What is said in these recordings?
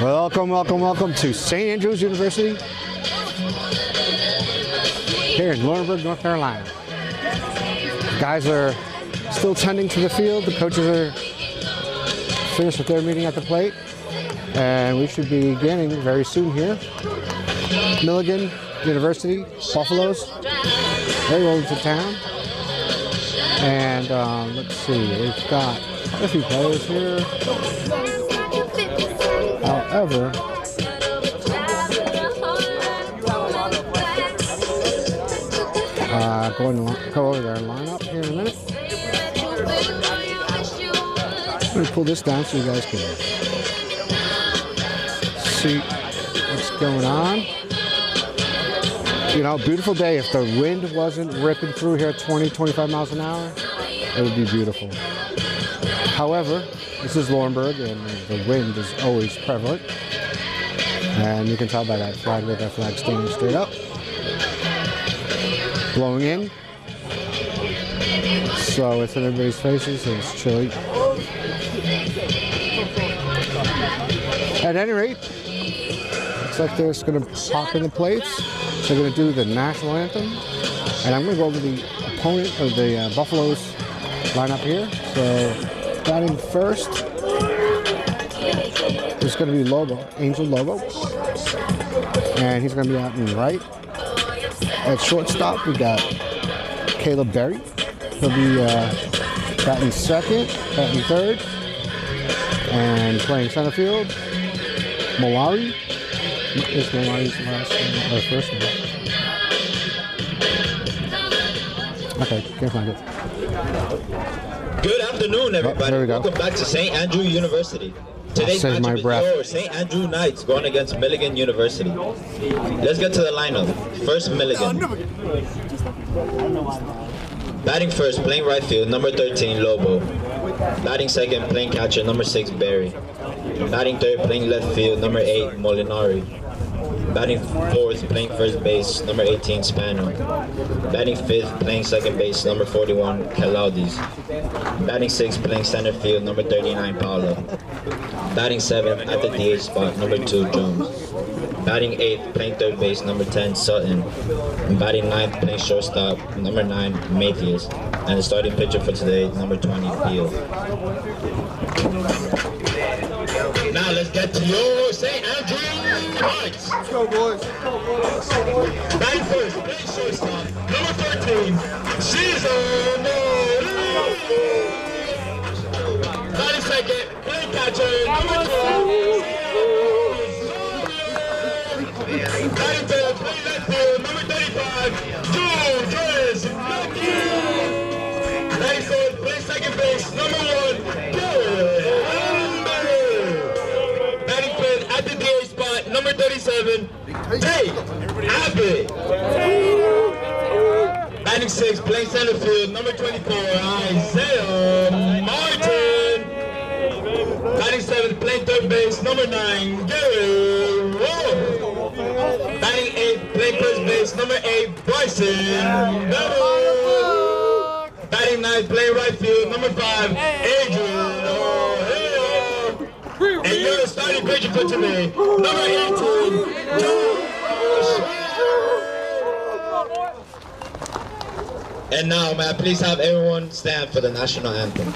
Welcome, welcome, welcome to St. Andrews University here in Laurinburg, North Carolina. Guys are still tending to the field. The coaches are finished with their meeting at the plate. And we should be beginning very soon here. Milligan University, Buffaloes. They roll into town. And um, let's see, we've got a few players here. However, uh, going to go over their lineup here in a minute. Going to pull this down so you guys can see what's going on. You know, beautiful day. If the wind wasn't ripping through here at 20, 25 miles an hour, it would be beautiful. However, this is Laurinburg and the wind is always prevalent. And you can tell by that flag that that flag standing straight up. Blowing in. So it's in everybody's faces and it's chilly. At any rate, looks like they're just gonna pop in the plates. They're gonna do the national anthem. And I'm gonna go over the opponent of the uh, Buffaloes lineup here. So batting first is gonna be Lobo, Angel Lobo. And he's gonna be out in right. At shortstop, we got Caleb Berry. He'll be uh, batting second, batting third, and playing center field. Malari. Is Malari's last name or first name? Okay, can't find it. Good afternoon, oh, everybody. there we. Welcome back to St. Andrew University. Today's save my matchup is breath. Oh, St. Andrew Knights going against Milligan University. Let's get to the lineup. First, Milligan. Batting first, playing right field, number 13, Lobo. Batting second, playing catcher, number 6, Barry. Batting third, playing left field, number 8, Molinari. Batting fourth, playing first base, number 18, Spano. Batting fifth, playing second base, number 41, Kalaudis. Batting sixth, playing center field, number 39, Paolo. Batting seventh, at the DH spot, number 2, Jones. Batting eighth, playing third base, number 10, Sutton. Batting ninth, playing shortstop, number 9, Matthias. And the starting pitcher for today, number 20, Beal. Let's get to your St. Andrew Knights. Let's go, boys. Batting first, playing shortstop, number 13, Caesar Moreno. Batting second, playing catcher, number 12. Batting third, playing left field, number 35, Tate Abbott. Batting six, playing center field, number 24, Isaiah Martin. Batting seventh, playing third base, number nine, Gary Rowe. Batting eighth, playing first base, number eight, Bryson. Batting ninth, playing right field, number five, Adrian the starting pitcher for today, number 18, Josh. And now, may I please have everyone stand for the national anthem.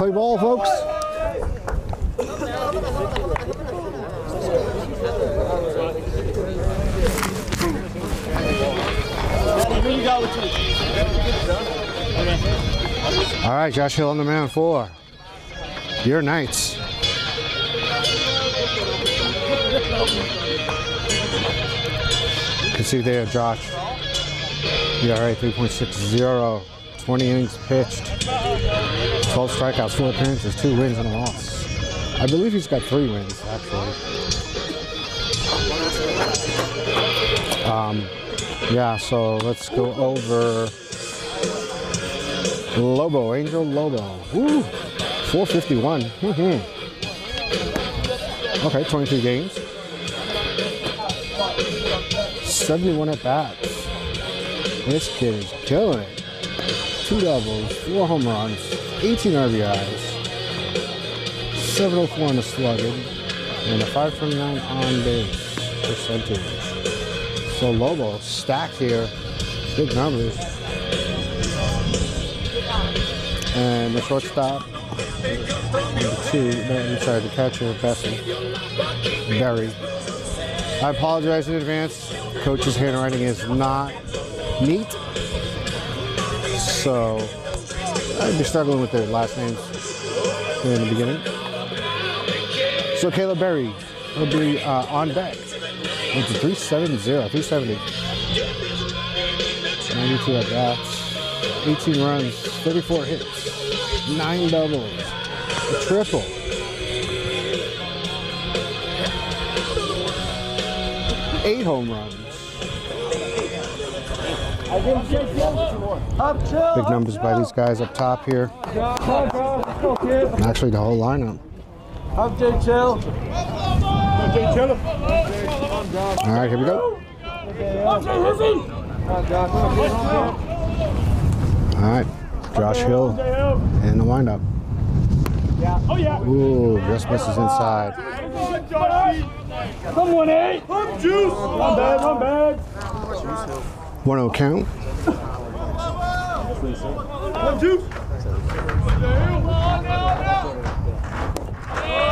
Play ball, folks. All right, Josh Hill on the mound for your Knights. You can see there, Josh. ERA 3.60, 20 innings pitched, 12 strikeouts, 4 appearances, 2 wins and a loss. I believe he's got 3 wins, actually. Um, yeah, so let's go over Lobo, Angel Lobo. Woo! 451. Mhm. okay, 22 games. 71 at bats. This kid is killing it. Two doubles, four home runs, 18 RBIs, 704 on the slugging, and a 529 on base percentage. So Lobo stacked here, big numbers. And the shortstop, two, no, I'm sorry, the catcher, Bessie, Berry. I apologize in advance. Coach's handwriting is not neat. So I'd be struggling with their last names here in the beginning. So Caleb Berry will be uh, on deck. A 370, 370. 92 at bats, 18 runs, 34 hits, 9 doubles, a triple. Eight home runs. Big numbers by these guys up top here. And Actually, the whole lineup. Up, Jay Chill. Jay Chill. All right, here we go. All right, Josh Hill in the windup. Oh, yeah. Ooh, just misses inside. Come on, eight. Come juice. One bag, one bag. 1 0 count. Come juice.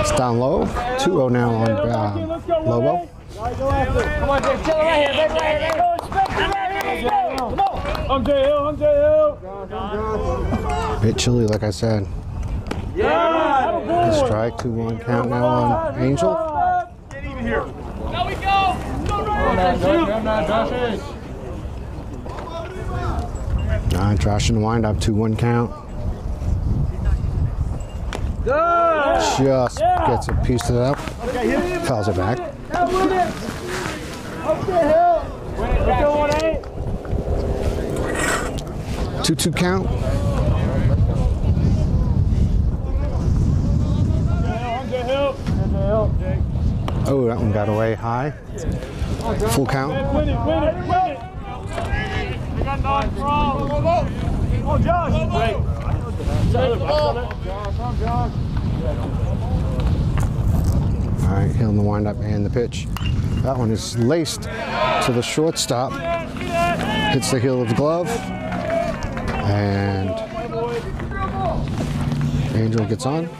It's down low. 2 0 now on uh, Lobo. Come on, Jay. Chill right here. Right here. Come on. I'm Jay Hill. I'm Jay Hill. Bit chilly, like I said. Yeah. Strike. 2 1 count now on Angel. Get even here. Now we go. Go right. Come on, Josh. All right, Josh in the windup. 2 1 count. Good. Just gets a piece of that. Fouls it back. Now win it. Up Jay Hill. Win it. Let's one, 2 2 count. I'm Jay Hill. Jay Hill. Jay. Oh, that one got away high. Full count. Win it, win it, win it. We got nine strong. Oh, Josh. Great. Josh, come, Josh. All right, Hill in the windup and the pitch. That one is laced to the shortstop. Hits the heel of the glove. And Angel gets on.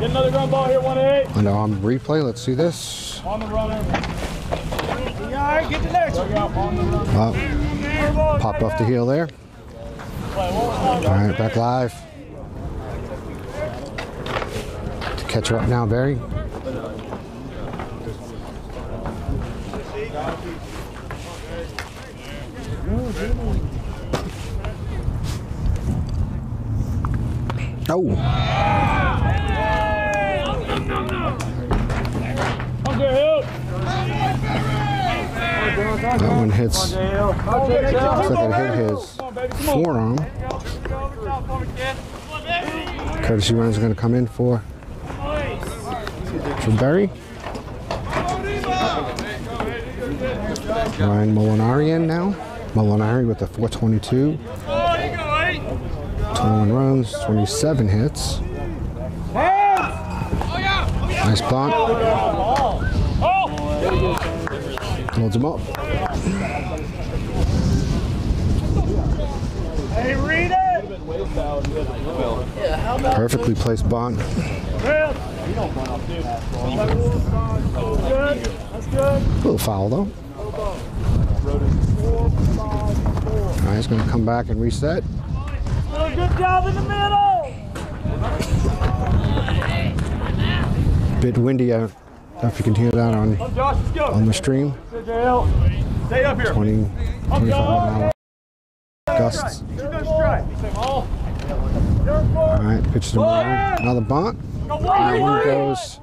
Get another ground ball here, one eight. And on replay, let's see this. On the runner. All right, get the next one. On popped off the heel there. All right, back live. To catch her up now, Barry. Oh, Jay Hill. That one hits. Looks like it hit his forearm. Courtesy run's going to come in for for. Ryan Molinari in now. Molinari with the 422. 21 runs, 27 hits. Nice bunt. Holds him up. Hey, read it. Perfectly placed bunt. Good. A little foul though. All right, he's going to come back and reset. A good job in the middle. Bit windy. I don't know if you can hear that on Come, Josh, let's on the stream. Stay up here. 20, 25 mile an hour gusts. You're good strike. All right, pitch to Marlon. Another bunt. And here goes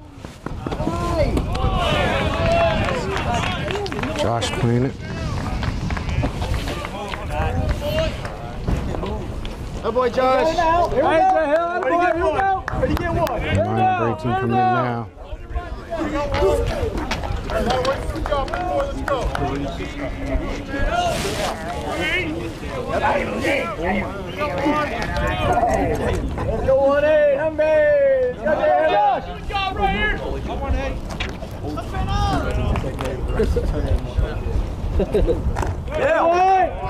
Josh playing it. Good boy, Josh. Here we go. Ready to get one. Ready to get one. Minor break team coming in now. Let's go one eight. Humbees. Go, Josh. Good job right here. Come on, eight. Yeah.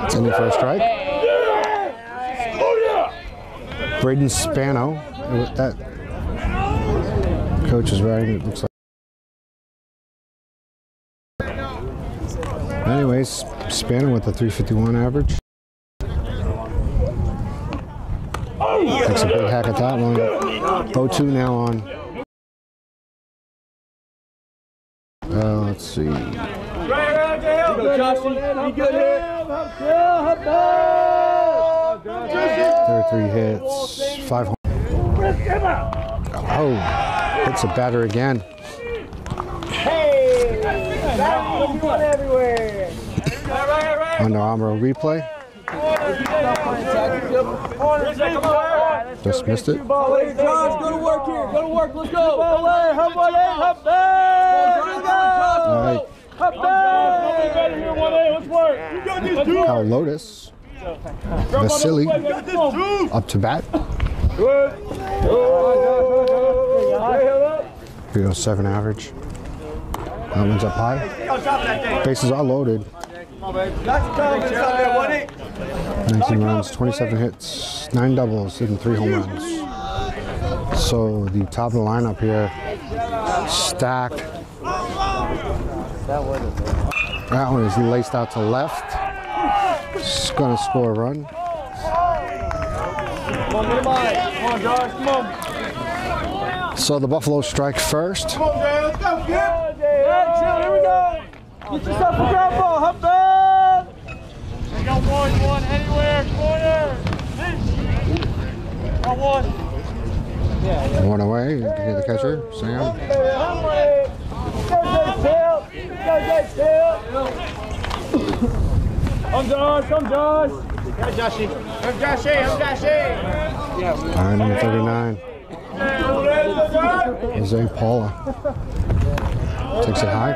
It's in for a strike. Braden Spano. That coach is writing. It looks like. Anyways, Spano with a 351 average. Takes a big hack at that one. 0-2 now on. Uh, let's see. There are three hits, five. Oh, hits a batter again. Hey. That's one everywhere. Right, right, right. Under Armour replay. Just missed it. Josh, go to work here. Go to work. Let's go. All right. Kyle Lotus. Vasily up to bat. Good. Three oh seven average. That one's up high. Bases are loaded. 19 runs, 27 hits, nine doubles, and three home runs. So the top of the lineup here, stacked. That one is laced out to left. It's gonna score a run. Come on, Josh. Come on. So the Buffalo strike first. Come on, Jay. Let's go, kid. Hey, chill. Here we go. Get yourself a ground ball. Hop back. They got one, one anywhere. Corner. Got one. One away. You can hear the catcher, Sam. Come Josh, come Josh. Come Joshy. Come Joshy, come Joshy. All right, number 39, Jose Paula. Takes it high.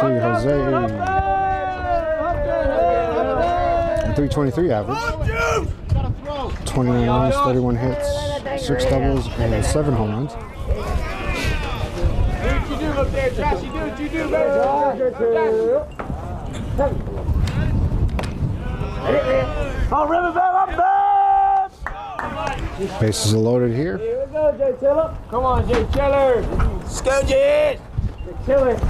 See Jose. 323 average. 29 runs, 31 hits, 6 doubles, and 7 home runs. You do up there, Joshy. Do what you do, baby. Oh, ribbon back up back. Bases are loaded here. Here we go, Jay Tiller. Come on, Jay Tiller. Let's go, Jay. Jay Tiller.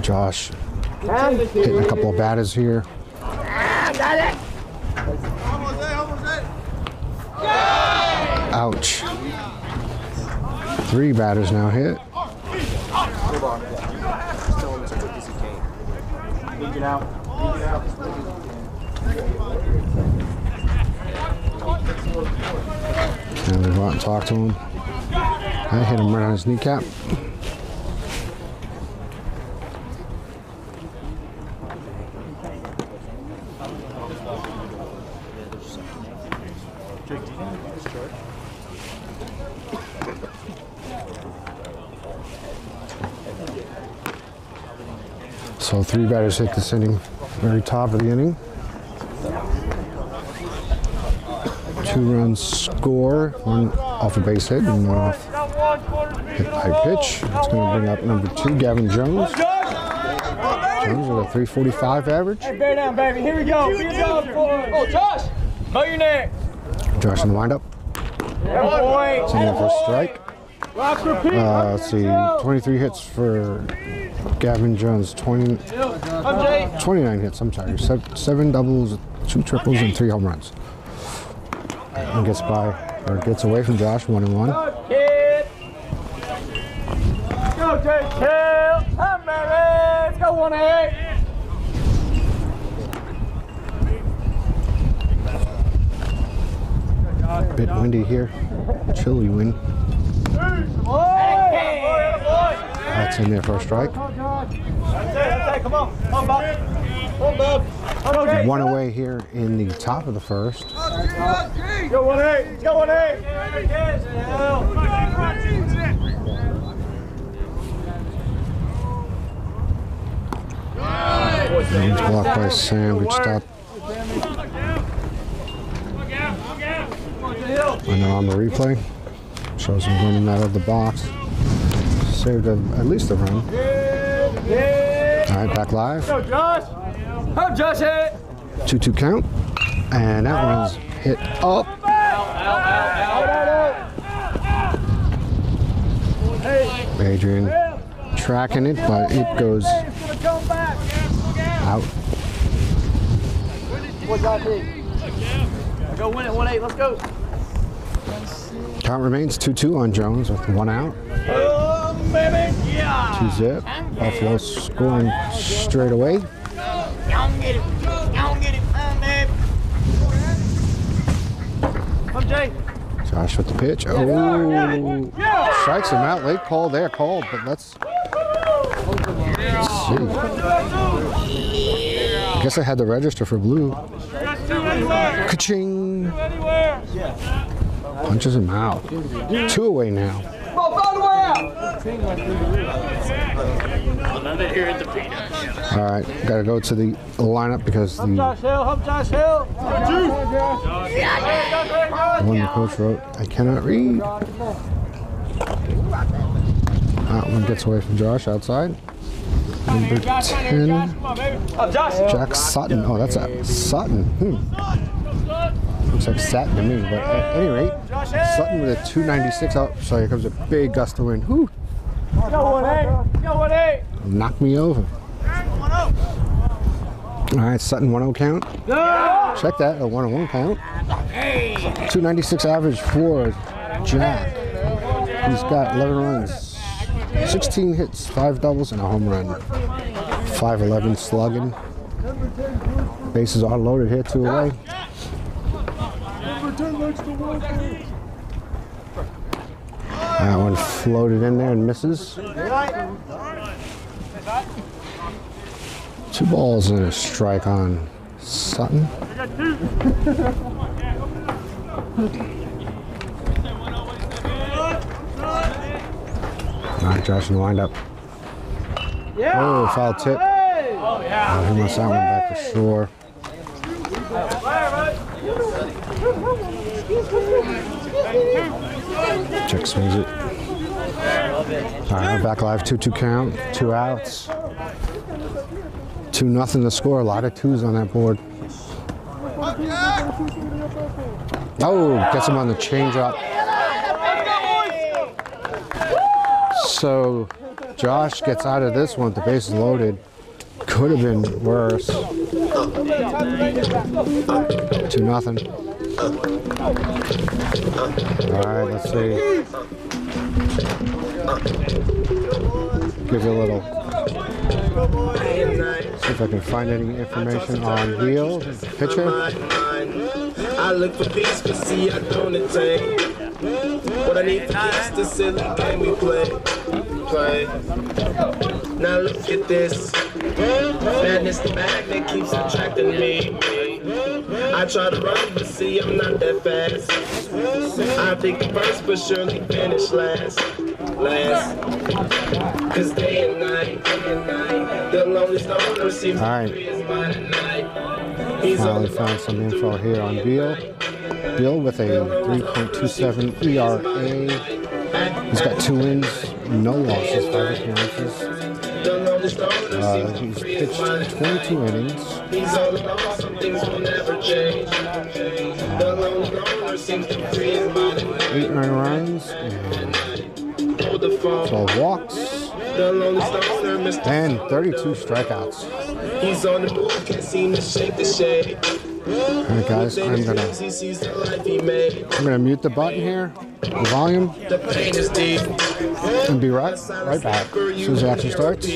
Josh hitting a couple of batters here. Ah, got it. Almost there, almost there. Ouch. Three batters now hit. And we go out and talk to him. I hit him right on his kneecap. So three batters hit this inning, very top of the inning. Two runs score, one off a base hit and one off Got one quarter hit high pitch. It's going to bring up number two, Gavin Jones. Jones with a 345 average. Hey, bear down, baby. Here we go. Be a dog for. Oh, Josh. Mow your neck. Josh in the windup. boy. It's in there for a strike. Uh, let's see, 23 hits for Gavin Jones, 20, 29 hits, I'm sorry. Seven, seven doubles, two triples, and three home runs. And gets by, or gets away from Josh, one and one. Kid. Go, Jay. Kill. Come. Let's go, one eight. Bit windy here, chilly wind. That's in there for a strike. That's it, that's it. Come on. Come on, Bob. Come on, Bob. Come on, Jay. One away here in the top of the first. Go, one eight. Go, one eight. It's blocked by Sam, reached out and now on the replay. Shows him running out of the box. Saved a, at least a run. All right, back live. Go, Josh. Come, Josh. Hit. 2 2 count. And that one's hit up. Adrian tracking it, but it goes out. What's? Go win it, 1 8. Let's go. Count remains 2 2 on Jones with one out. Two zip. Buffalo scoring straight away. Don't get it. Don't get it. Come, babe. Come, Jay. Josh with the pitch. Oh, strikes him out. Late call there, called, but let's, let's see. I guess I had to register for blue. Ka-ching. Punches him out. Two away now. Come on, find a way out. All right, got to go to the lineup because the Josh Hill. Hop, Josh Hill. one the coach wrote, I cannot read. That one gets away from Josh outside. Number 10, Come on, baby. Up, Josh. Jack Sutton. Oh, that's a Sutton. Hmm. Looks like Satin to me, but at any rate, Sutton with a 296 out. So here comes a big gust of wind. Whew, Go, 1 8. Go, 1 8. Knocked me over. All right, Sutton 1 0 count. Check that, a 1 1 count. 296 average for Jack. He's got 11 runs, 16 hits, 5 doubles, and a home run. 5'11 slugging. Bases are loaded here, two away. That one floated in there and misses. Two balls and a strike on Sutton. All right, Josh in the windup. Oh, foul tip. Oh, he must have one back for sure. Check swings it. All right, back live. 2 2 count, two outs. 2 nothing to score. A lot of twos on that board. Oh, gets him on the changeup. So Josh gets out of this one the bases loaded. Could have been worse. Two nothing. All right, let's see. Give you a little. See if I can find any information on Wheel, pitcher. I look for peace, but see, I don't attain. What I need for is the silly game we play. Play. Now look at this. Madness the magnet keeps attracting me. I try to run, but see, I'm not that fast. I think first, but surely finish last. Last. Cause day and night, day and night, the loneliest owner seems All right. his mind at night. He's Finally found some info here on Bill. Bill with a 3.27 ERA. He's got two wins, no losses, five appearances. Uh, he's to be his pitched 22 innings. He's all alone, some things will never change. The lonely loner seems to free his mind at night. Eight earned runs and Hold the phone. 12 walks The lonely star, sir, Mr. and 32 strikeouts. He's on the move, can't seem to shake the shade. All right, guys, I'm gonna. I'm gonna mute the button here, the volume, and be right right back as soon as the action starts.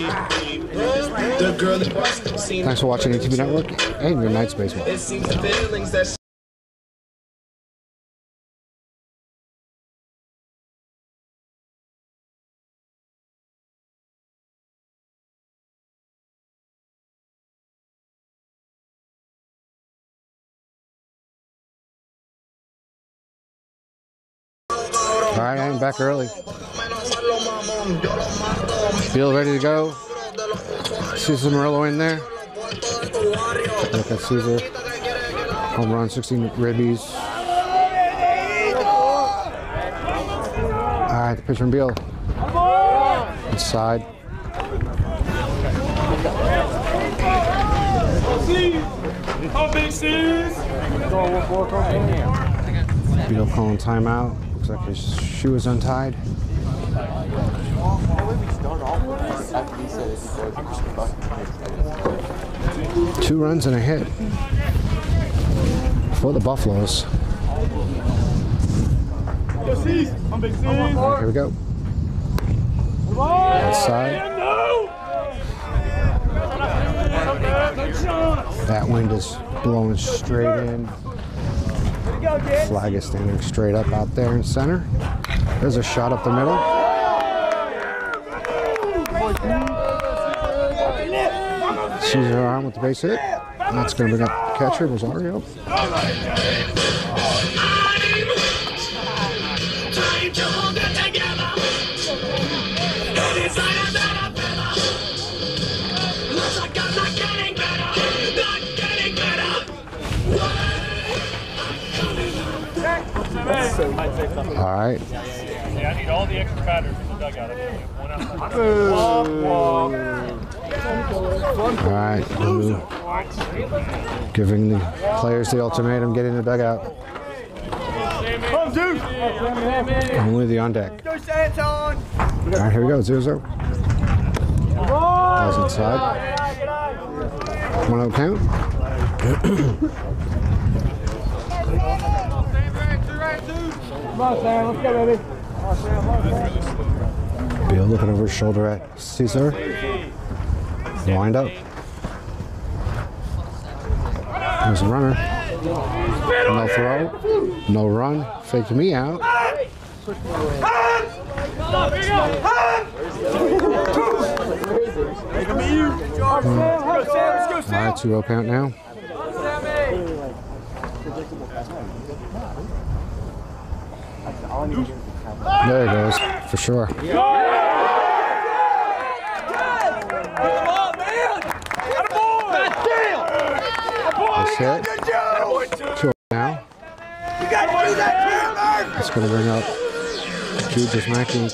Thanks for watching ATV Network and your Knights Baseball. Back early. Field ready to go. Cesar Murillo in there. Look at Caesar. Home run, 16 ribbies. All right, the pitch from Beal. Inside. Beal calling timeout. Like his shoe is untied. Two runs and a hit for the Buffaloes. Here we go. Outside. That wind is blowing straight in. Flag is standing straight up out there in center. There's a shot up the middle. Caesar arm with the base hit. That's going to bring up catcher, Rosario. All right. Yeah, I need all the extra batters in the dugout. I need one out. Walk, walk. All right. Giving the players the ultimatum, get in the dugout. Only the on deck. All right, here we go. 0 0. Balls inside. 1 0 count. Let's go, baby. Beal looking over his shoulder at Caesar. Wind up. There's a runner. No throw. No run. Faked me out. Go, Sam. Let's go, All right, 2 0 count now. There it goes, for sure. Come on, man. Attaboy. This hit. Two now. You got to do that, Cameron. That's going to bring up Jude Dismacki.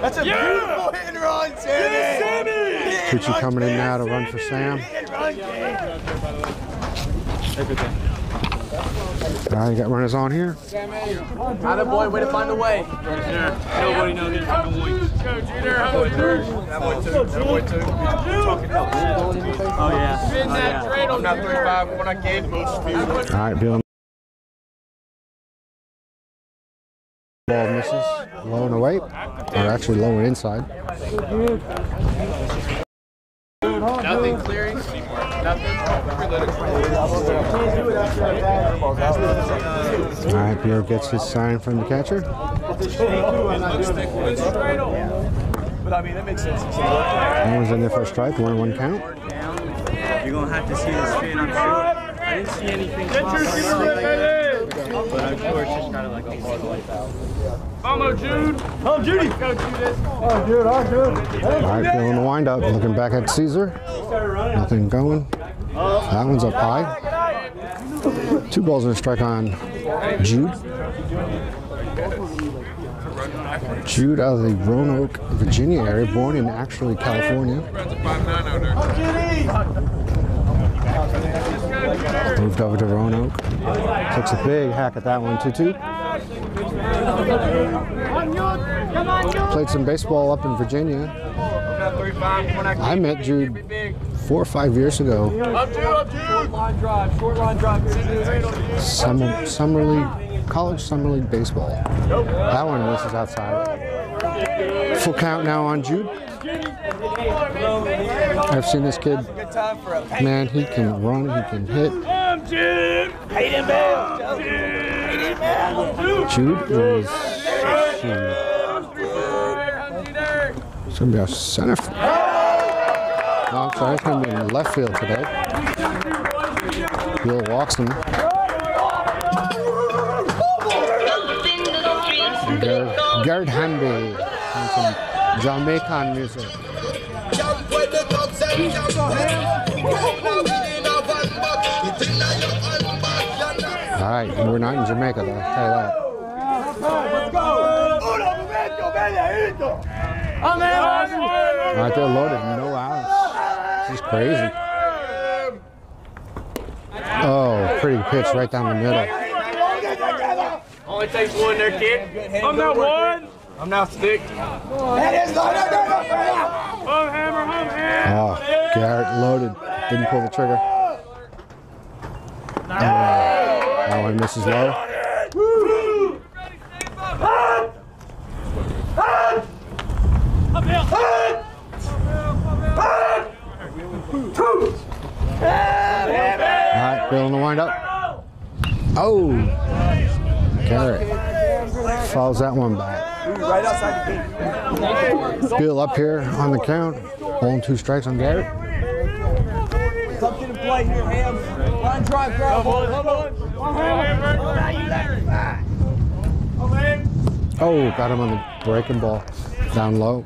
That's a beautiful hit and run, Sammy. Sammy. Tucci coming in now to run for Sam. Hit and run, kid. All right, you got runners on here. boy, way to find a way. Nobody knows from. Go, Junior. That boy too. That boy too. That boy too. Oh yeah. Spin that Not 35 when I gave most speed. All right, Bill. Ball misses. Low and away. Or actually low and inside. Nothing clearing. Nothing. All right, Beal gets his sign from the catcher. But I mean, that makes sense. That one's in there for a strike. one one count. You're gonna have to see the screen, I'm sure. I didn't see anything Get your shooter ready. but I'm sure it's just kind of like a hard like that. Vamos, Jude. Oh, Judy. Go, Judas. All right, Bill in the windup. Looking back at Caesar. Nothing going. That one's up high. Two balls and a strike on Jude. Jude out of the Roanoke, Virginia area, born in actually California. Moved over to Roanoke. Takes a big hack at that one, 2 2. Played some baseball up in Virginia. I met Jude four or five years ago. Up two, up two. Short line drive, short line drive. Summer, summer league, college summer league baseball. That one, this is outside. Full count now on Jude. I've seen this kid. Good time for a Man, he can run, he can hit. Come, Jim. Hayden Bell. Hayden Jude is huge. It's gonna be our center. I'm it's gonna be in left field today. Bill him. Garrett, Hamby and some Jamaican music. All right, we're not in Jamaica though. I'll tell you that. All right, they're loaded. No outs. This is crazy. Oh, pretty pitch right down the middle. Only takes one there, kid. I'm not one. I'm now stick. Home hammer, home hammer. Oh, Garrett loaded. Didn't pull the trigger. Uh, that one misses low. All right, Bill in the windup. Oh, Garrett fouls that one back. Bill up here on the count, holding two strikes on Garrett. Oh, got him on the breaking ball, down low.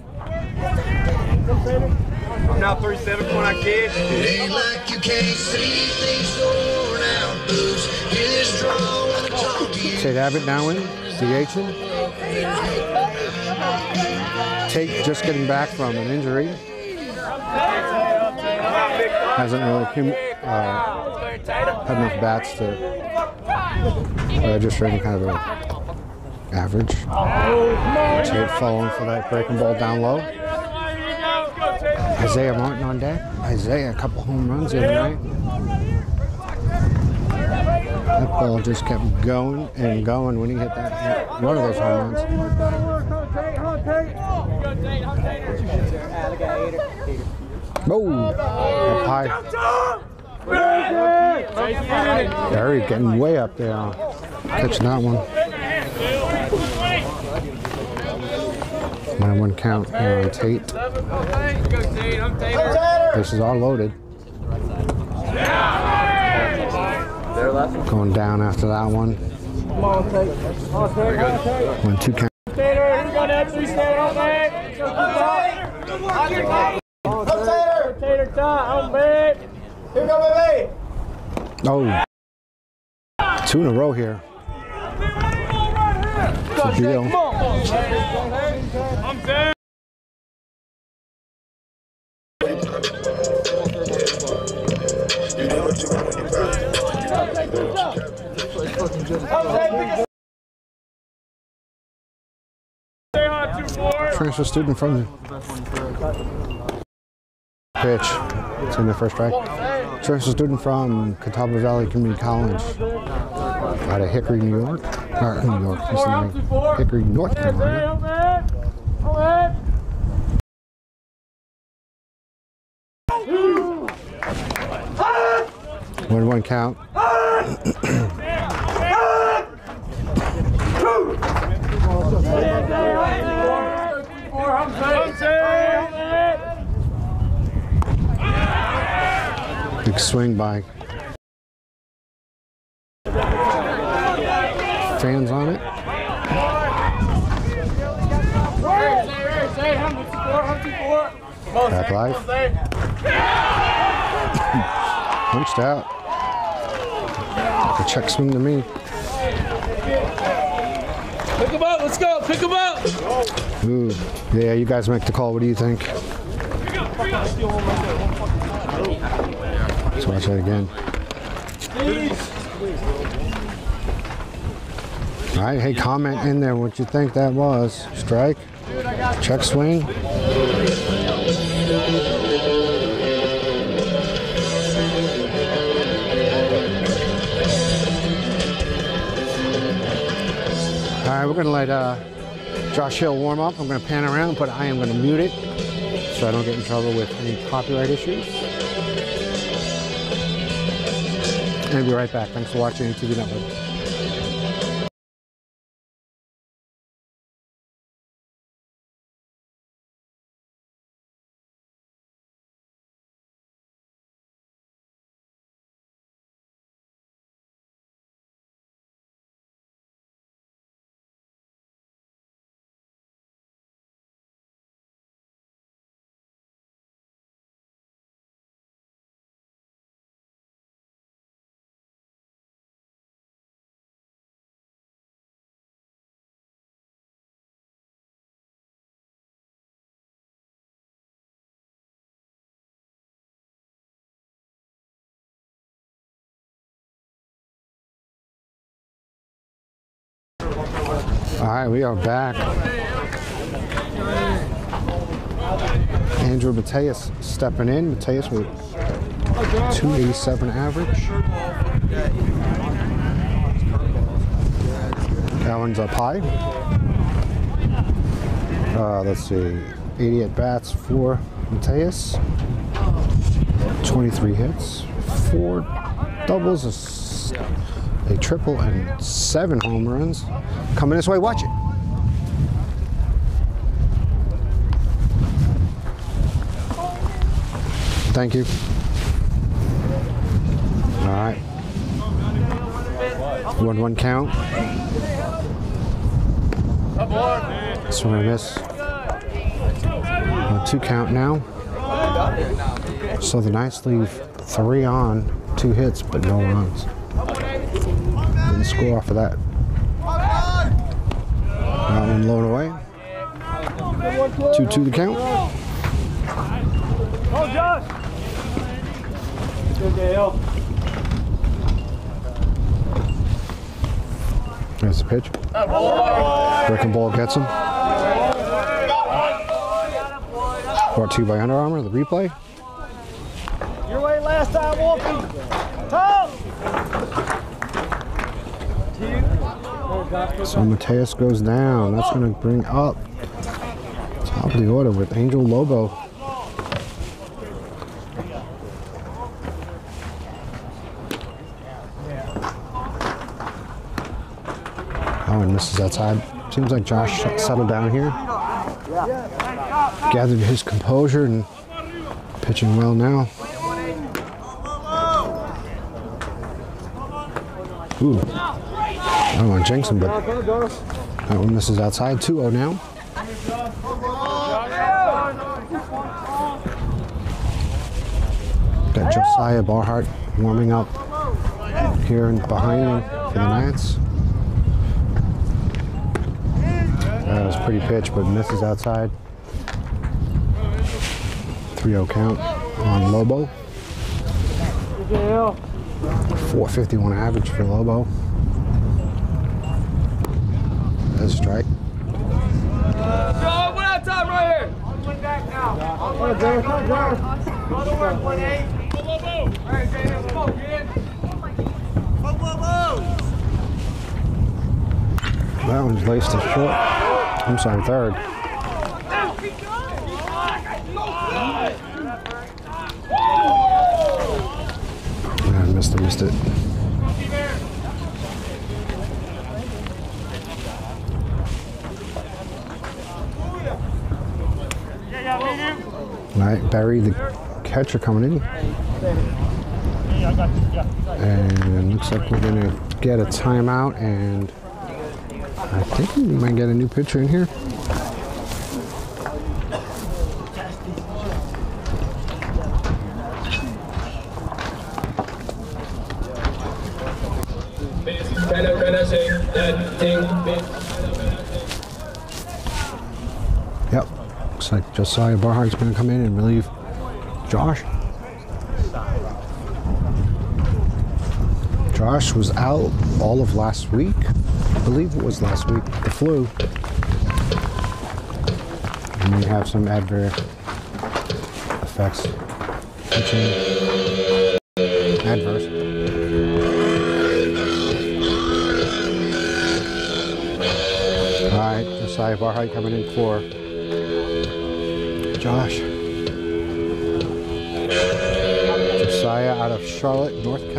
I'm now 3-7 when I kid. Ain't like you can't see things going out, booze. Hear this draw when the talkie Tate Abbott now in, DHing. Tate just getting back from an injury. Hasn't really cum- uh, had enough bats to register any kind of a average. Tate falling for that breaking ball down low. Isaiah Martin on deck. Isaiah, a couple home runs the other night. That ball just kept going and going when he hit that one of those home runs. Whoa! Up high. Gary getting way up there. Catching that one. Nine one count uh, here on Tate. Bases are loaded. Going down after that one. One two count. Tater, who got that three stand home back? Tater tie, home back. Here go, baby. Oh, two in a row here. It's a deal. Transfer student from the pitch. It's in the first strike. Transfer student from Catawba Valley Community College out of Hickory, New York. Or New York? Hickory, North Carolina. Home back. Home back. One one count. Big swing by fans on it. Back life. Punched out. A check swing to me. Pick him up, let's go, pick him up. Ooh. Yeah, you guys make the call. What do you think? Let's watch that again. All right, hey, comment in there what you think that was. Strike, check swing. Right, we're gonna let uh, Josh Hill warm up. I'm gonna pan around, but I am gonna mute it so I don't get in trouble with any copyright issues. And I'll be right back. Thanks for watching TV Network. All right, we are back. Andrew Mateus stepping in. Mateus with 287 average. That one's up high. Uh, let's see, 80 at bats for Mateus. 23 hits, four doubles, a, triple, and seven home runs. Coming this way, watch it. Thank you. All right. One one count. Swing and miss. One two count now. So the Knights leave three on, two hits, but no runs. Score off of that. That one blown away. 2 2 the count. Go, Josh. Good. There's the pitch. Wrecking ball gets him. Brought to you by Under Armour, the replay. Your way last time, Wolfie. Tom. So Mateus goes down. That's going to bring up top of the order with Angel Lobo. Oh, and misses outside. Seems like Josh settled down here. Gathered his composure and pitching well now. Ooh. I don't want to jinx him, but that one misses outside. 2 0 now. Got Josiah Barhart warming up here and behind him for the Knights. That was pretty pitch, but misses outside. 3 0 count on Lobo. 451 average for Lobo. That's a strike. Joe, what out time right here? One back now. All the way, come on, Go to work, one eight. Go, go, go. All right, Jay, let's go, kid. Go, go, go. That one's laced to I'm sorry, third. I missed it, missed it. Berry, the catcher, coming in. And looks like we're going to get a timeout, and I think we might get a new pitcher in here. Yep. Looks like Josiah Barhart's going to come in and relieve Josh. Josh was out all of last week. Believe it was last week. The flu. And we have some adverse effects. Adverse. All right, Josiah Barhite coming in for Josh. Josiah out of Charlotte, North Carolina.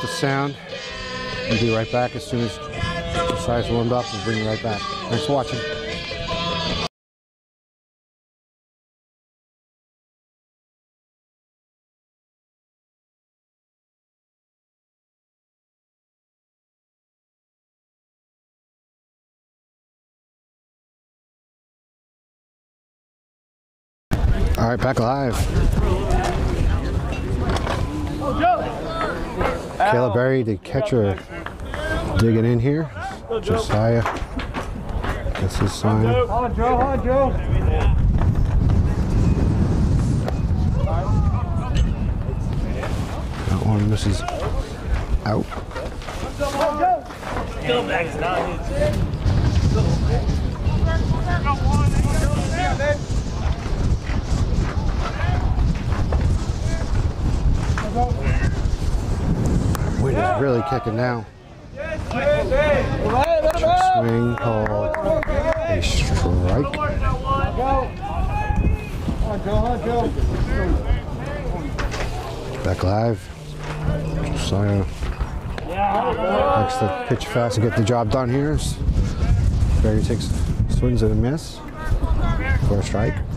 The sound and be right back as soon as Josiah's warmed up. We'll bring you right back. Thanks for watching. All right, back live. Caleb Berry, the catcher, digging in here. Josiah gets his sign. On, Joe, on, Joe. That one misses out. Wind is really kicking now. Swing called a strike. Back live. Josiah likes to pitch fast and get the job done here. Berry takes swings and a miss for a strike.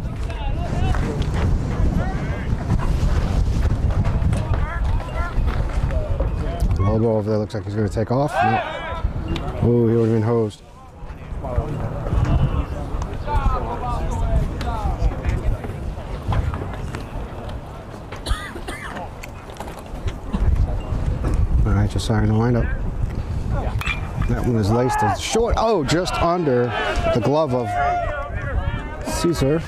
Lobo over there looks like he's going to take off. No. Oh, he would have been hosed. All right, just starting to wind up. That one is laced as short. Oh, just under the glove of Caesar.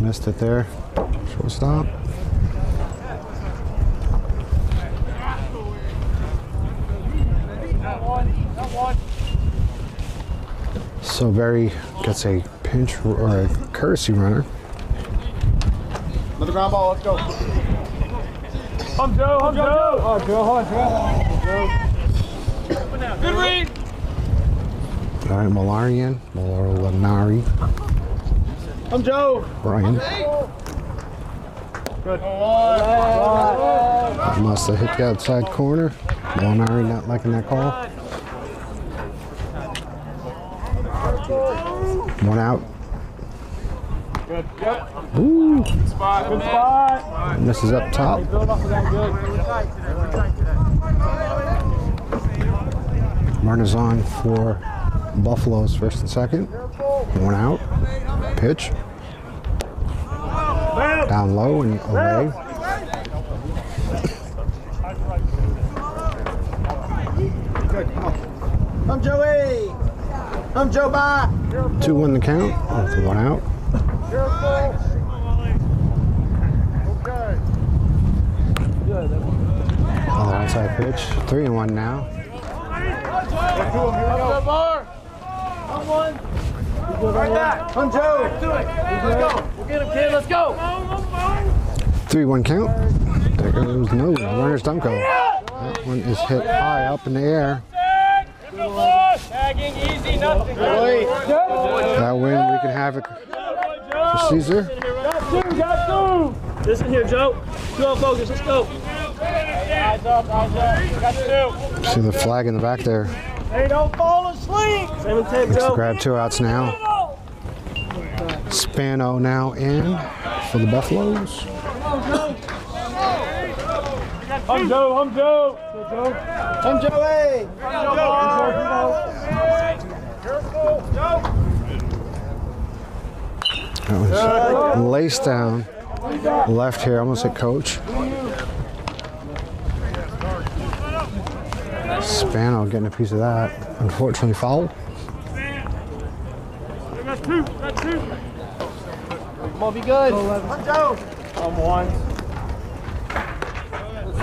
Missed it there. Shortstop. So Berry gets a pinch or a courtesy runner. Another ground ball, let's go. On, Joe, on, Joe. Oh, Joe, on, Joe. Good read. All right, Malarian, Molinari, On, Joe. Brian. Good. That must have hit the outside corner. Molinari not liking that call. One out. Good. Yep. Ooh, Good spot. Good spot. misses up top. Build off of that good. Martinez for Buffaloes first and second. One out. Pitch. Down low and away. I'm Joey. I'm Joe Bye. Two one the count. With one out. Other outside pitch. Three and one now. Right back. I'm Joe. Do it. Let's go. We'll get him, kid. Let's go. Three one count. There goes no runner's Dumko. That one is hit high up in the air. Tagging easy, nothing. That win we can have it for Caesar. Got two, got two. Listen here, Joe. On focus. Let's go. Eyes up, eyes up. Got two. See the flag in the back there. Hey, don't fall asleep. Seven ten, Looks to Joe. grab two outs now. Spano now in for the Buffaloes. I'm Joe, I'm Joe. Joe. Come, Joey. That was lace down left here. Almost hit coach. Spano getting a piece of that. Unfortunately fouled. Got two, got two. Come on, be good. I'm Joe. I'm one.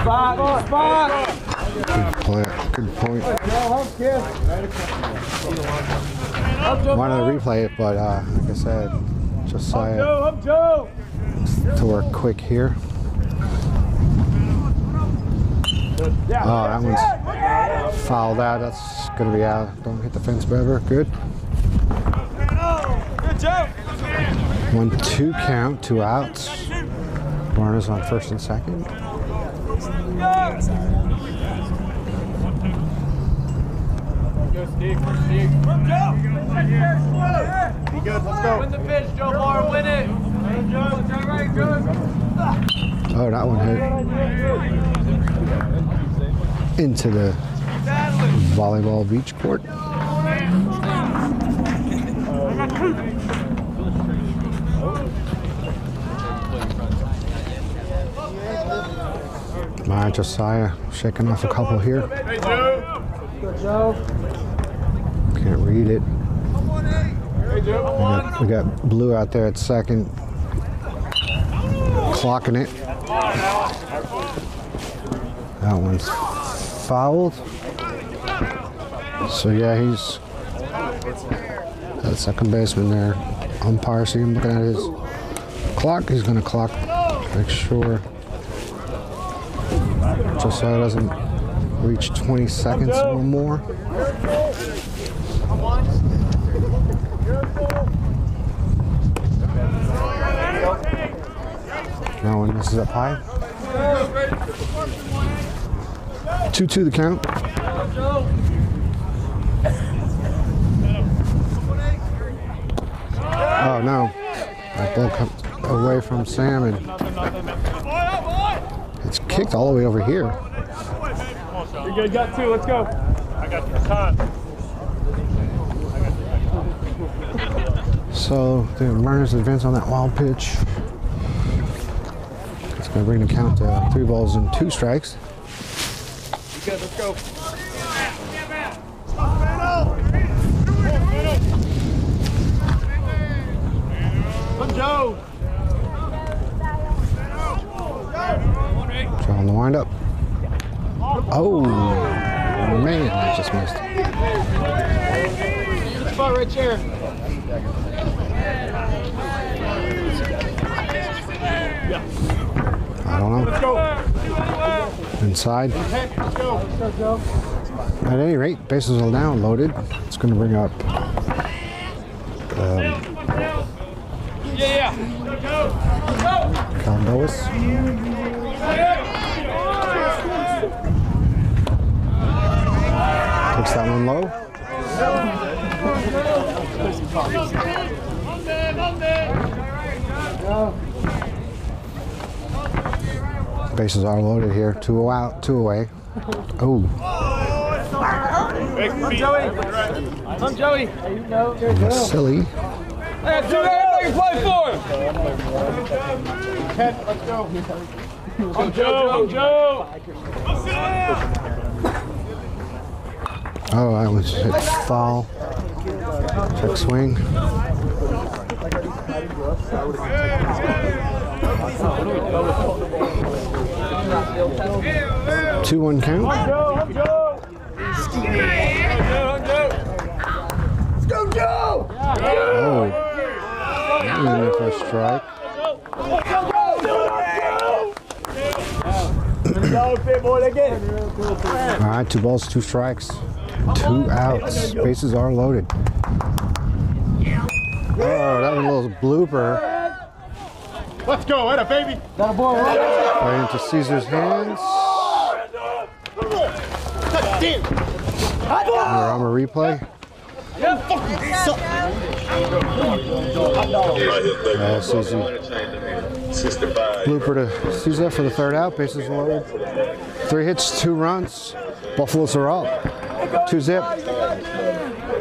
Spot, spot. Good play. Good point. Wanted to replay it, but uh, like I said, Joe, I'm Joe. to work quick here. Oh, that one's fouled out. That's gonna be out. Don't hit the fence, Bever. Good. One, two count, two outs. Barnes on first and second. Go Steve, good, let's go. Win the Joe win it. Oh, that one hit into the volleyball beach court. My Josiah shaking off a couple here. Can't read it. We got, we got blue out there at second. Clocking it. That one's fouled. So yeah, he's that second baseman there. Umpire, see him looking at his clock. He's gonna clock. Make sure Josiah doesn't reach 20 seconds or more. No one misses up high. 2 2 the count. Oh no. That ball comes away from Sam and it's kicked all the way over here. You good, got two, let's go. I got the time. So the Mariners advance on that wild pitch. It's going to bring the count to three balls and two strikes. You good, let's go. I'm Joe. Drawing the windup. Oh, man, I just missed. Spot right there. I don't know. Let's go. Inside. At any rate, bases are now loaded. It's going to bring up Yeah, yeah. Cal Lewis. Takes that one low. Bases are loaded here. Two out, two away. Oh, I'm Joey. I'm Joey. that's silly. I got two everybody play for let's go. I'm Joe. I'm Joe. Oh, that was hit foul. Check swing. Two one count. Let's go, Joe. Oh, for strike. All right, two balls, two strikes, two outs. Bases are loaded. Oh, that was a little blooper Let's go, Etta, baby. that boy. right into Caesar's hands. We're on a replay. Uh, Susie. Blooper to Souza for the third out. Bases loaded. Three hits, two runs. Buffaloes are up. Two zip.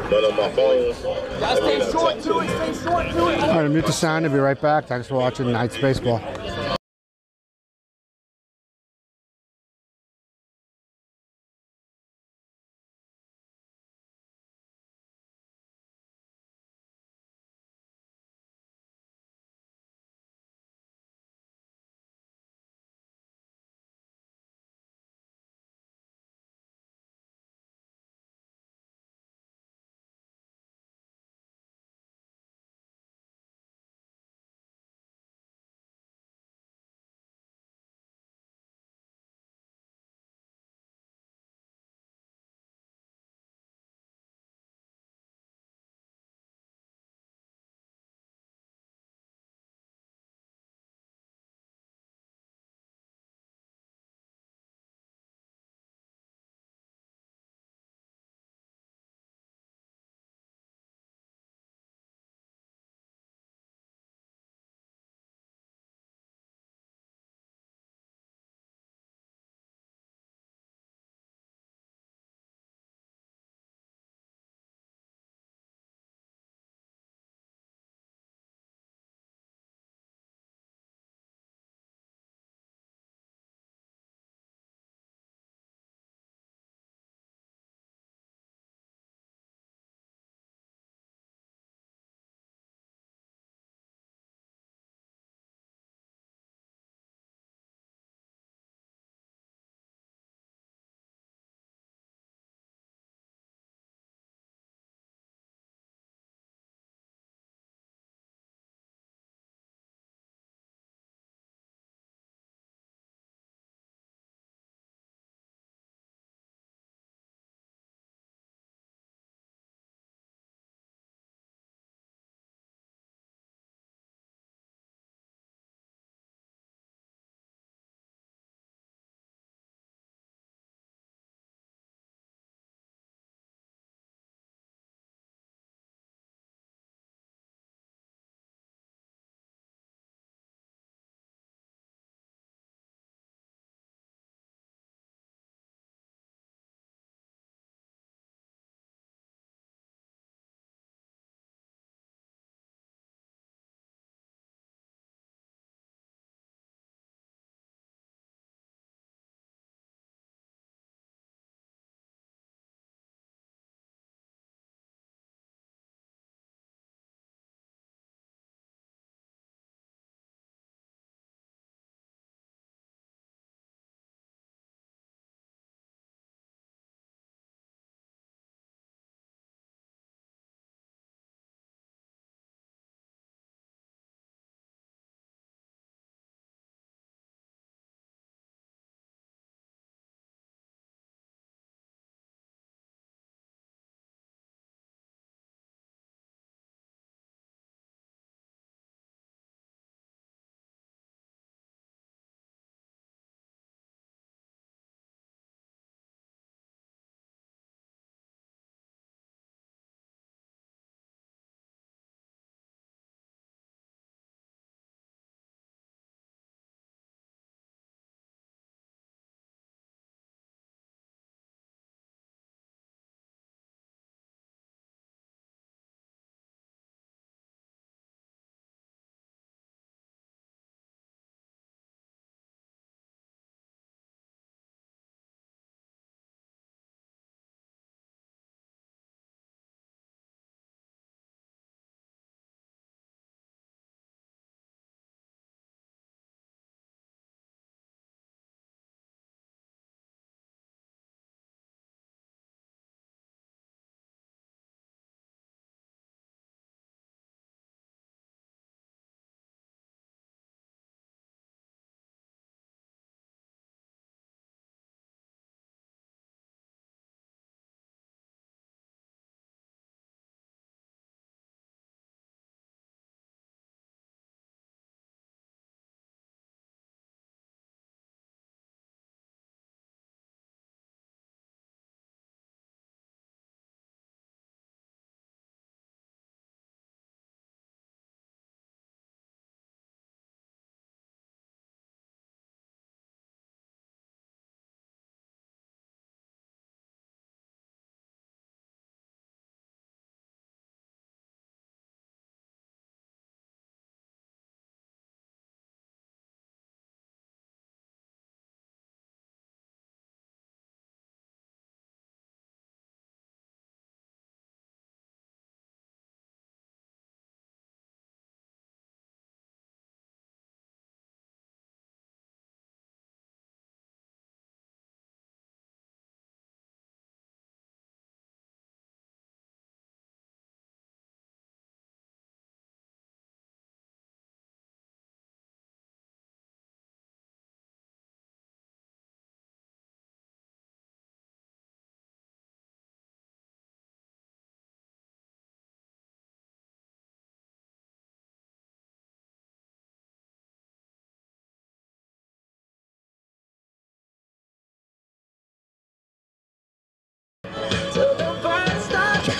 All Stay short to it, stay short to it. right, mute the sound. I'll be right back. Thanks for watching Knights Baseball.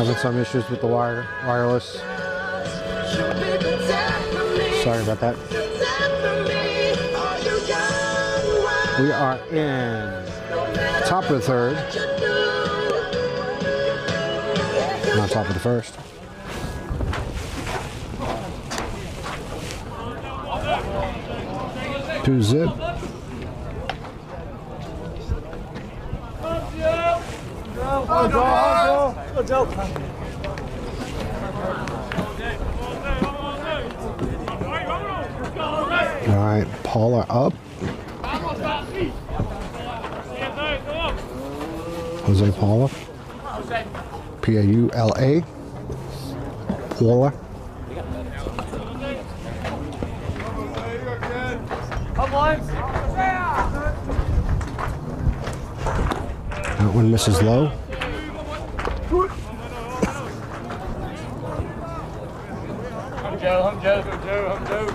Having some issues with the wire, wireless. Sorry about that. We are in top of the third, not top of the first. Two zip. All right, Paula up. Jose Paula. P A U L A. Paula. That one misses low. I'm Joe, I'm Joe, I'm Joe, I'm Joe.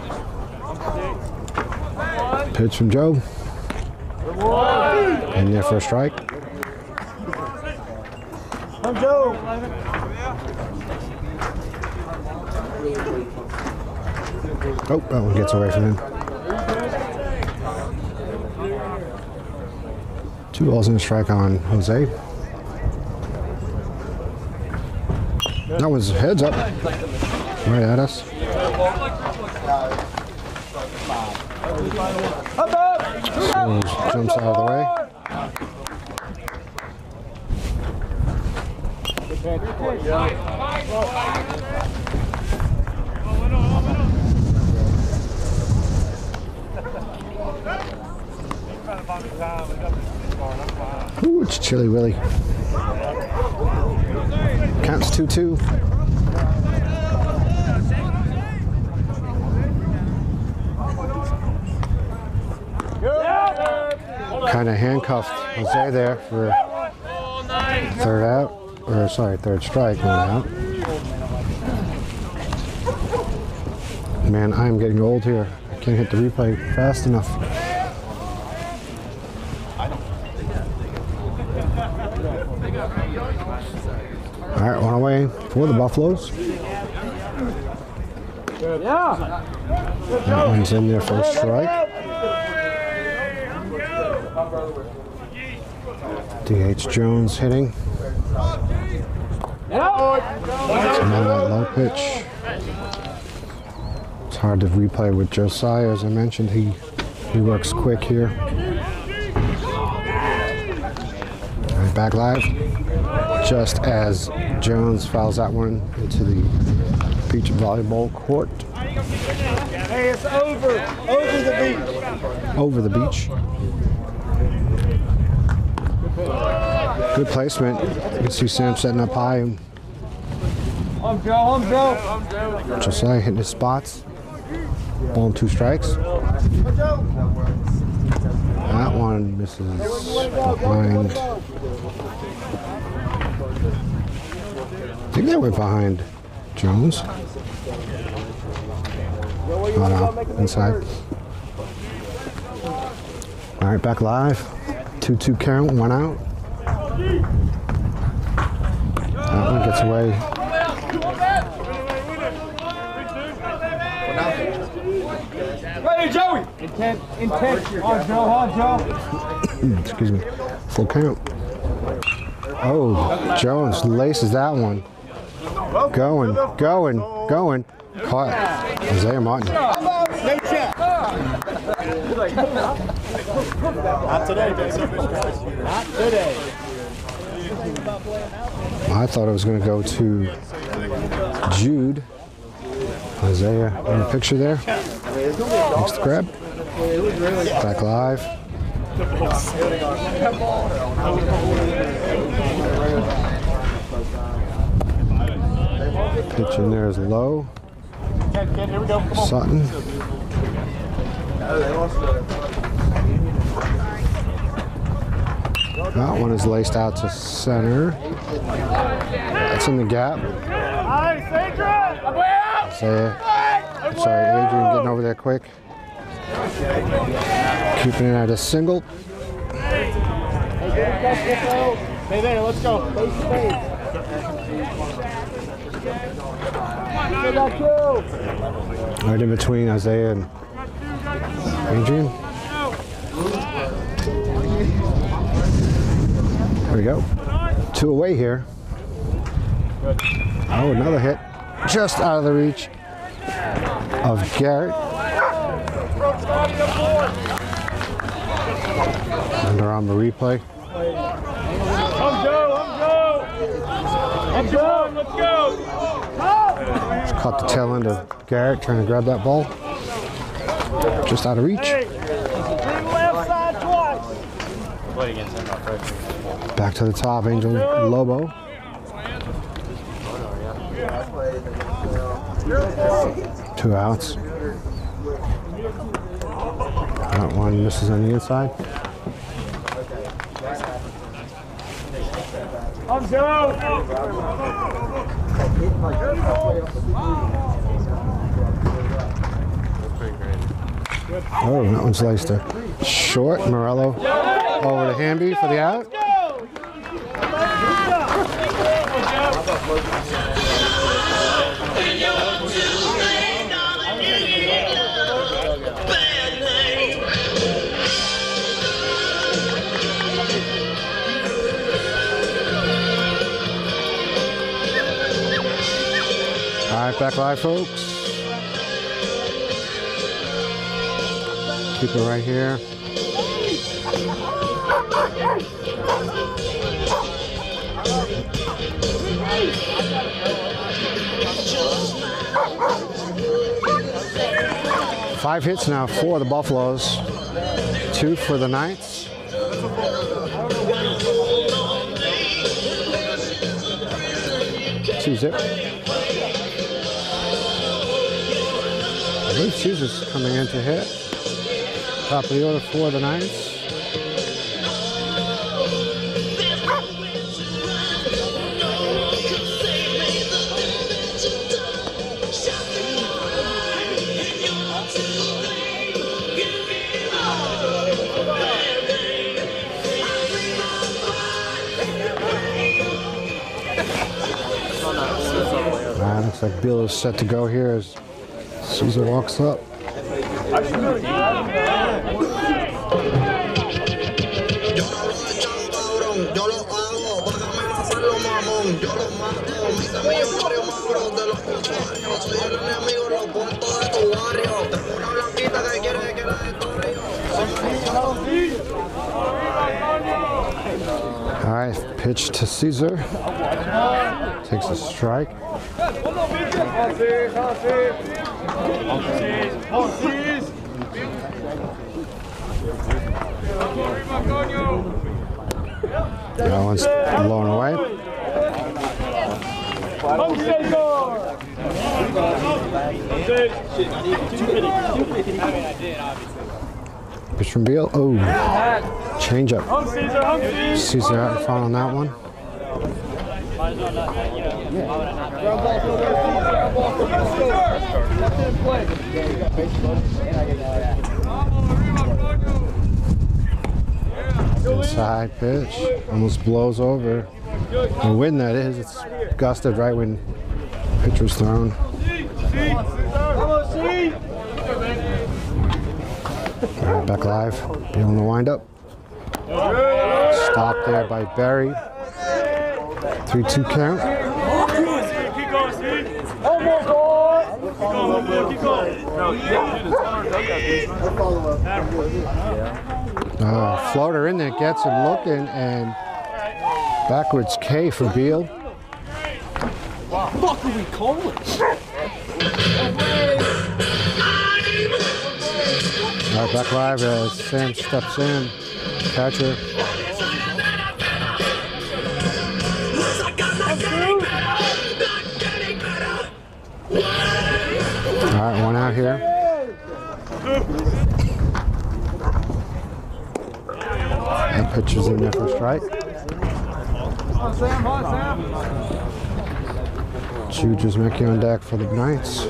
I'm Stick. Pitch from Joe. In there for a strike. Joe. Oh, that one gets away from him. Two balls and a strike on Jose. That one's heads up. Right at us. Jumps out of the way. Ooh, it's chilly, Willie. Counts 2 2. Kind of handcuffed Jose there for third out. Or, sorry, third strike out. Man, I am getting old here. I can't hit the replay fast enough. All right, one away for the Buffaloes. Yeah. That one's in there for a strike. DH Jones hitting. Then that low pitch. It's hard to replay with Josiah. As I mentioned, he he works quick here. Right, back live. Just as Jones fouls that one into the beach volleyball court. Hey, it's over. Over the beach. over the beach. Good placement. You can see Sam setting up high I'm Joe. I'm Joe. Josiah hitting his spots. Ball two strikes. That one misses behind. I think that went behind Jones. Oh no, inside. All right, back live. 2 2 count, one out. That one gets away. Hey, Joey. Intent. Intent. On Joe. On Joe. Excuse me. Full count. Oh, Jones laces that one. Going, going, going. Caught. Isaiah Martin. Not today, Not today. I thought it was going to go to Jude. Isaiah in the picture there. Makes the grab. Back live. Pitch in there is low. Sutton. That one is laced out to center. That's in the gap. It. Sorry, Adrian getting over there quick. Keeping it at a single. Hey, there, let's go. Right in between Isaiah and Adrian. There we go. Two away here. Oh, another hit. Just out of the reach of Garrett. Under on the replay. I'm Joe, I'm Joe. I'm Joe, let's go. Just caught the tail end of Garrett trying to grab that ball. Just out of reach. Bring left side twice. Back to the top, Angel Lobo. Two outs. That one misses on the inside. Oh, that one's laced to short. Morello over to Hamby for the out. All right, back live, folks. Keep it right here. Five hits now for the Buffaloes, two for the Knights. Two zip. I believe Caesar's coming in to hit. Top of the order for the Knights. Like Bill is set to go here as Caesar walks up. All right, pitch to Caesar. Takes a strike. That one's low and away. Pitch from Beal. Oh, change up. Caesar out in front on that one. Inside pitch. Almost blows over. The wind that is, it's gusted right when pitch was thrown. Right, back live. Beal in the windup. Stop there by Berry. 3-2 count. Keep going, see. One more goal. Keep going, one more, keep going. Uh, floater in there gets him looking and backwards K for Beal. fuck are we calling? All right, back live as Sam steps in. Catcher. Got one out here. That pitcher's in there for strike. Juju's Mickey on deck for the Knights.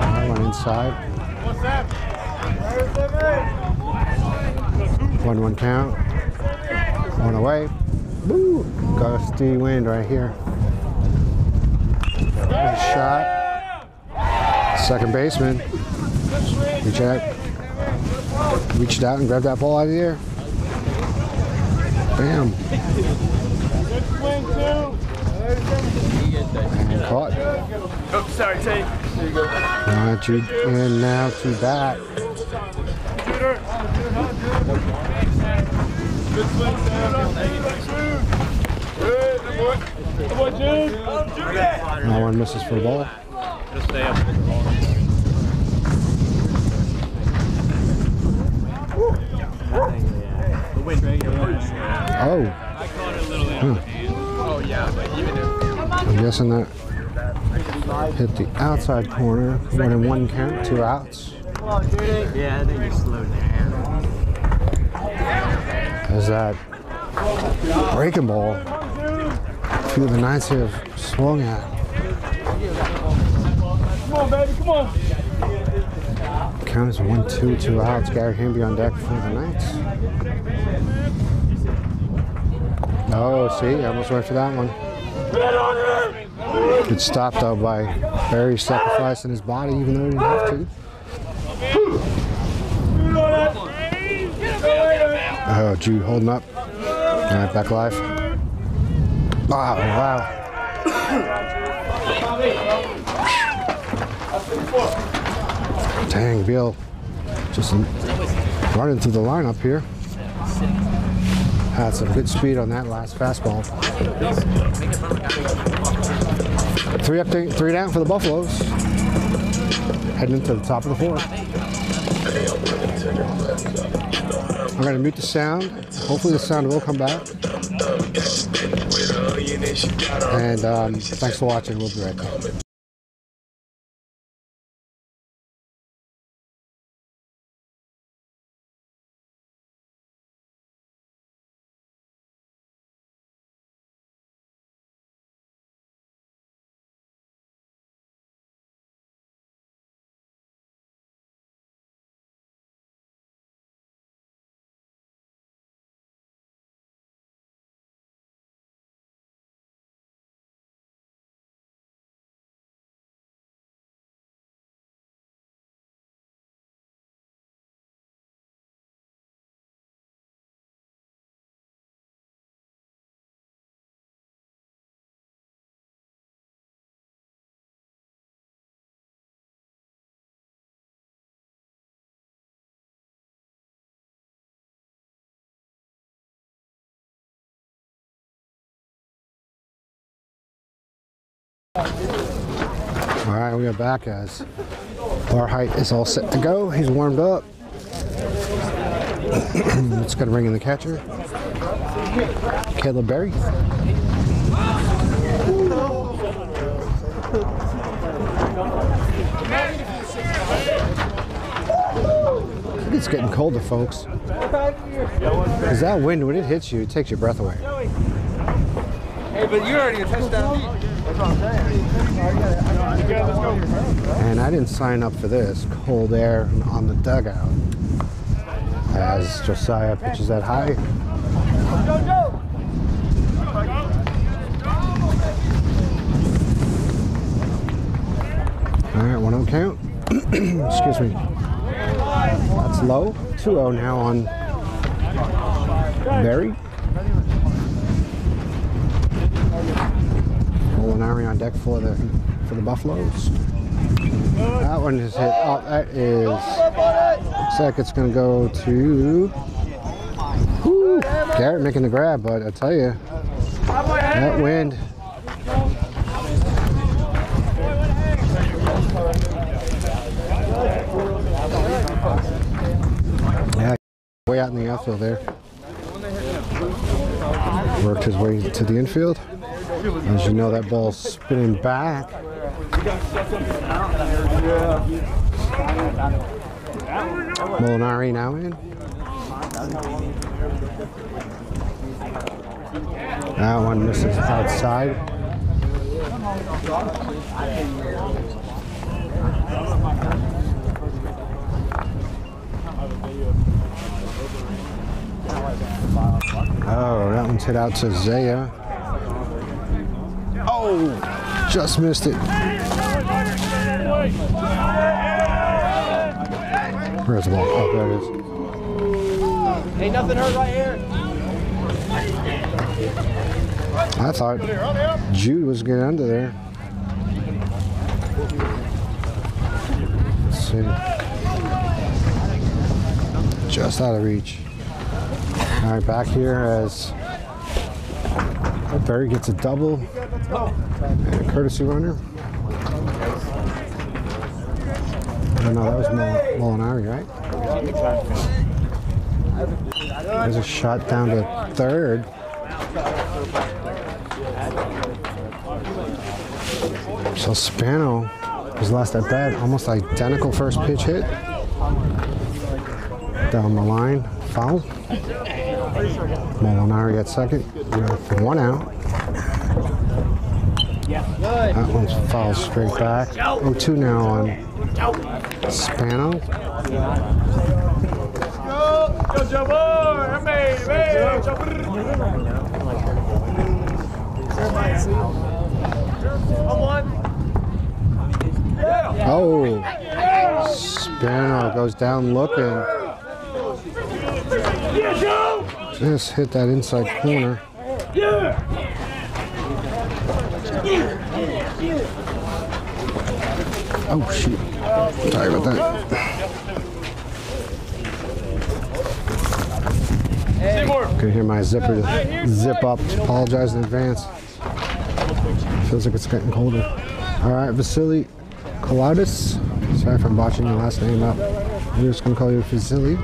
That one inside. One one count. One away. Woo! Gusty wind right here. Good shot. Second baseman. Reach out. Reached out and grabbed that ball out of the air. Bam. And caught. Oops, sorry, Tate. Now to, and now to bat. No one misses for the ball. Oh, I caught it a little in on the hand. Oh, yeah, but even if. I'm guessing that hit the outside corner. One and one count, two outs. Yeah, I think you slowed down. As that breaking ball, few of the Knights have swung at. Come on, baby, come on. Count is one, two, two outs. Gary Hamby on deck for the Knights. Oh, see, I almost went for that one. Good stop though by Berry sacrificing his body even though he didn't have to. Oh, Jude holding up. All right, back live. Wow, wow. Dang, Bill. Just running through the lineup here. Had some good speed on that last fastball. Three up, three down for the Buffaloes. Heading into the top of the fourth. I'm going to mute the sound. Hopefully the sound will come back. And um, thanks for watching. We'll be right back. All right, we are back as Bar Height is all set to go. He's warmed up. Let's go to bring in the catcher, Caleb Berry. It's getting colder, folks. Because that wind, when it hits you, it takes your breath away. Hey, but you're already a touchdown. And I didn't sign up for this cold air on the dugout. As Josiah pitches that high. All right, 1 0 count. Excuse me. That's low. 2 0 now on Berry. Molinari on deck for the for the Buffaloes. That one is hit. Oh, that is. Looks like it's going to go to. Garrett making the grab, but I tell you, that wind. Yeah, way out in the outfield there. Worked his way to the infield. As you know, that ball's spinning back. Molinari now in. That one misses outside. Oh, that one's hit out to Zaya. Oh, just missed it. Where's the ball? Oh, there it is. Ain't nothing hurt right here. I thought Jude was getting under there. Let's see. Just out of reach. All right, back here as Berry gets a double Oh. courtesy runner. Oh, no, that was Mol- Molinari, right? There's a shot down to third. So Spano, his last at bat, almost identical first pitch hit. Down the line, foul. Molinari at second, one out. That one's fouled straight back. 0-2 now on Spano. Go, Joe Boy! Hey, hey, Joe Come on. Oh, Spano goes down looking. Just hit that inside corner. Oh shoot. Sorry about that. Could hear my zipper zip up. Apologize in advance. Feels like it's getting colder. All right, Vasily Kolaudis. Sorry if I'm botching your last name up. I'm just gonna call you Vasily.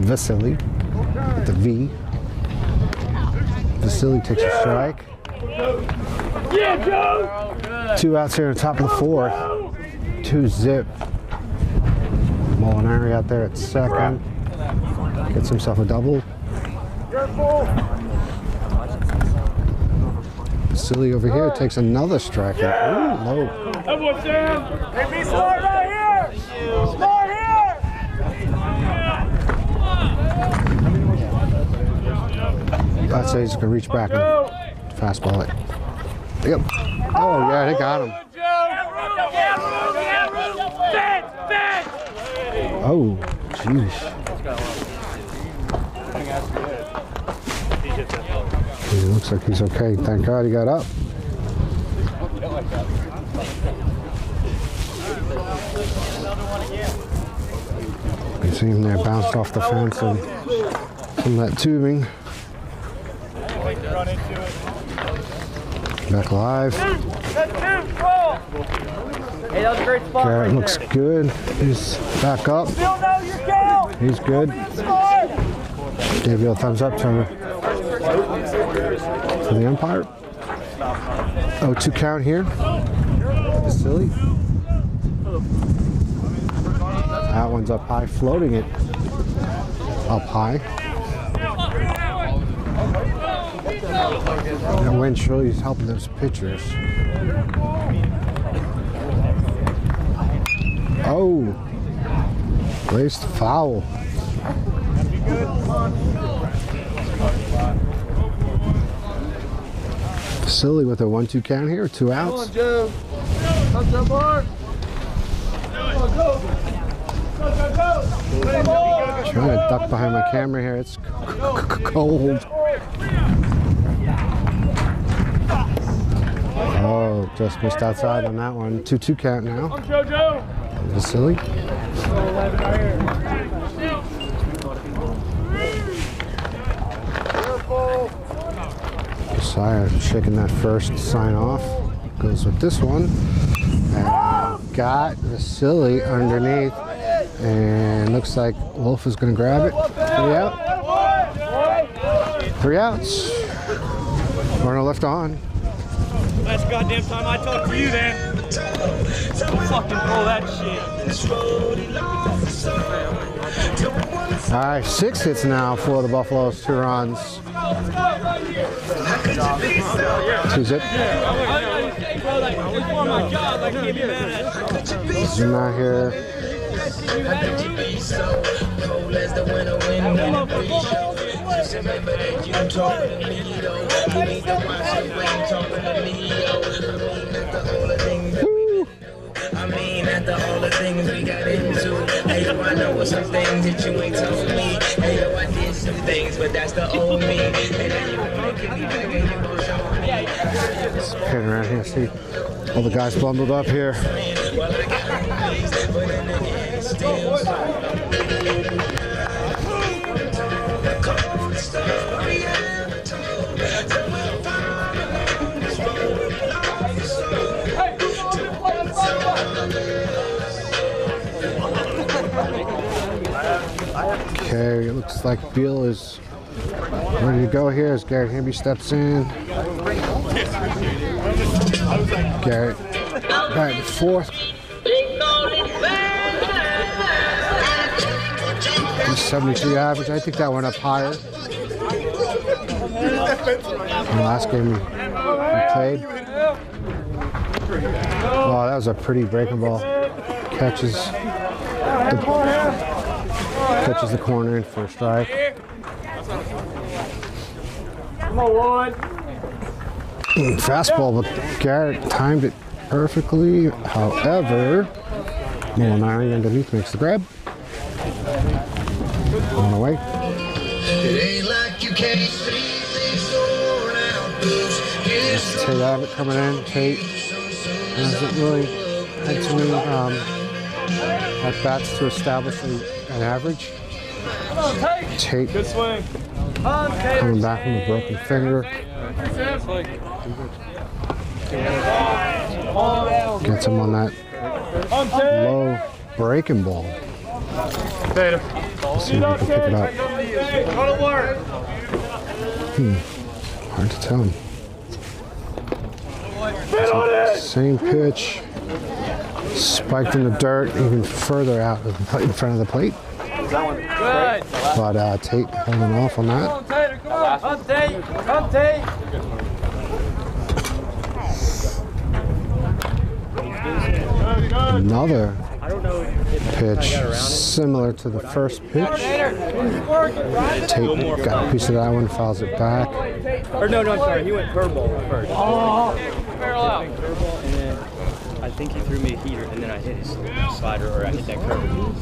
Vasily. With the V. Vasily takes a strike. Yeah, Joe! Two outs here on top of the fourth. Two zip. Molinari out there at second. Gets himself a double. Vasily over here takes another strike. Ooh, low. That was Sam. Hey, be smart right here. Smart here. I'd say he's gonna reach back and fastball it. Oh yeah, they got him. Oh, jeez. He looks like he's okay. Thank God he got up. You see him there bounced off the fence and from that tubing. Back live. Hey, that was a great spot Garrett right looks there. good. He's back up. Still know your count. He's good. Gave you a thumbs up to, to the umpire. Oh, two count here. Silly. That one's up high, floating it up high. And surely is helping those pitchers. Oh, placed foul. Silly with a one-two count here, two outs. Joe. Come, Joe go. Come. Trying to duck behind my camera here. It's cold. Oh, just missed outside on that one. Two-two count now. Come, Joe, Joe. Vasily. I'm shaking that first sign off. Goes with this one. And got Vasily underneath. And looks like Wolf is going to grab it. Three out. Three outs. We're on. Last goddamn time I talked to you, then. Don't fucking pull that shit. All right, six hits now for the Buffaloes. Two runs. Two zip. Before my job, I can't be mad at Zoom out here. Remember that you talking to me. You need to watch you talking to me, yo. I mean, after all the things we got into. Hey, yo, I know some things that you ain't told me. Hey, yo, I did some things, but that's the old me. And now you. Hitting around here. See all the guys bundled up here. Okay, it looks like Beal is ready to go here as Garrett Hamby steps in. Garrett back to fourth. He's 73 average. I think that went up higher. Last game we played. Oh, that was a pretty breaking ball. Catches the, catches the corner in for a strike. Come on, one. Fastball, but Garrett timed it perfectly. However, Molinari underneath makes the grab. On the way. It ain't like you can't see things going out those years. Tate Abbott coming in. Tate hasn't really had too many um, at bats to establish a, an average. Tate Good swing. Coming back from a broken finger. Gets him on that low breaking ball. Tater. See if he can pick it up. Go. Hard to tell. It. Same pitch. Spiked in the dirt, even further out of the plate- in front of the plate. Good. But uh, Tate holding off on that. Come on, Tater. Come on. On, Tate. On, Tate. Another pitch similar to the first pitch. Tate got a piece of that one, fouls it back. Or no, no, I'm sorry. He went curveball first. Barrel out. Curveball, and then I think he threw me a heater, and then I hit his slider, or I hit that curve.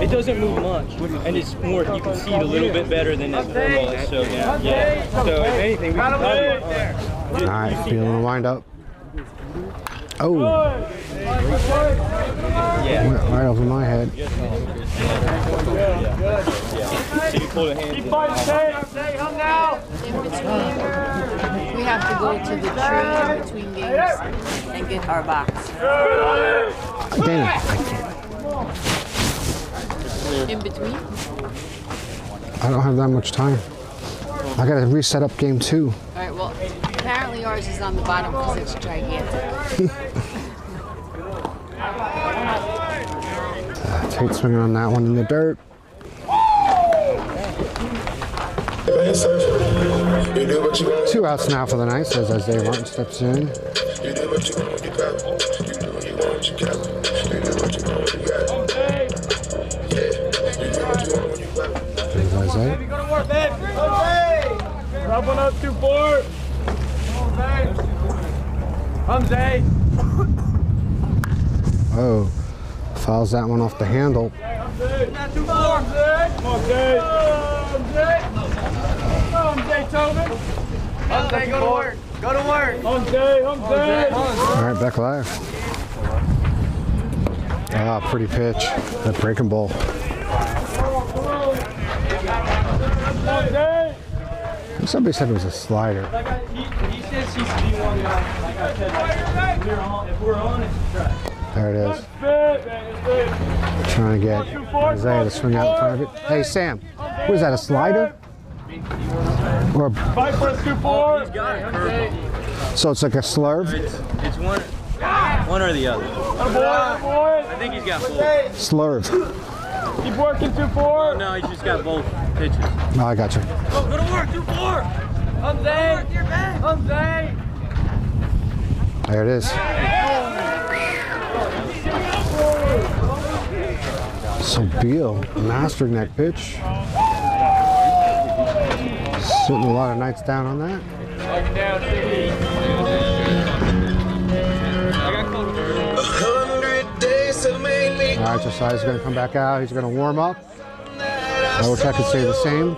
It doesn't move much, and it's more, you can see it a little bit better than that curveball is, so yeah. yeah. So if anything, we can Got him probably, in there. All right, feeling a wind up. Oh, went right over my head. So you pull the hand. Keep fighting, Tate. Stay home now. In between. We have to go to the tree in between games and get our box. Damn it, I can't. In between? I don't have that much time. I gotta reset up game two. All right, well, apparently ours is on the bottom because it's gigantic. Uh, Tate swinging on that one in the dirt. You do what you want, Two outs now for the night, says Isaiah Martin steps in. you do what you want, you got. You do what you want, you got. You do what you want, you got. Yeah, you do what you want, you got. There's Isaiah. Go to work, babe. Okay. Drop one up, two, four. Come, Zay. Oh, fouls that one off the handle. Not too far. Come on, Zay. Come, Zay. Come, Zay, Tobin. Come, Zay, go to work. Go to work. Come, Zay. All right, back live. Ah, pretty pitch. That breaking ball. Somebody said it was a slider. Like I, he, he says he's the one guy, like I said, if we're on, if we're on, it's a track. There it is. Spit, man. Spit. Trying to get Isaiah to swing out in front of it. Hey, Sam, what is that, a slider? Or Fight for two oh, four. He's got a so it's like a slurve. It's, it's one, one or the other. Oh, boy, oh, boy. I think he's got both. Slurve. Keep working, two four. No, he's just got both pitches. Oh, I got you. Oh, go to work, two four. I'm Zay. I'm Zay. There it is. So Beal mastering that pitch. Sitting a lot of nights down on that. All right, Josiah's going to come back out. He's going to warm up. I wish I could say the same.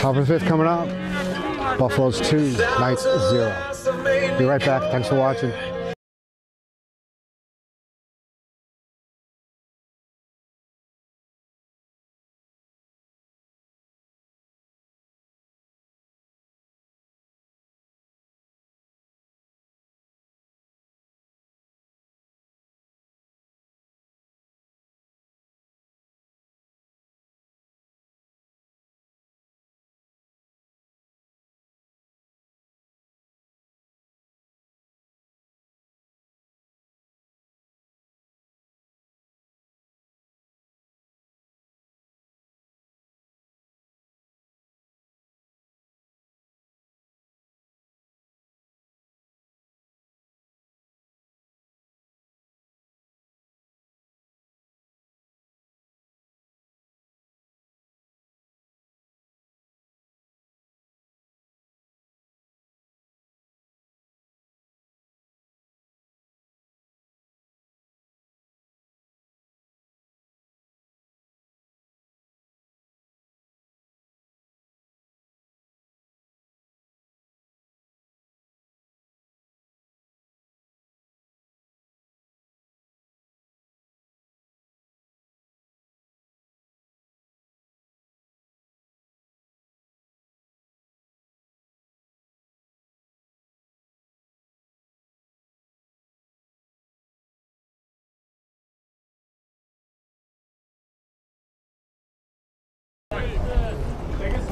Top of the fifth coming up. Buffalo's two, Knights zero. Be right back. Thanks for watching.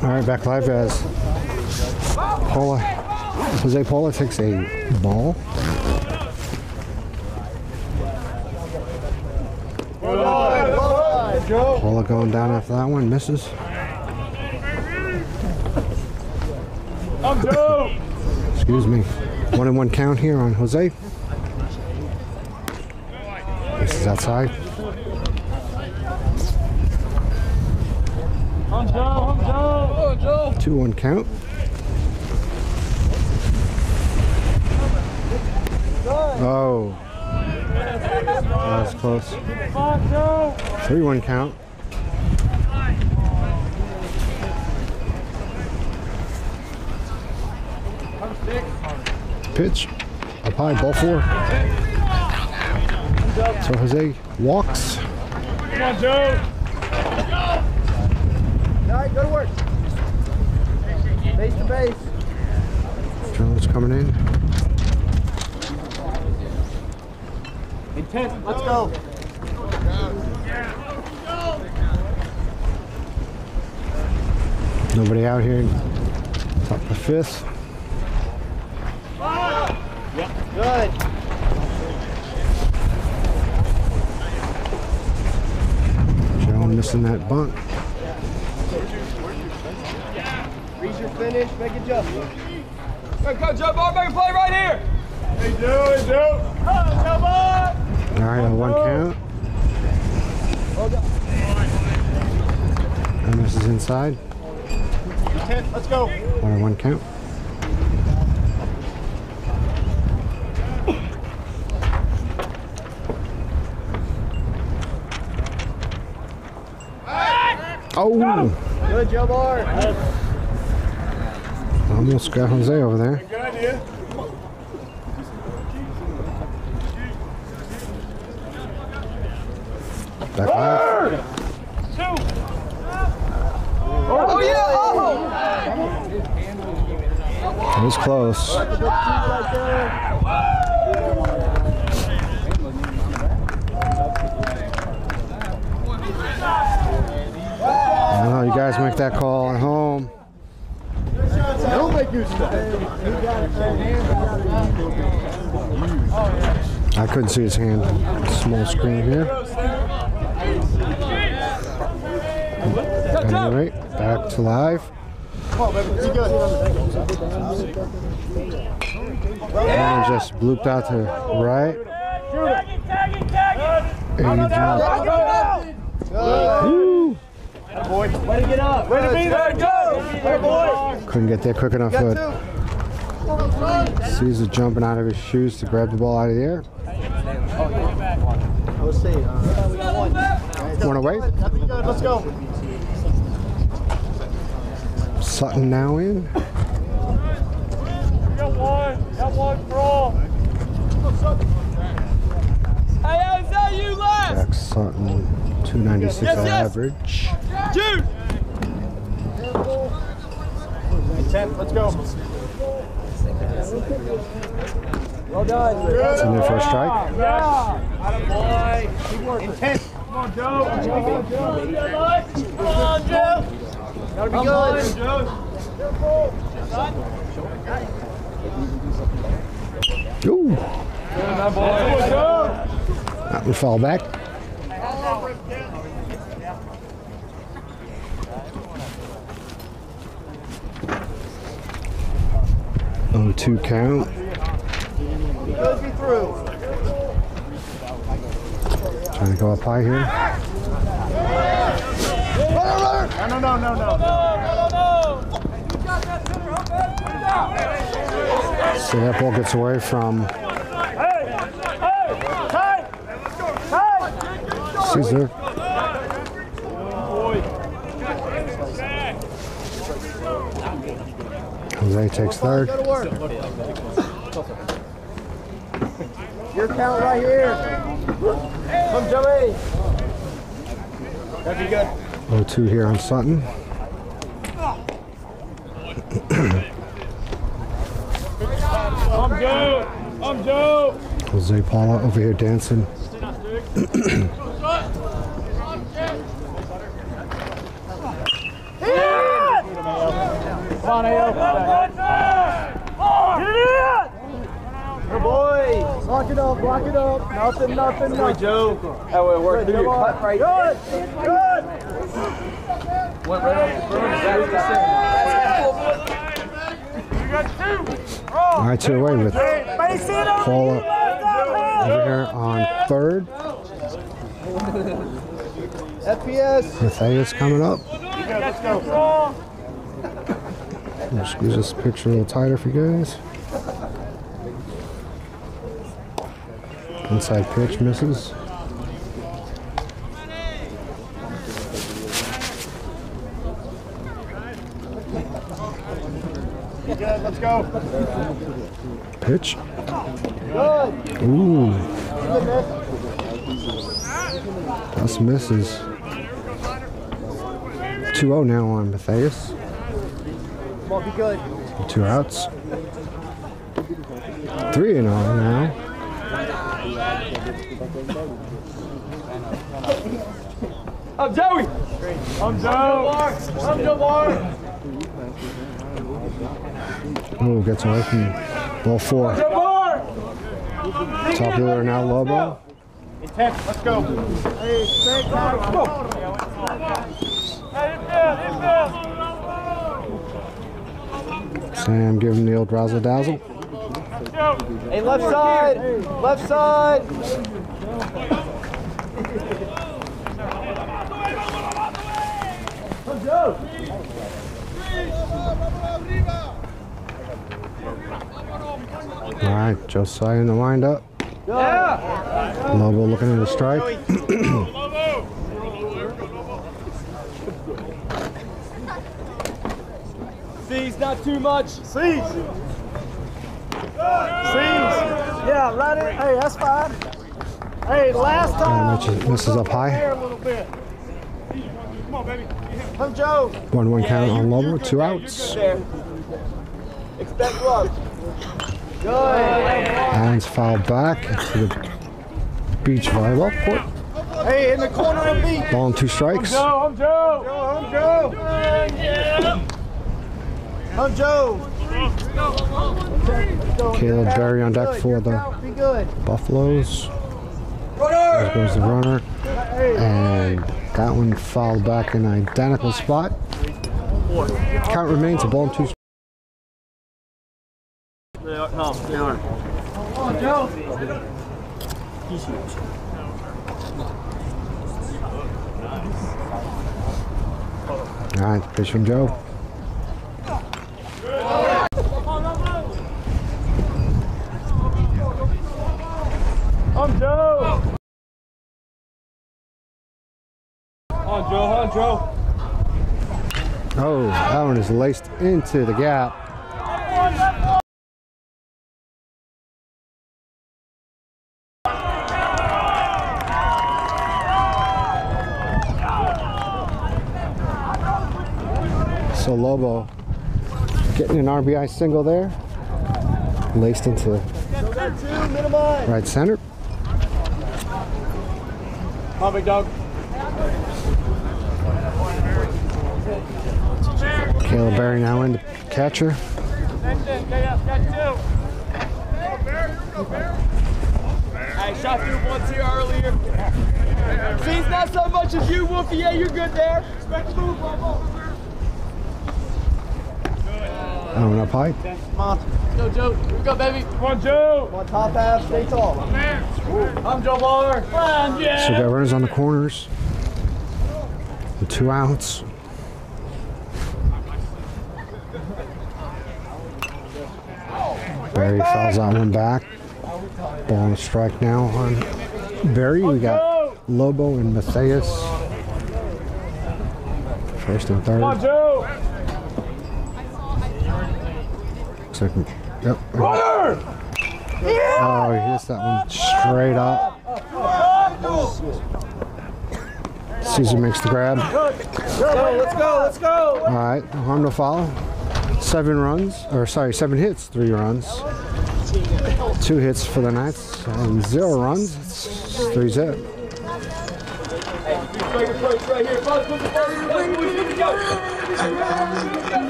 All right, back live as Paula, Jose Paula takes a ball. Paula going down after that one, misses. I'm Joe. Excuse me. One and one count here on Jose. This is outside. I'm Joe. I'm Joe. Two one count. Oh. That was close. On. Three one count. Pitch. Up high, ball four. So Jose walks. Come on, Joe. Go to work. Base to base. Jones coming in. Intent. Let's go. Nobody out here. Top of the fifth. Good. Jones missing that bunt. Reach your finish. Make a jump. Go, go, Joe. Ball, make a play right here. Hey, Joe. Hey, Joe. Oh, Joe, ball. All right, a one count. And this is inside. Intent. Let's go. One and one count. Oh, Good, Joe Bar. Almost got Jose over there. Good idea. Back. Oh, yeah. Oh. It was close. Oh, you guys make that call at home. Don't make you I couldn't see his hand. Small screen here. Anyway, back to live. And just blooped out to right. And he jumped. Woo! Way to get up. Way to be there. Go. Way, boy. Couldn't get there quick enough, but Caesar jumping out of his shoes to grab the ball out of the air. Let's see. One away. that'd be good. Let's go. Sutton now in. Got one. Got one for all. Hey, is that you last? Jack Sutton, 296 Yes, yes. average. Jude. Ten. Let's go. Well done. It's in there for a strike. Yeah. Intent. Come on, Joe. Come on, Joe. Come on, Joe. Gotta be good. Ooh, Come on, Joe. that one fell back. Oh, two count. Trying to go up high here. No, no, no, no, no. So that ball gets away from Caesar. Jose takes third. Go to work. Your count right here. Come, Joey. That'd be good. 0-2 here on Sutton. I'm Joe. I'm Joe. Jose Paula over here dancing. Come on, AO. Get it Good boy. Lock it up, lock. Nothing, nothing, nothing. Joe. That way, work through your cut right Good, good. Went right off the broom. You got. All right, two away with Paula over here on third. FPS. Matthias coming up. Let's go. I'll squeeze this picture a little tighter for you guys. Inside pitch misses. Let's go. Pitch. Good. Ooh, that's misses. 2-0 now on Matthias. Two outs. 3 and 0 now. I'm Joey. I'm Joe. I'm Joe Bar. Ooh, gets away from ball four. Joe Bar. Top dealer now Lobo. Intent. Let's go. Hey, straight back. Go. Hey, infield, infield. Sam giving the old razzle dazzle. Joe. Hey, left side. Left side. All right, Josiah in the windup. Yeah. Lobo looking at the strike. C's not too much. Seize. Seize. Yeah, right in. Hey, that's fine. Hey, last time. misses, misses up There high. a little bit. Come on, baby. Come, Joe. 1-1 count on Lobo. Two outs. Expect love. Good. Allen's fouled back to the beach volleyball court. Hey, in the corner of me. Ball and two strikes. Joe, I'm Joe. I'm Joe. I'm Joe. Caleb Berry on deck for the Buffaloes. There goes the runner. And that one fouled back in an identical spot. Count remains a ball and two. No, they aren't. Oh, Joe. He's huge. Right, pitch from Joe. I'm Joe. On Joe, on Joe. Oh, that one is laced into the gap. So Lobo getting an RBI single there. Laced into right center. Come on, big dog. Caleb Berry now in the catcher. I shot through once here earlier. See, it's not so much as you, Wolfie. Yeah, you're good there. Respect the move, Bobo. That one up high. Come on. Let's go, Joe. Here we go, baby. Come on, Joe. Come on, top half. Stay tall. I'm there. I'm Joe Baller. Come on, So yeah. we got runners on the corners. The two outs. Berry fouls that one back. Ball on a strike now on Berry. We got Lobo and Matthias. First and third. Come on, third. Joe. Second. Yep. Runner. Oh, he hits that one straight up. Cesar makes the grab. Let's go, let's go, let's go. All right, harm no foul. Seven runs, or sorry, seven hits, three runs. Two hits for the Knights, and zero runs. It's three zip.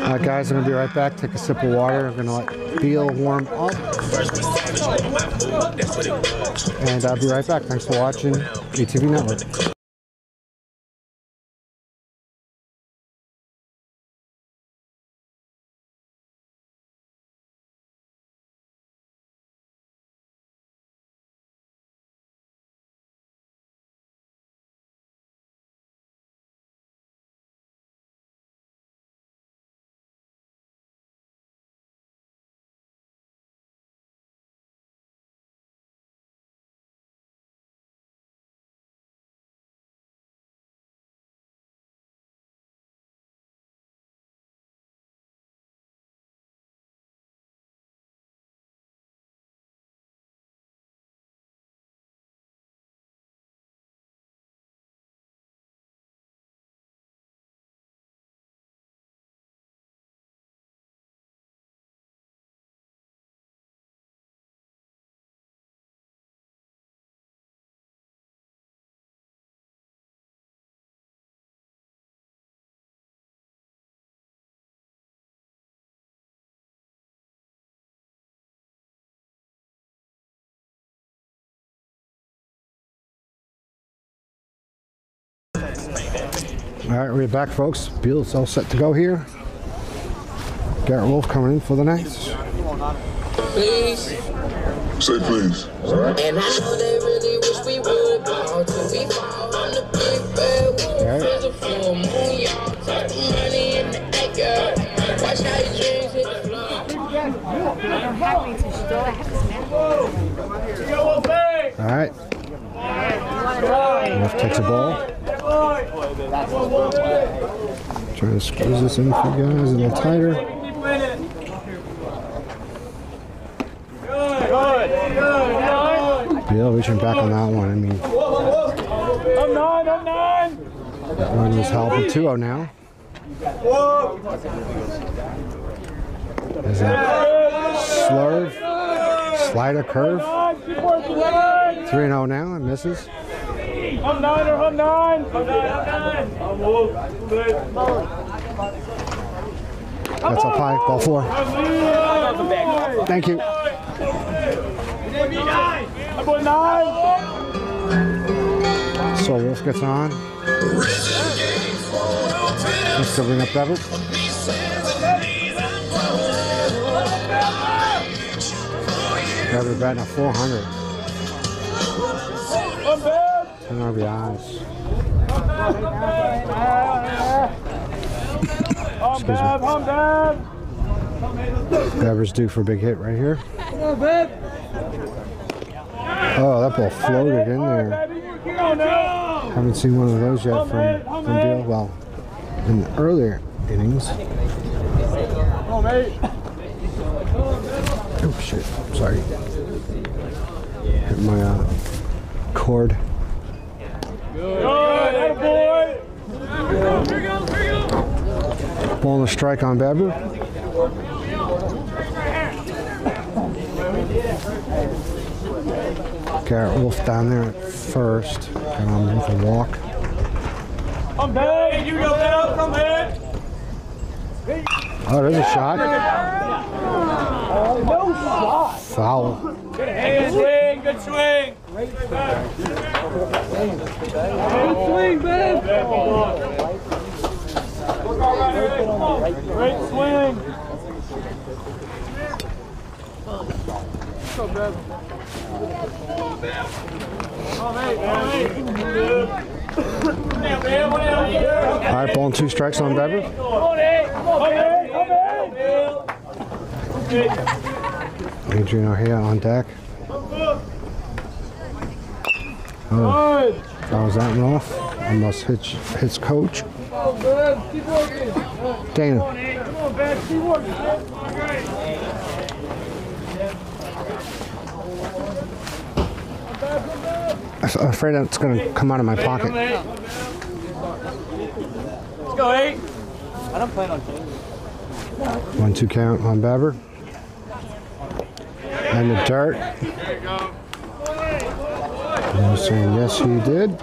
Right, guys, I'm gonna be right back. Take a sip of water. I'm gonna let Beal warm up, and I'll be right back. Thanks for watching ATV Network. All right, we're back, folks. Beal's all set to go here. Garrett Wolf coming in for the night. Please. Say please. And I know they really wish we would bow till we fall on the big bad wolf. Alright. There's a full moon, y'all. Got the money in the acre. Watch how your dreams hit the floor. I'm happy to still have this man. Go, Wolfie. All right, Wolf takes a ball. Trying to squeeze this in for you guys a little tighter. Good, good, good. Beal reaching back on that one. I mean, I'm nine, I'm nine. run was helping 2-0 now. Is that slurve, slider curve? Nine, keep working, nine. 3-0 now and misses. Hum nine or hum nine. Hum nine, hum nine. That's up high. Ball four. Thank you. Nine. So Wolf gets on. Let's bring up Bevel. Bevel batting a 400. 10 RBIs. Excuse me. Bever's due for a big hit right here. Oh, that ball floated in there. Haven't seen one of those yet from, from Beal. Well, in the earlier innings. Oh, shit. Sorry. Hit my uh, cord. Good. Boy. Ball and a strike on Bever. Garrett Wolf down there at first. Got on with a walk. Hum bad. You go down. Come in. Oh, there's a shot. No shot. Foul. Good hand. Swing. Good swing. Good swing, man. Great swing. Come on, mate. Come on, mate. All right, ball and two strikes on Bever. Come on, Ed. Come on. Come on, Ed. Adrian O'Hara on deck. Oh, Good. fouls that one off. Almost hits, hits coach. Come on. Keep working. Dana. Come on, Ben. Keep working. I'm afraid that's going to come out of my pocket. Let's go, eight. I don't plan on changing. One two count on Bever. And the dirt. And I'm saying yes, he did.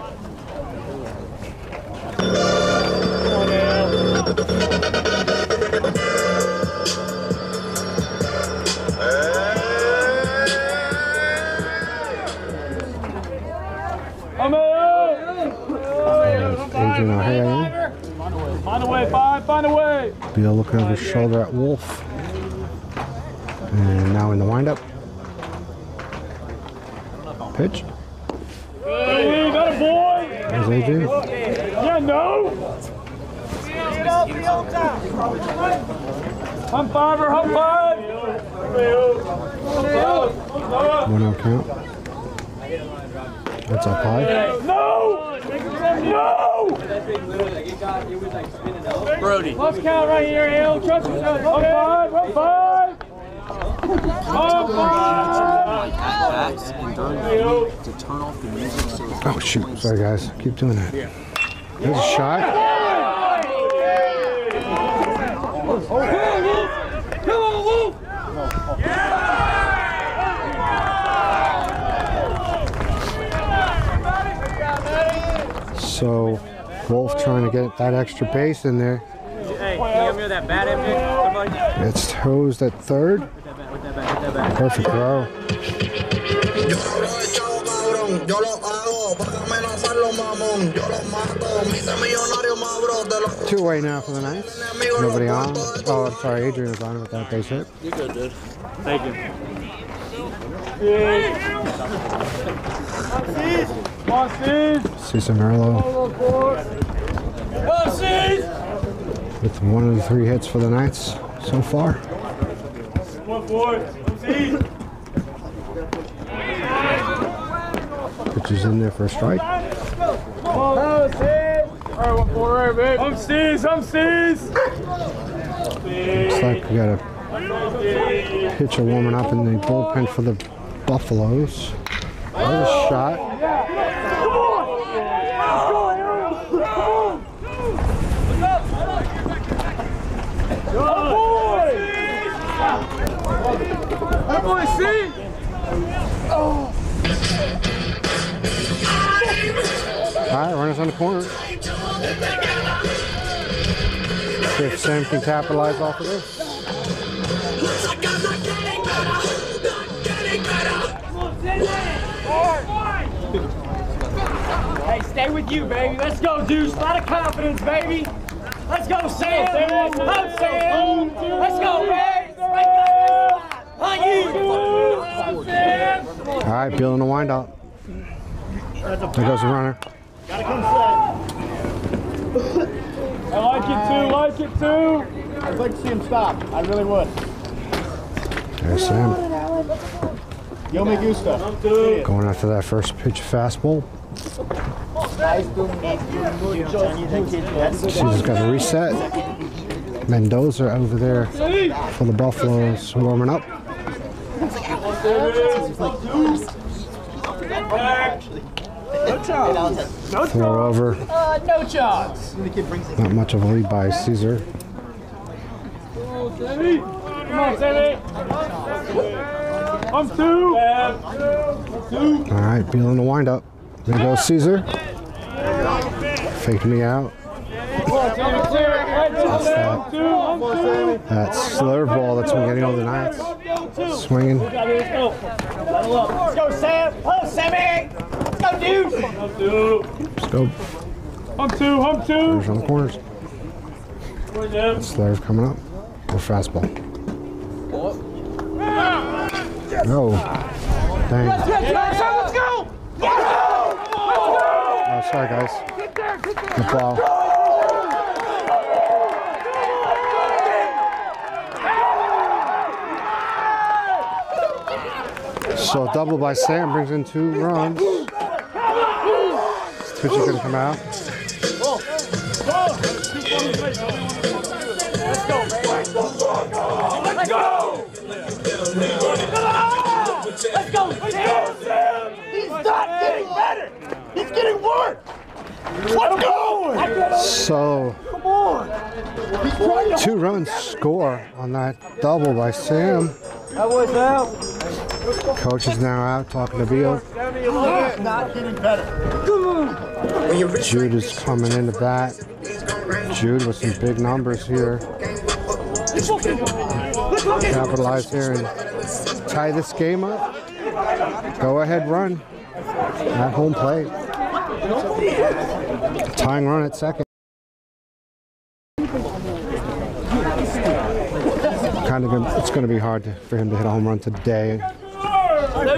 I'm out. Adrian O'Hara Find a way, five. Find a way. Beal looking over his shoulder at Wolf. And now in the windup. Pitch. Hey, got a boy. There's Adrian. Yeah, no. I'm five or I'm five. One out count. That's up high. No! No! Brody. Let's count right here, Hill. Trust yourself. I'm five. I'm five. Oh shoot! Sorry guys. Keep doing that. There's a shot. Come on, Wolf. So Wolf trying to get that extra base in there. Hey, can you give me that bat? It's toes at third. Perfect throw. Yo lo he cabrón, yo lo hago para amenazarlo mamón, yo los mato, mis millonarios más bro, de los Two away now for the Knights. Nobody on. Oh, I'm sorry. Adrian was on with that base hit. You're good, dude. Thank you. Come on, Steve. Cesar Merlo Come on, Steve. with one of the three hits for the Knights so far. Come on, boy. Steve. Pitches in there for a strike. Come on, Steve. All right, one four right, babe. I'm Steve's. I'm Steve's. Looks like we got a pitcher warming up in the bullpen for the Buffaloes. There's a shot. Come on. Let's go, Aaron. Come on. Good boy. Boy, Steve. Runners on the corner. See if Sam can capitalize off of this. Hey, stay with you, baby. Let's go, Deuce. A lot of confidence, baby. Let's go, Sam. Come, Sam. Let's go, baby. On you. All right, Bill in the windup. There goes the runner. Gotta come set. I like it too, like it too. I'd like to see him stop. I really would. There's Sam Yo me gusta. going after that first pitch fastball. She's got a reset. Mendoza over there for the Buffaloes warming up. Throw over. Uh, no chance. Not much of a lead by Cesar. Come on, Sammy. I'm two. Two. All right, Beal in the windup. There goes Cesar. Faked me out. That's that, that slur ball that's been getting all the nights. Swinging. Let's go, Sam. Oh, Sammy. Let's go, dude. Let's go. I'm two. I'm two. Runners on the corners. Slurve coming up. Or fastball. No. Dang. Let's go. Oh, sorry, guys. Good ball. So a double by Sam brings in two runs. Tucci gonna come out? Let's go! Let's go, Sam! He's not getting better! He's getting worse! Let's go! So two runs score on that double by Sam. That was out. Coach is now out talking to Beal. Not getting better. Come on! Jude is coming into bat. Jude with some big numbers here. Capitalize here and tie this game up. Go ahead, run at home plate. Tying run at second. Kind of, it's going to be hard to, for him to hit a home run today. That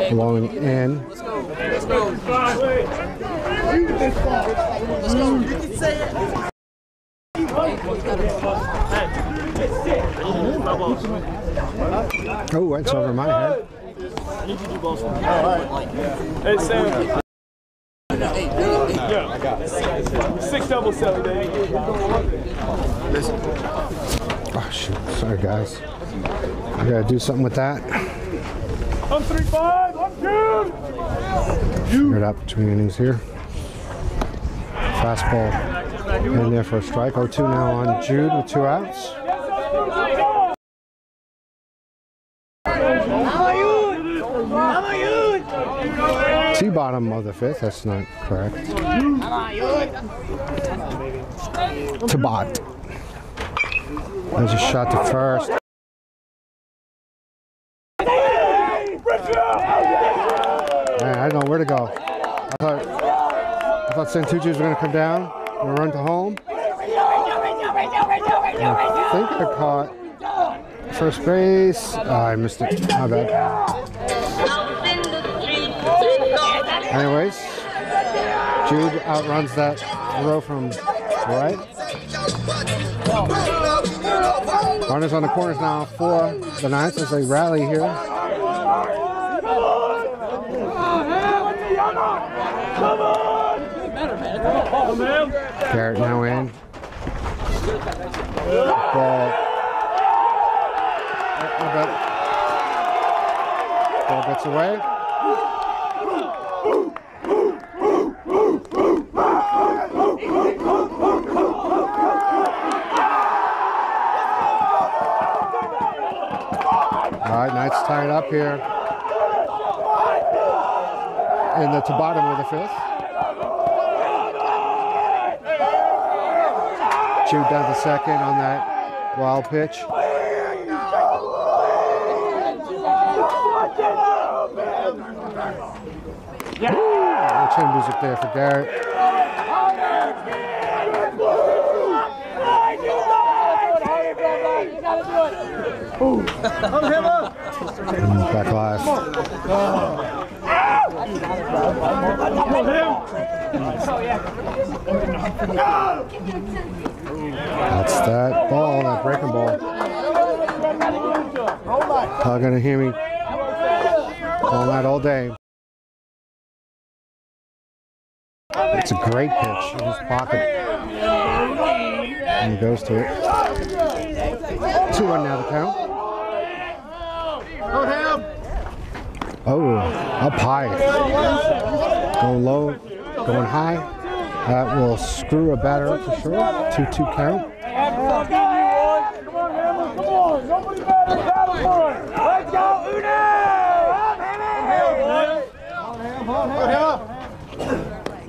is blowing in. Oh, that's over my head. Hey, Sam. Yeah. Six double seven, baby. Oh, shoot. Sorry, guys. I got to do something with that. I'm three five. I'm Jude. Figure it out between innings here. Fastball in there for a strike. 0-2 now on Jude with two outs. T-bottom of the fifth. That's not correct. To bot. There's a shot to first. Man, I don't know where to go. I thought I thought Santucci was going to come down and run to home. I think I caught first base. Oh, I missed it. My bad. Anyways, Jude outruns that throw from right. Runners on the corners now for the Knights as they rally here. Garrett now in. Ball. Ball gets away. coming up here in the bottom of the fifth. Chu down the second on that wild pitch. Yeah. Ooh, chin music there for Garrett. Ooh. Back live. That's that ball, that breaking ball. Not gonna hear me calling that all day. It's a great pitch in his pocket. And he goes to it. 2 1 now the count. Oh, up high. Going low, going high. That will screw a batter up for sure. 2 2 count. Come on, Hammer, come on. Nobody better California. Let's go,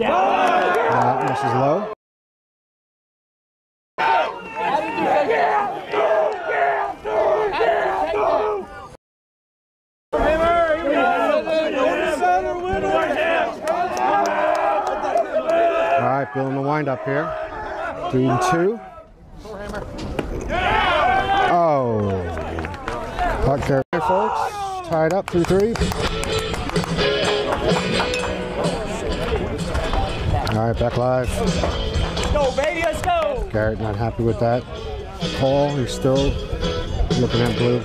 Uh, this is low. Building the wind up here. Three and two. Oh. Puck there, folks. Tied up 2 3. All right, back live. Go, baby, let's go. Garrett not happy with that call. He's still looking at blue.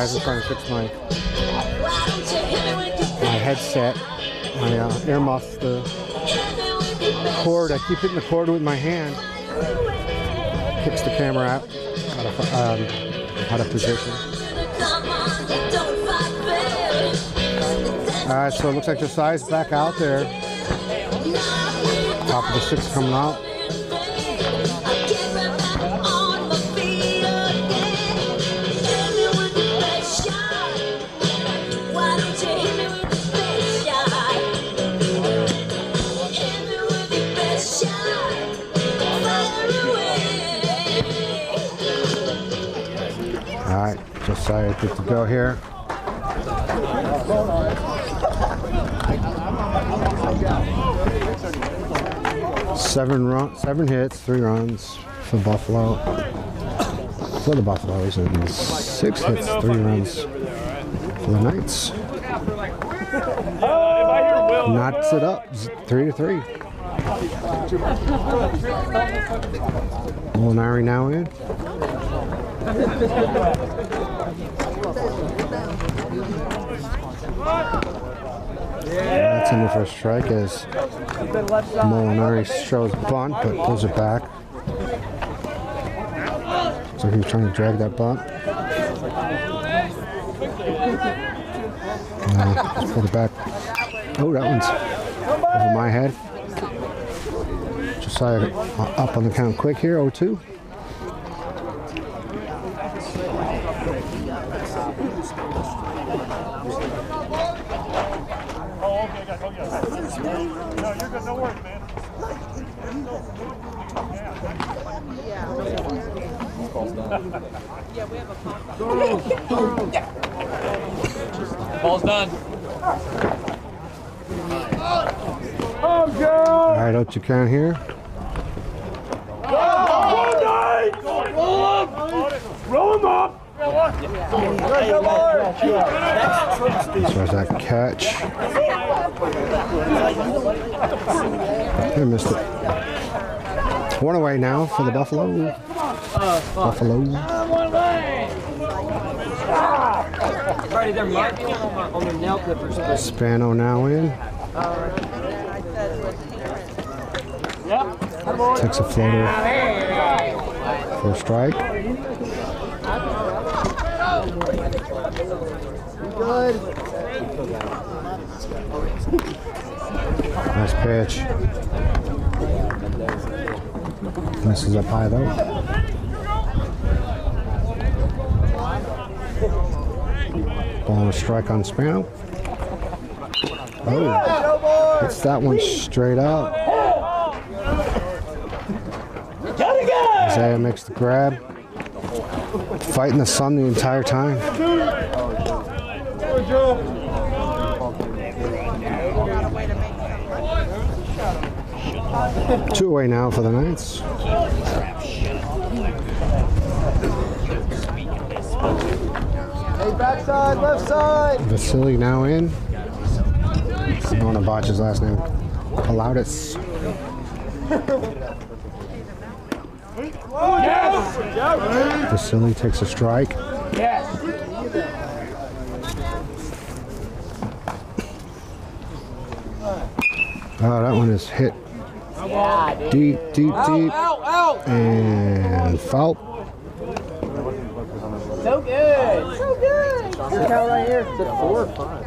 Guys, I'm trying to fix my my headset. My uh, earmuffs, the cord. I keep hitting the cord with my hand. Kicks the camera out out of, um, out of position. All right, so it looks like the size back out there. Top of the six coming out. Josiah, good to go here. Seven run, seven hits, three runs for Buffalo. For the Buffaloes, and six hits, three runs for the Knights. Knots it up, three to three. Molinari now in. That's in for first strike as Molinari shows bunt, but pulls it back. So he's trying to drag that bunt. No, pulled it back. Oh, that one's over my head. Josiah uh, up on the count quick here, 0-2. Oh, okay, I got oh, yeah. No, you're good. No worries, man. Ball's done. Oh, Joe. All right, out you count here. Roll him. Up. Far as that catch. I missed it. One away now for the Buffalo. Buffalo. Friday, they're marking on, my, on the nail clippers. but- Spano now in. Takes a floater for a strike. Nice pitch. Misses up high though. Ball strike on Spano. Oh, hits that one straight out. Isaiah makes the grab. Fighting the sun the entire time. Two away now for the Knights. Hey, backside, left side. Vasily now in. I don't want to botch his last name. Palaudis. Vasily takes a strike. Yes! Oh, that one is hit deep, deep, deep, Out, out. and foul. So good. So good. Your count right here. Is it four or five?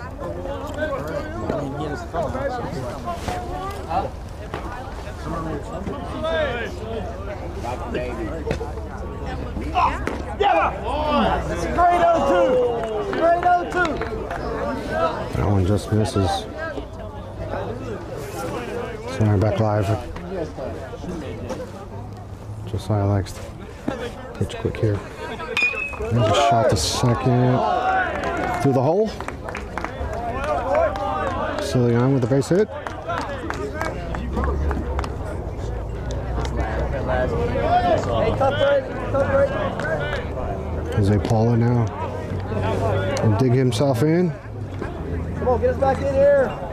Great 0-2. Great 0-2. That one just misses. Center back live. Josiah likes to pitch quick here. There's a shot to second. Through the hole. Silly on with the base hit. Jose Paula now. And dig himself in. Come on, get us back in here.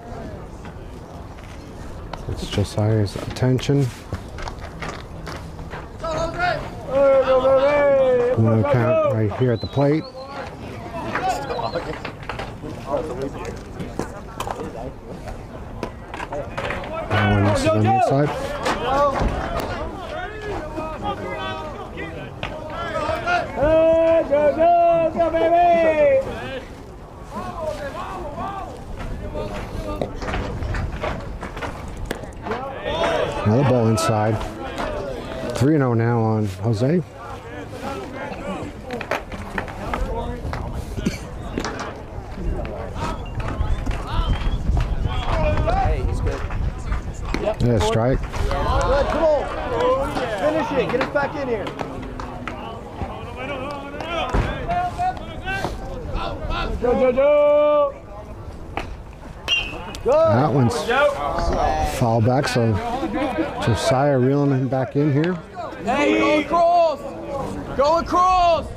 Josiah's attention. Count right here at the plate. Misses on the inside. Hey, go, go, go, baby. Ball 3 0 now on Jose. Yeah, strike. Good, come on. Finish it. Get us back in here. Go, go, go. That one's foul back, so Josiah reeling him back in here. Hey, go across. Go across.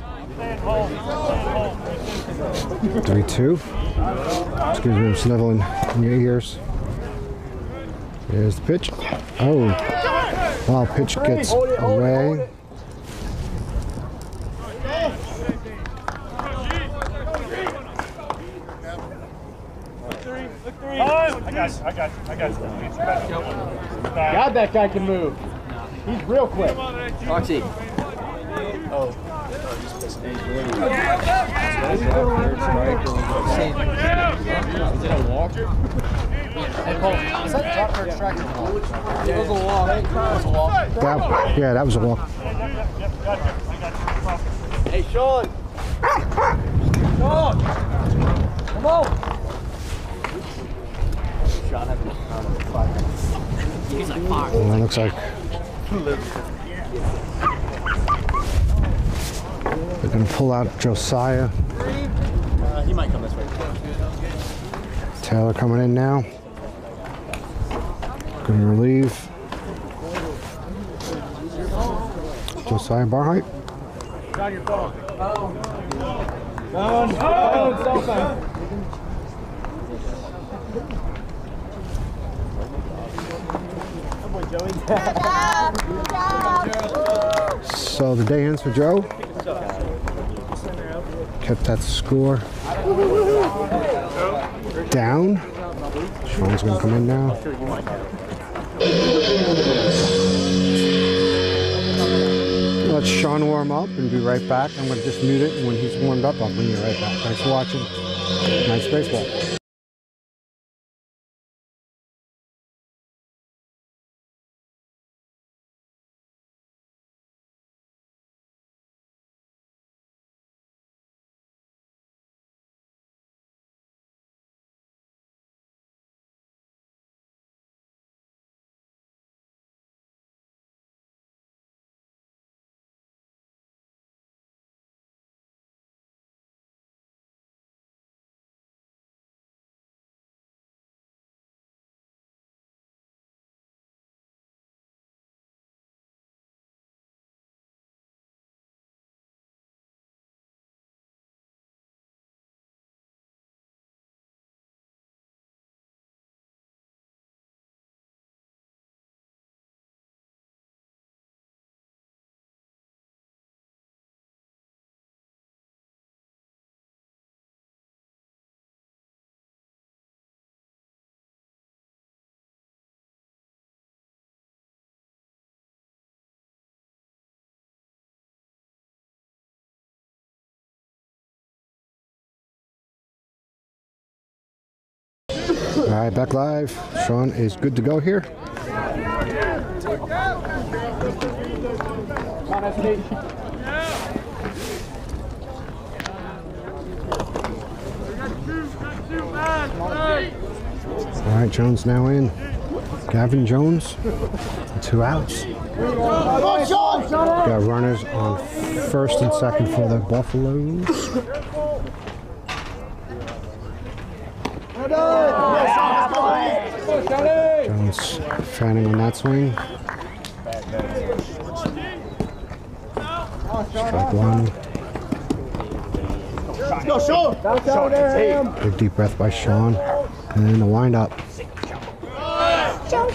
3 2. Excuse me, I'm sniveling in your ears. There's the pitch. Oh, wow, pitch gets Hold it, hold it, hold away. it. I got you, I got you, I got you. God, that guy can move. He's real quick. Foxy. Oh. That, yeah, that was a walk. Hey, Sean. Sean. Come on. Well, that looks like they're going to pull out Josiah. Uh, he might come this way. Taylor coming in now. To relieve Josiah Barheight. Done. Done. Stop time. So the day ends for Joe. Kept that score down. Sean's gonna come in now. Let Sean warm up and be right back. I'm gonna just mute it. and When he's warmed up, I'll bring you right back. Thanks for watching. Nice baseball. All right, back live. Sean is good to go here. All right, Jones now in. Gavin Jones, two outs. Got runners on first and second for the Buffaloes. Jones fanning on that swing. Strike one. Let's go, Sean. Big deep breath by Sean. And then the windup.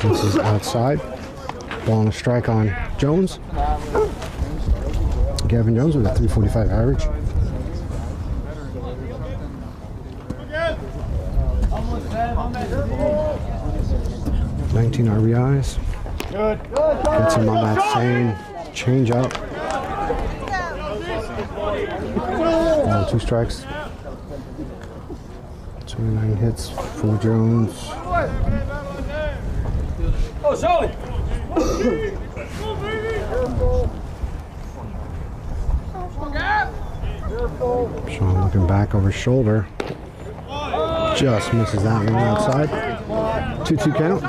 This is outside. Ball and a strike on Jones. Gavin Jones with a 345 average. Nineteen RBIs. Good. Gets him on that same change up. Ball, two strikes. 29 hits for Jones. Oh, Charlie. Sean looking back over his shoulder. Just misses that one outside. 2 2 count.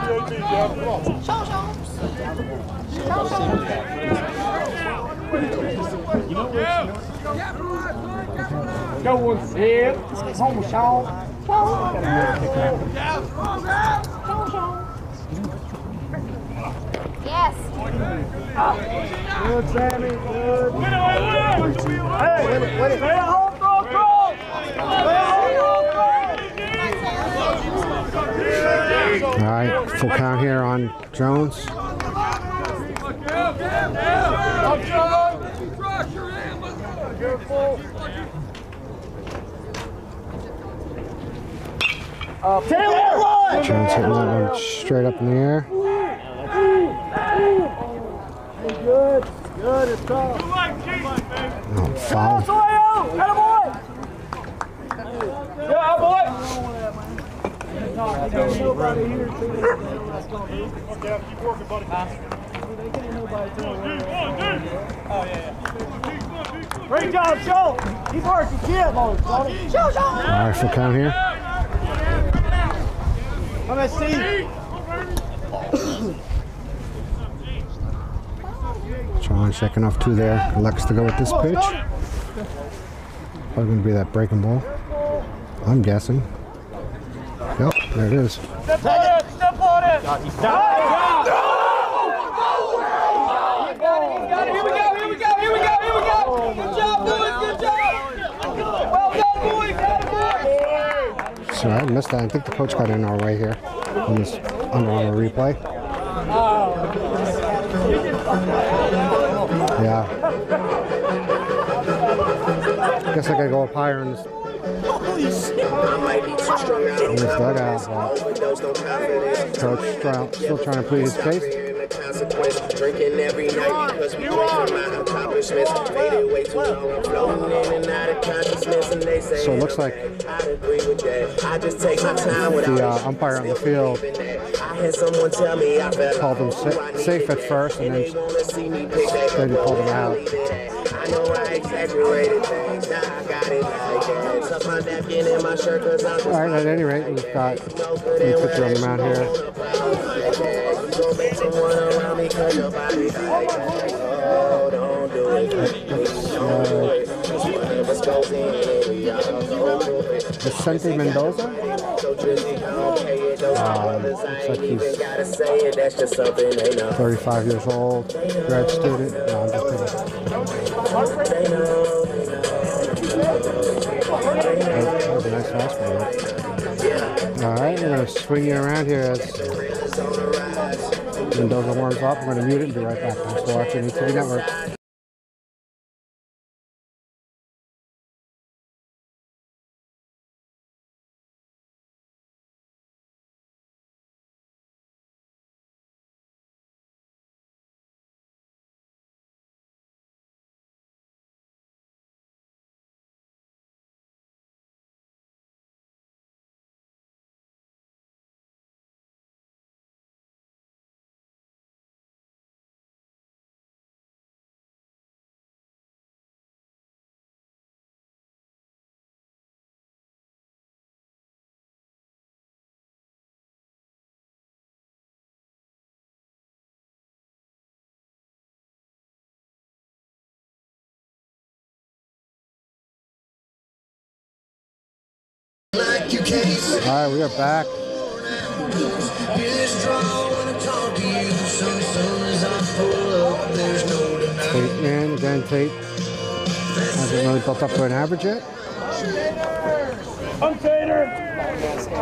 Go one, Sid. Home, Sean. Yes. Good, Sammy. Good. Hey, stay at home, throw, throw. Stay at home, throw. All right, full count here on Jones. Taylor! Jones hitting that one straight up in the air. Good. Good. It's tough. Oh, foul. Yeah, boy! Nobody here Great job, Joe! He's working kid mode, Johnny. Show, show! All right, full count here. Come on, Steve. Sean checking off two there. Elects to go with this pitch. Probably going to be that breaking ball. I'm guessing. There it is. Step on it! Step on it! He Got it! Here we go! Here we go! Here we go! Here we go! Good job, boys! Good job! Well done! Sorry, I missed that. I think the coach got in our way here on this Under Armour replay. Yeah. Guess I gotta go up higher in this, I might be too strung out in compromise. dugout, confidence. Coach Stroud still trying to plead his case. Consequence. Drinking every night because we drink from my accomplishments. Faded way too long. I'm floating in and out of consciousness, and they say So it looks like. I agree with that. I just take my time without the uh, umpire on the field I had someone tell me I fell called him sa- safe at first and then he pulled him out. I know I exaggerated things. Now I got it like. Tuck my napkin in my shirt 'cause I'm just All right, at any rate, we've got the picture on the mound here. You gon' make someone around me 'cause your body like that. Don't do it. Don't do it. Whatever's goes in, we all go through it. Vicente Mendoza? So drizzy, I don't pay it. Those Um, looks like ain't gotta say it. That's just something they know. 35 years old, grad student. No, fastball. All right, we're going to swing you around here as Mendoza warms up. We're going to mute it and be right back. Thanks for watching ETV Network. All right, we are back. Tate in again. Tate hasn't really built up to an average yet. I'm Tater.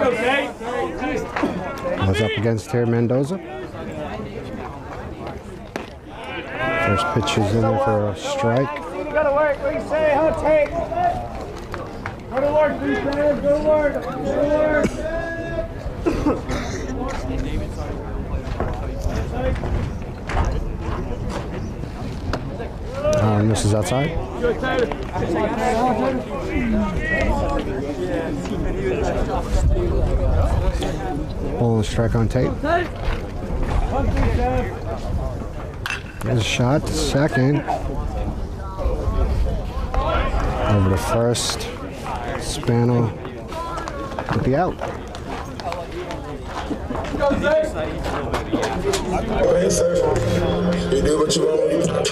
Okay. Was up against Terry Mendoza. First pitch is in there for a strike. Go to work, please, man. Go to work. Go to work. Uh, misses outside. Go, Tater. Ball and strike on Tate. There's a shot second. Over to first. Spano with the out. Go ahead, sir. You do what you want when you want.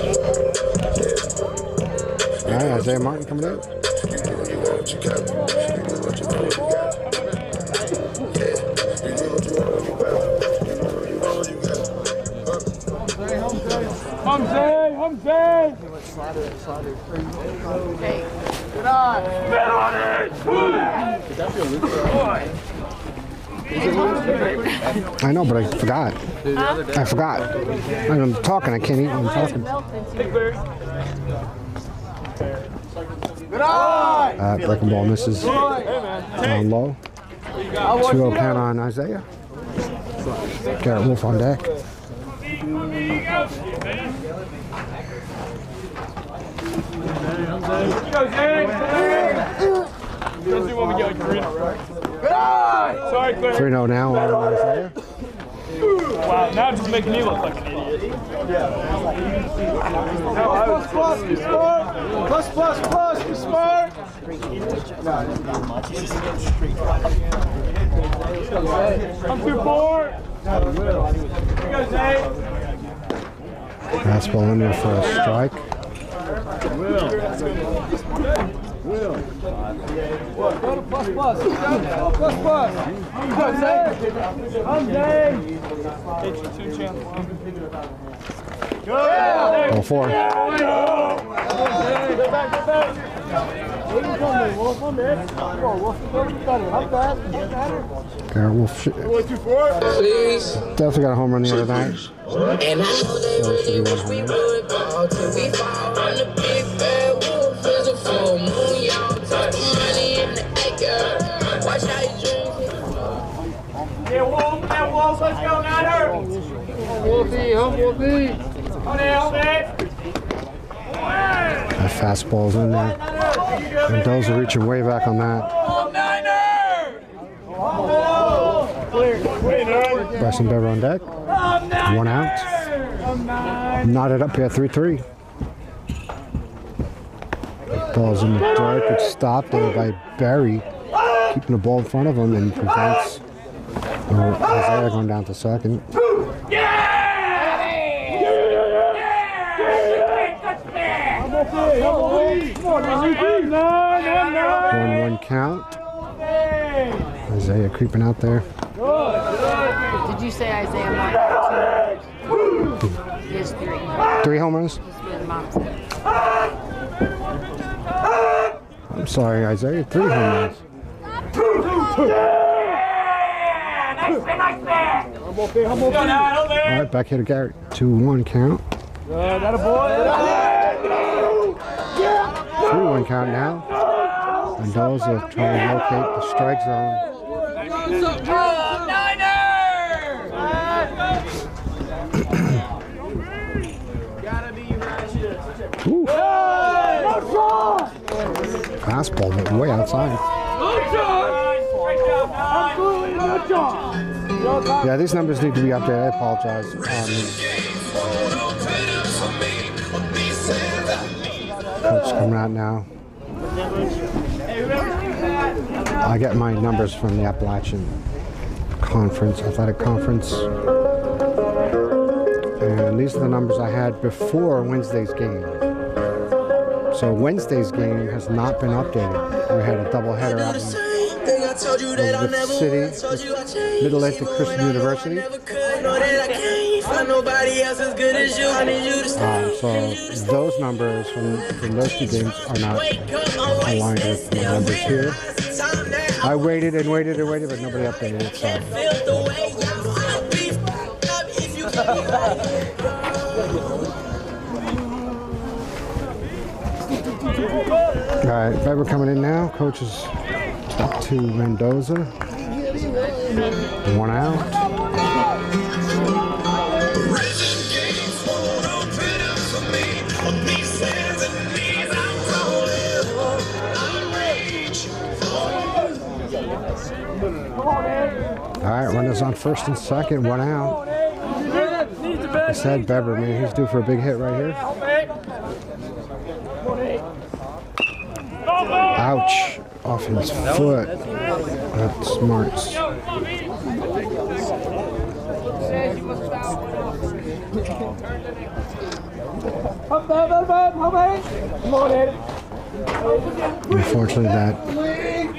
All right, Isaiah Martin coming in. You do what you want, what you got. You do what you want, what you got. Yeah. You do what you want, what you got. You do what you want, what you got. Humzay, Humzay. I know, but I forgot. I forgot. I'm talking. I can't eat I'm talking. Uh, breaking ball misses down low. 2-0 count on Isaiah. Garrett Wolf on deck. Go, Zay. Let's do when we get like three in a row. Good on. Sorry, Claire. 3-0 now. Wow, now it's just making me look like an idiot. Plus, plus, be smart. Plus, plus, plus, be smart. I'm too bored. You guys, Fastball in there for a strike. Go plus, plus. Plus, plus. I'm Zay. I'm Zay. Get you two chance. Good. Ball four. Go back, go back. Garrett Wolf sh- Please. definitely got a home run the other night. And I know they it should be really wish we would ball till we fall on the big bad wolf. Is a full moon, y'all. Talk money in the acre. Watch how you drink. Yeah, Wolf, yeah, Wolf, let's go, Niner. Wolfie, hum, Wolfie. Hold it, hold it. That fastball's in there. Are reaching way back on that. Bryson Bever on deck. One out. Knotted up here, 3 3. Ball's in the dark. It's stopped there by Berry, keeping the ball in front of him and prevents Isaiah going down to second. One one count. Isaiah creeping out there. Did you say Isaiah Martin? He has three. Three home runs. That's what his mom said. I'm sorry, Isaiah. Three home runs. All right, back here to Garrett. 2 1 count. 3 1 count now. Mendoza trying to locate the strike zone. Ooh. Fastball went way outside. Yeah, these numbers need to be updated. I apologize. Um, coach coming out now. I get my numbers from the Appalachian Conference, Athletic Conference. And these are the numbers I had before Wednesday's game. So Wednesday's game has not been updated. We had a doubleheader out in never City. Middle Atlantic Christian University. Never could. Know that I can't find nobody else as good as you. I need you to stay. Uh, so those numbers from, from those two games are not aligned with my numbers here. I waited and waited and waited, but nobody updated it. So Feel the way y'all wanna be f***ed up if all right, Bever coming in now. Coach is up to Mendoza. One out. Right, runners on first and second. One out. I said Bever, man, he's due for a big hit right here. Ouch. Off his foot. That's smarts. Unfortunately, that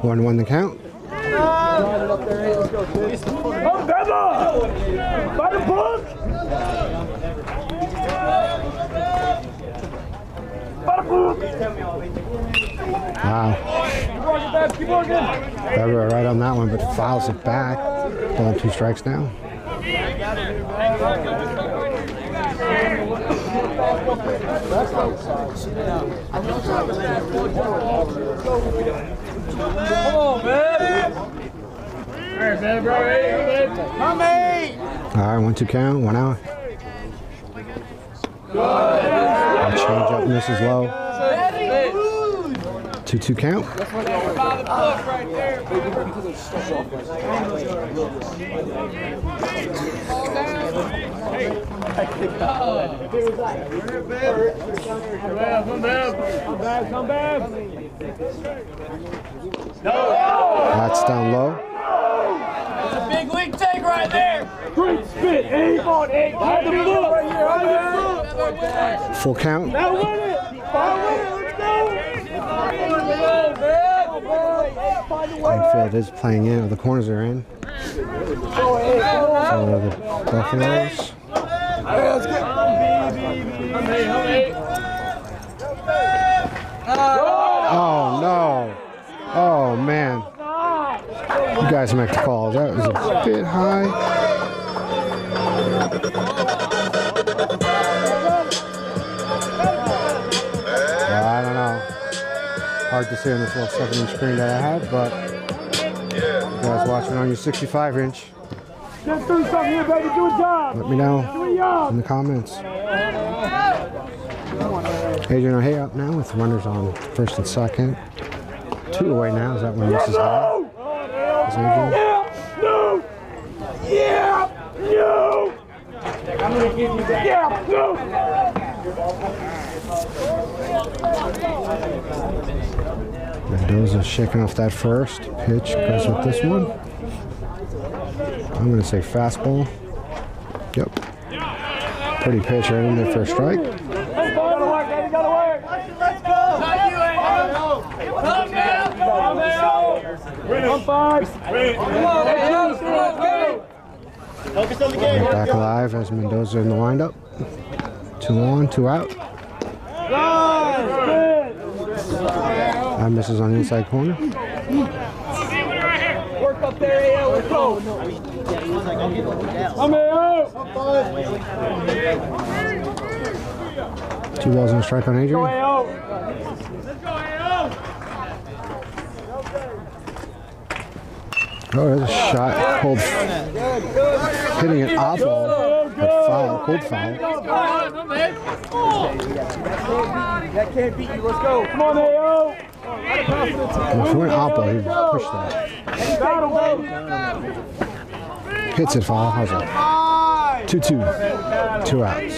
One one the count. Wow. Bever right on that one, but fouls it back. Ball two strikes now. All right, one two count, one out. Change up misses low. Two two count. That's down low. Big league take right there. Great spit. On eight. Full count. Win it. Win it. Infield is playing in, the corners are in. So the Buffaloes. Oh no! Oh man! You guys make the call. That was a bit high. Hard to see on this little 7 inch screen that I have, but you guys watching on your 65 inch, Let's do something here, baby. Do a job. let me know Do a job. in the comments. Adrian O'Hay up now with runners on first and second. Two away now. Is that one misses high? Is oh, Adrian? Yeah. No. Yeah. No. I'm gonna give you that. Yeah. No. Mendoza shaking off that first. Pitch goes with this one. I'm going to say fastball. Yep. Pretty pitch right in there for a strike. Focus on the game. Back alive as Mendoza in the windup. Two on, two out. That misses on the inside corner. Work up there, Ayo. Let's go. Come Ayo. Two balls and a strike on Go Adrian. Ayo. Let's go, Ayo. Oh, there's a shot. Cold. Hitting an odd ball. But foul. Cold foul. That can't beat you. Let's go. Come on, Ayo. If it odd ball, he'd push that. Hits it foul. How's that? 2 2. Two outs.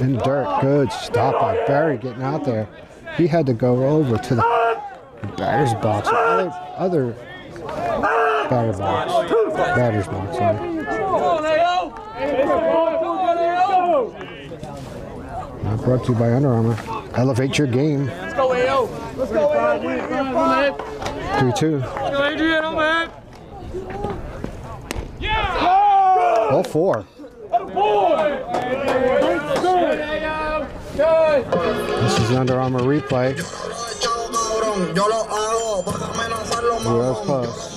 In the dirt. Good stop by Berry getting out there. He had to go over to the batter's box. Other, other batter box. Batter's box. Sorry. Come on, Ayo. Let's go, Ayo. Not brought to you by Under Armour. Elevate your game. Let's go, Ayo. Let's go, Ayo. Win win 3 2. Go, Adrian. I'm back. Yeah. All four. Boy. Good. Good. This is the Under Armour replay. Chao, yo lo hago, págame no hacerlo, Ooh, that was mamón. close.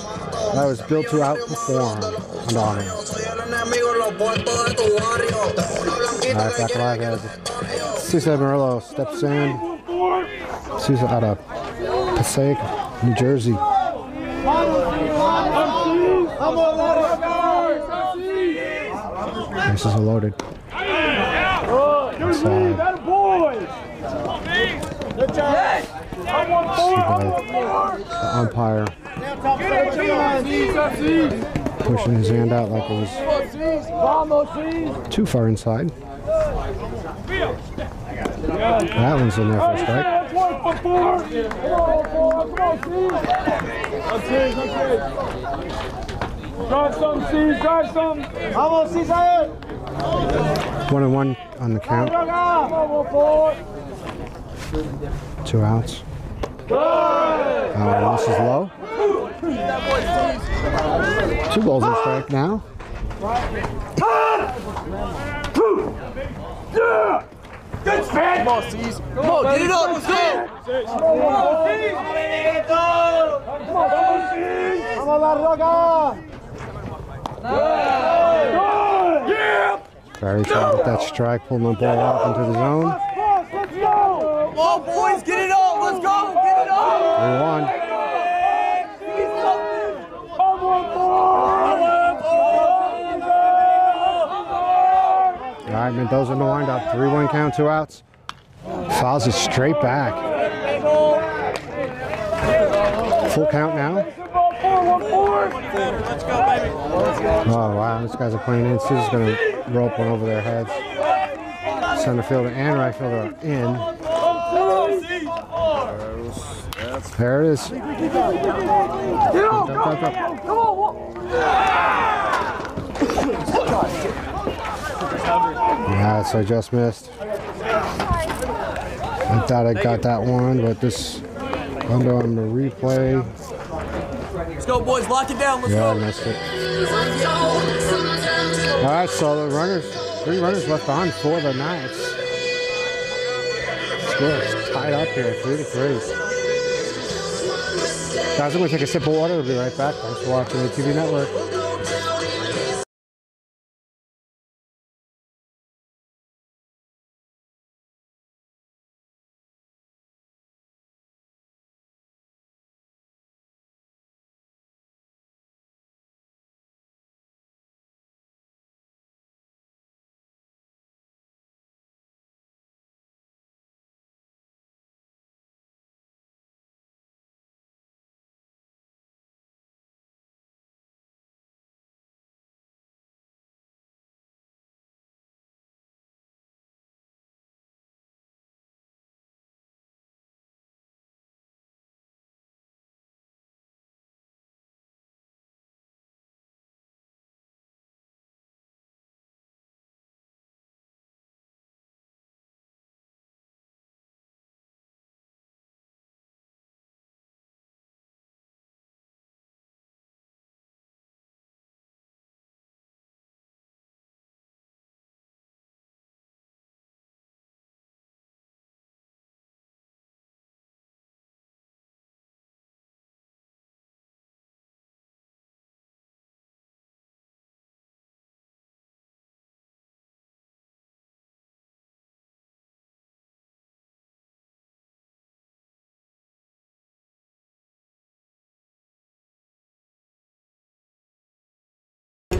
That was built to outperform Under Armour. Soy el enemigo en los puertos de tu barrio. Tengo una blanquita All right, back quiere alive as Cesar Murillo steps in. Cesar out of Passaic, New Jersey. Bases are loaded. Outside. Uh, that boy. Good job. The umpire pushing his hand out like it was too far inside. That one's in there for a strike. Drive some. Drive some. One and one on the count. Two outs. Uh, this is low. Two balls a strike now. Good span. Come on, C's. Come on, get it up. Come on, C's. Come on. Come on, La Roca. Good. Yeah. Berry trying to get that strike, pulling the ball out into the zone. Let's go. Come on, boys. Get it up. Let's go. Get it up. 3 1. All right, Mendoza in the windup. 3 1 count, two outs. Fouls it straight back. Full count now. Ball four, one four. Oh wow, these guys are playing in. Sue's gonna rope one over their heads. Center fielder and right fielder in. There it is. Get on, go, Go, go, go. come on. Yeah, so I just missed. I thought I got that one, but this under on the replay. Let's go, boys. Lock it down. Let's Yeah, I missed it. All right, so the runners, three runners left on for the Knights. Score is tied up here, three to three. Guys, I'm gonna take a sip of water. We'll be right back. Thanks for watching the TV Network.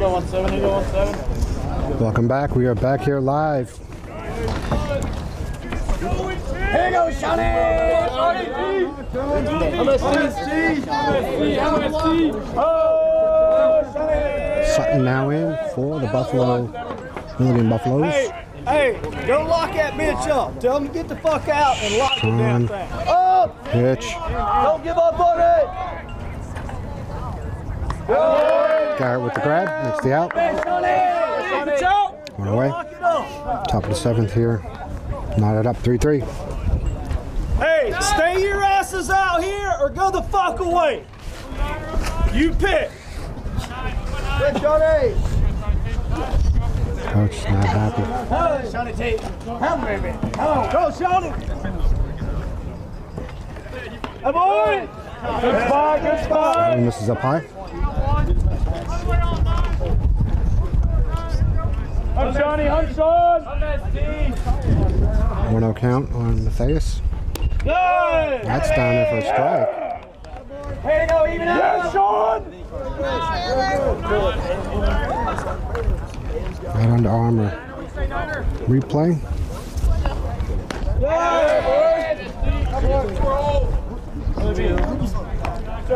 Go on you go on. Welcome back. We are back here live. Here you go, Shawnee! MST! MST! Oh, Shawnee! Sutton now in for the Buffalo Milligan Buffaloes. Hey, hey, go lock that bitch up. Tell them to get the fuck out and lock the damn thing. Up! Pitch. Don't give up on it! Garrett with the grab. Makes the out. One away. Lock it up! Top of the seventh here. Knotted up 3 3. Hey, stay your asses out here or go the fuck away. You pick. Hey. Coach not happy. Come baby. Come. Go, Shawnee. Come on. Good spot, good spot. And this is up high. Hunt Shawnee, hunt Sean. 1 0 count on Matthias. Good. That's down there for a strike. Here you go, even out. Yes, Sean. Right under Armour. Replay. I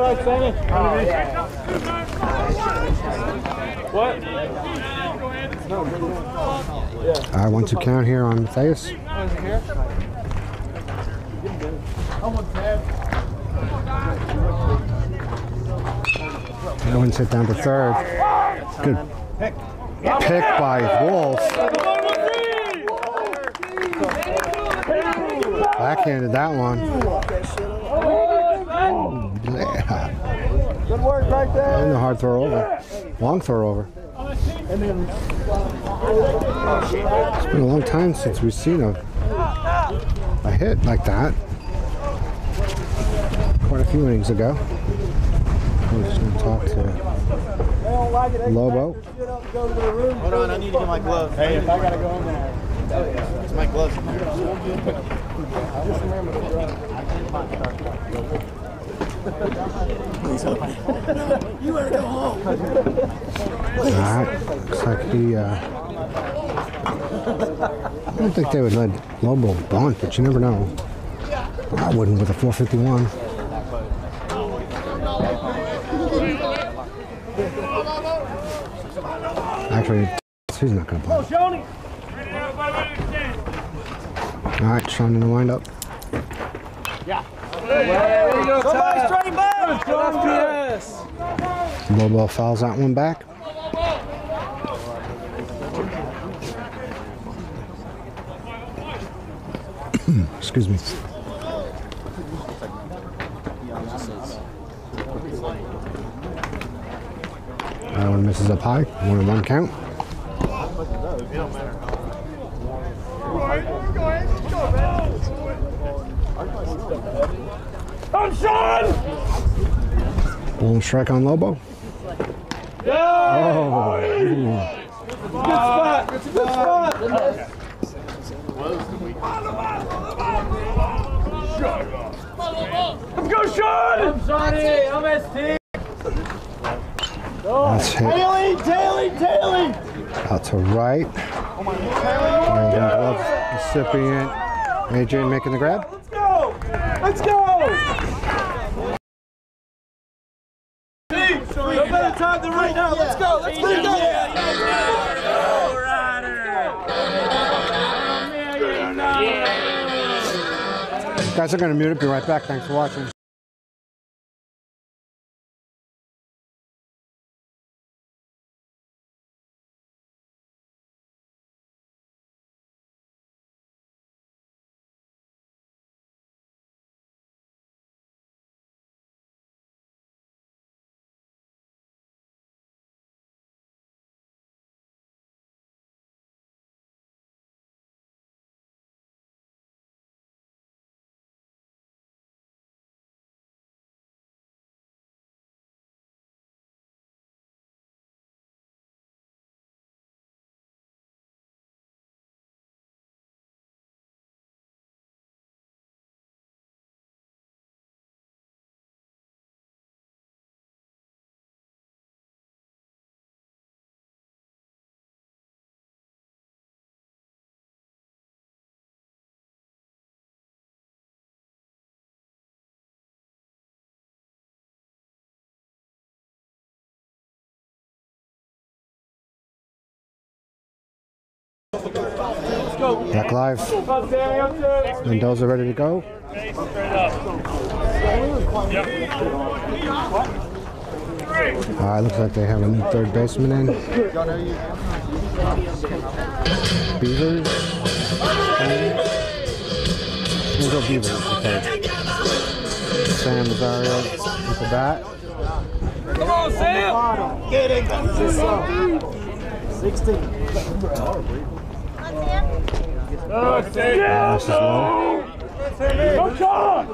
want to count here on Matthias. That one sit down to third. Good pick by Wolf. Backhanded that one. Yeah. Good work right there. And the hard throw over. Long throw over. It's been a long time since we've seen a, a hit like that. Quite a few innings ago. We're just going to talk to Lobo. Hold on, I need to get my gloves. Hey, if I gotta go in there. It's my gloves in there. Alright, looks like he, uh, I don't think they would let Lobo bunt, but you never know. I wouldn't with a 451. Actually, he's not going to play. Shoney. All right, Sean in the windup. There Lobo fouls that one back. Excuse me. That one misses up high. One and one count. Come, Sean! And strike on Lobo. Oh, ooh. Good spot. Good spot. Let's go, Sean! Johnny, I'm ST. that's hit Taily, Taily, Taily. out to right. Orange and glove recipient. AJ making the grab. Let's go. No better time than right now. Let's go. Let's go. Guys are going to mute it. Be right back. Thanks for watching. Back live. Mendoza ready to go. All right, looks like they have a new third baseman in. Beavers. We'll go Beavers. Okay. Sam Rosario with the bat. Come on, Sam. Get it. 16. Oh! Go, two!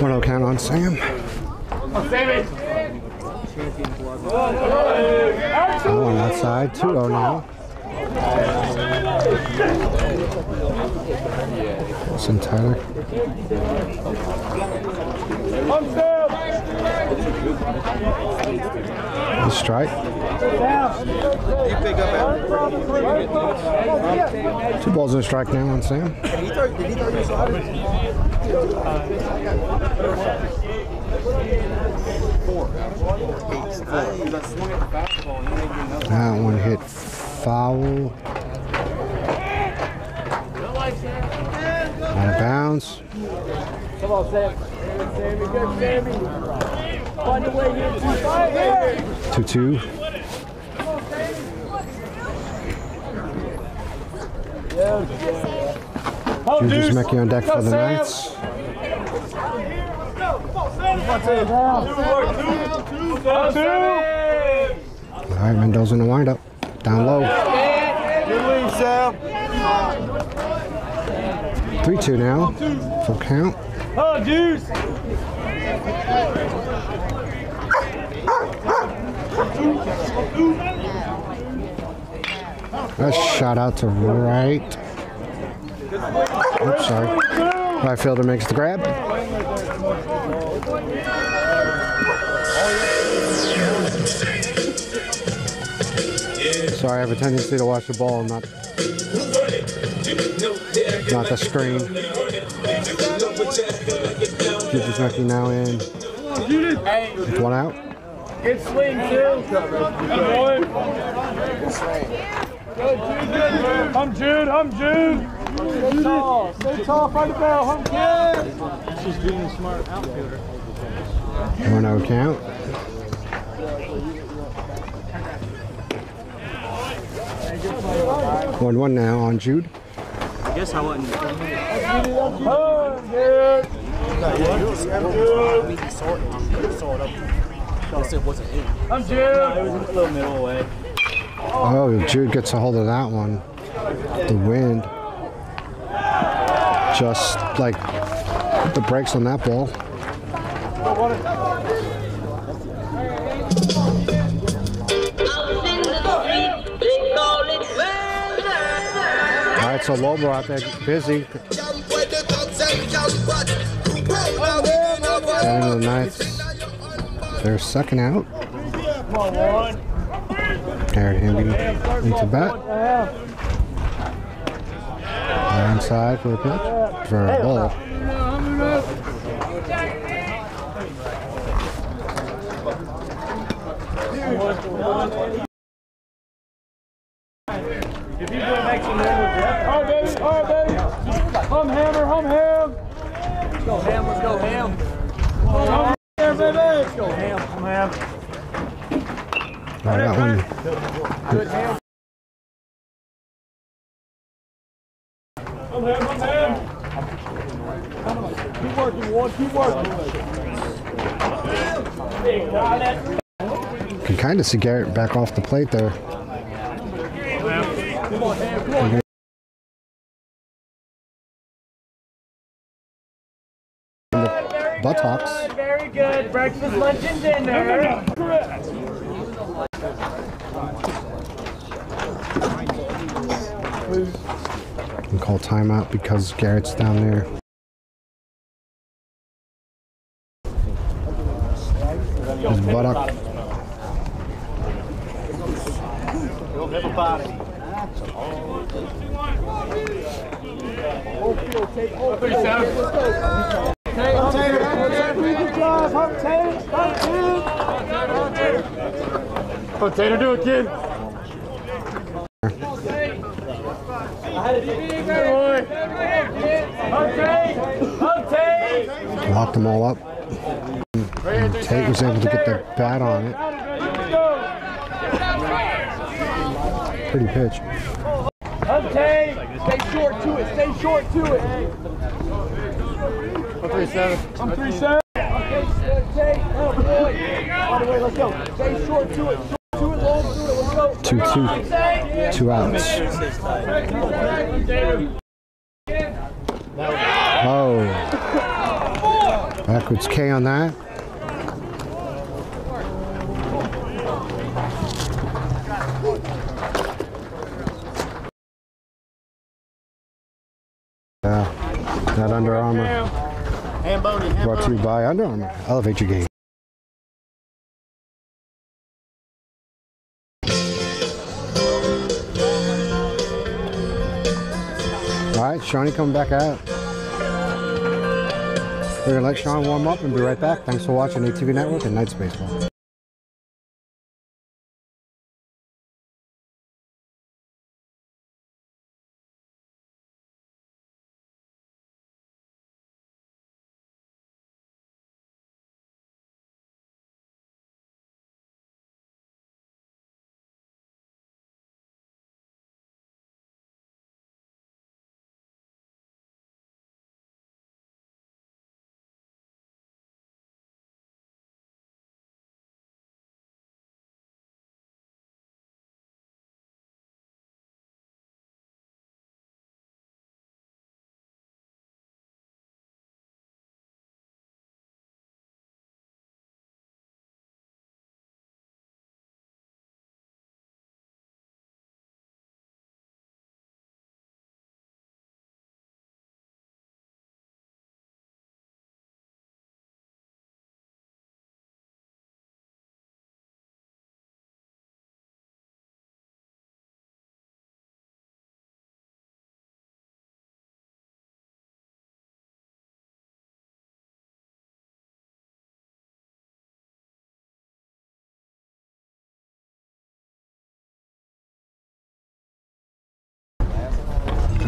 1 count on Sam. Sammy! That one outside. 2 0 now. Wilson Tyler. The strike. Two balls and a strike now on Sam. That one hit foul. Out of bounds. Come on, Sam. Sammy, good, Sammy. Find a way here. Two, five 2 2. Oh, Juju. Smekey on deck for the Knights. All right, Mendoza in the windup. Down low. Good Sam. 3 2 now. Full count. Oh, Deuce. Nice shot out to right. Oops, sorry. Right fielder makes the grab. Sorry, I have a tendency to watch the ball, not not the screen. Juju's Nucky now in. With one out. Get swing too. Good boy. I'm Jude. I'm Jude. Stay tall. Stay tall. Fight the bell. Home kid. She's being a smart outfielder. One out count. One one now on Jude. I guess I wasn't. I'm Jude. It was a little middle away. Oh, Jude gets a hold of that one. The wind. Just like the brakes on that ball. All right, so Lobo out there busy. To the ninth. Their second out. Come on, one. Garrett Hamby into bat. Inside for a pitch. For a ball you do it, make some more. All right, baby. All right, baby. Home hammer. Home ham. Let's go ham. Let's go ham. Home ham, baby. Let's go ham. Home ham. All one. Good ham. Keep working, one. Keep working. You can kind of see Garrett back off the plate there. Buttocks. Very good. Breakfast, lunch, and dinner. And call timeout because Garrett's down there. His buttock. Potato, do it, kid. Locked them all up. And Tate was able to get the bat on it. Pretty pitch. Okay, stay short to it. Stay short to it. I'm three seven. I'm three seven. Okay, okay. Oh boy. All the way. Let's go. Stay short to it. Short to it. Long to it. Let's. Two, two, two outs. Oh. Backwards K on that. Yeah, that Under Armour. Brought to you by Under Armour. Elevate your game. Right, Shawnee coming back out. We're gonna let Sean warm up and be right back. Thanks for watching ATV Network and Knights Baseball.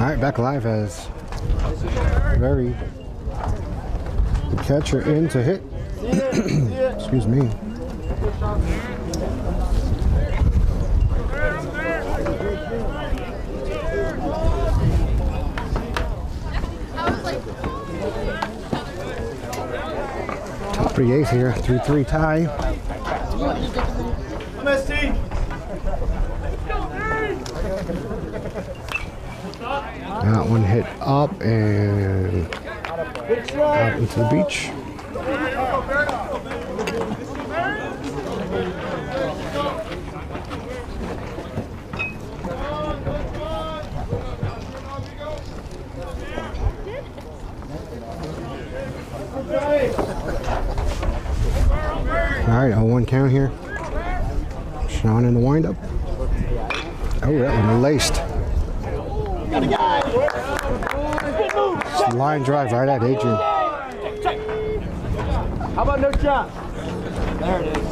All right, back live as very catcher in to hit. Excuse me. Top eighth here, 3-3 tie. That one hit up and out into the beach. All right, 0-1 count here. Sean in the windup. Oh, that one laced. It's a line drive right at Adrian. How about no chop? There it is.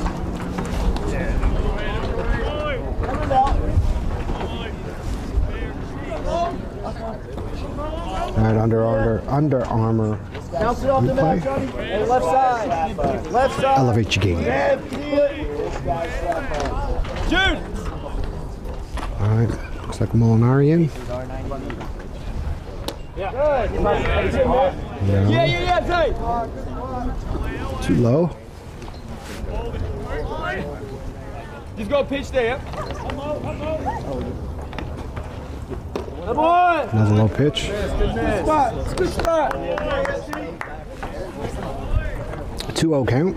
All right, Under Armour, Under Armour Bounce it off the mat. Johnny. Hey, left side. Left side. Elevate your game. Yeah, see it. Dude. All right, looks like Molinari in. Yeah. Yeah, yeah, too low. Just go pitch there. Come on. Another low pitch. Good spot. Good spot. 2 0 count.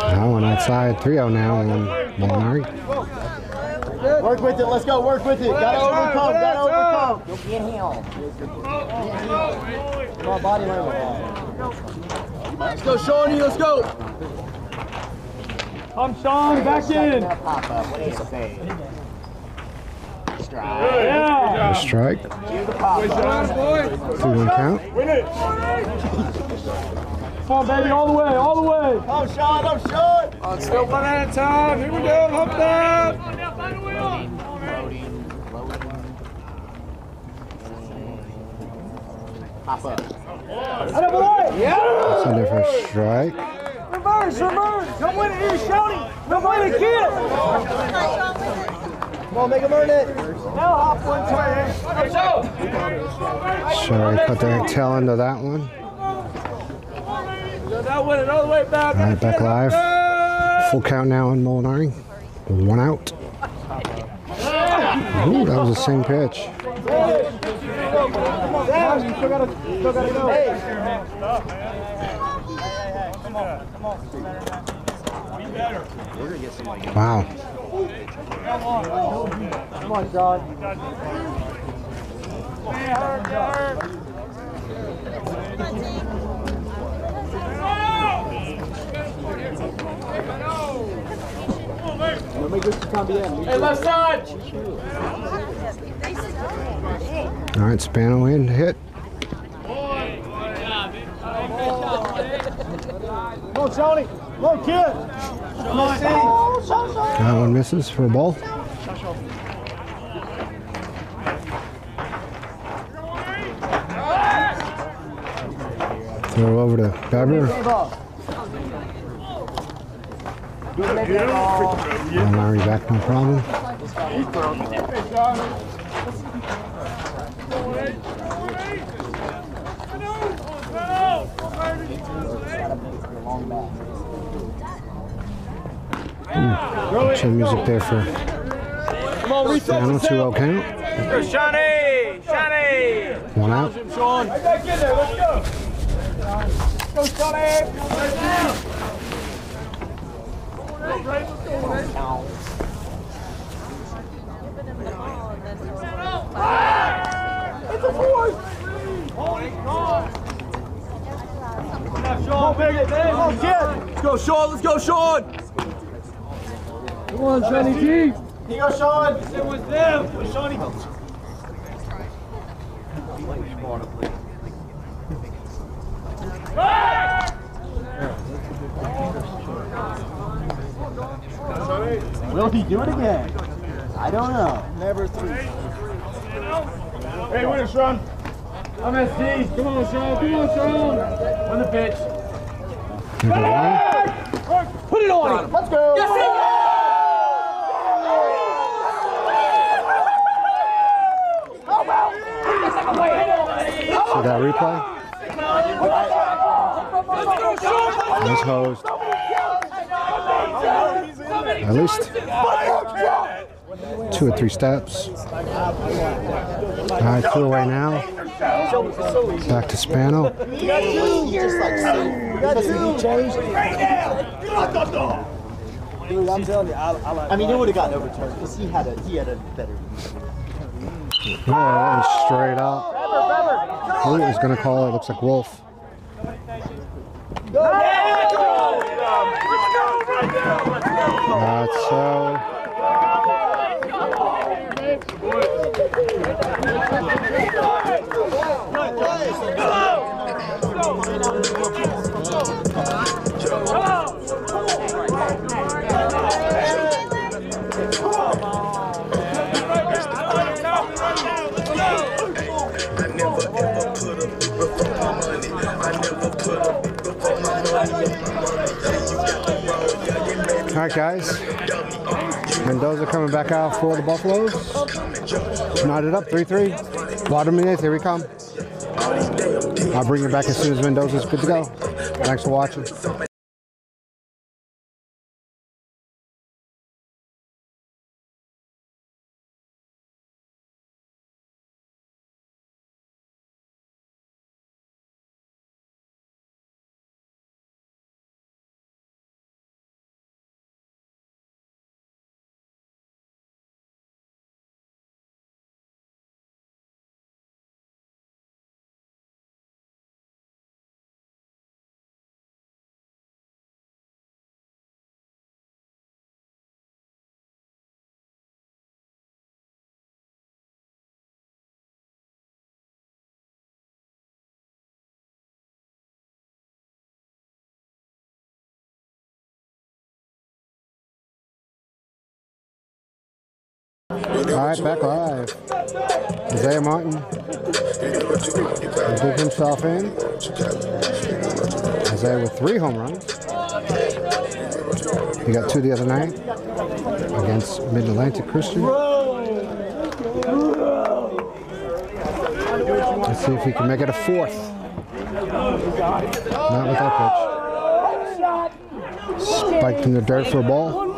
Now one outside, 3 0 now on Molinari. Work with it. Let's go. Work with it. Gotta overcome. Gotta overcome. You'll get him. Come on, body language. Let's go, Shawnee. Let's go. Come, Sean. Back in. Yeah. A strike. 3 1 count. Win it. Come on, baby. All the way. All the way. Come, Sean. I'm Sean. On still one at a time. Here we go. Hump that. Yeah. It's under for a strike. Reverse, reverse. Come win it here, Shouty. Come win it, kid. Come on, make him earn it. Now hop one time. Let's go. Sorry, cut the tail end of that one. Now win it all the way back. All right, back live. Full count now on Molinari. One out. Ooh, that was the same pitch. Down, you still gotta, still gotta go. Hey. Wow. Come on, John. Hey, left side. All right, Spano in hit. Come on, Johnny. Come on, kid. Come on, Steve. That one misses for a ball. Throw over to Bever. Molinari back, no problem. Hmm, Some music there for Come on, reset Spano, yourself. 2 0 count. Shani! Shani! One out. Sean. Right back in there. Let's go. Go, Shani! It's a force! Come on, big Come on, kid! Let's go, Sean! Let's go, Sean! Come on, Johnny G! Here you go, Sean! It was them! With Shawnee. Will he do it again? I don't know. Never three. Hey, win it, Sean. I'm SD. Come on, Sean. Come on, Sean. Win the pitch. Number. Put it on him. Let's go. See that replay? Nice host. At least two or three steps. All right, two away now. Back to Spano. Just like see, because he changed. Dude, I'm telling you, I, I, like I mean, it would have gotten overturned because he had a he had a better. Was straight up. Who was going to call it? Looks like Wolf. That's so. I right, guys. Mendoza coming back out for the Buffaloes. Knotted up 3 3. Bottom of the eighth, here we come. I'll bring you back as soon as Mendoza's good to go. Thanks for watching. All right, back live. Isaiah Martin did himself in. Isaiah with three home runs. He got two the other night against Mid Atlantic Christian. Let's see if he can make it a fourth. Not with that pitch. Spiked in the dirt for a ball.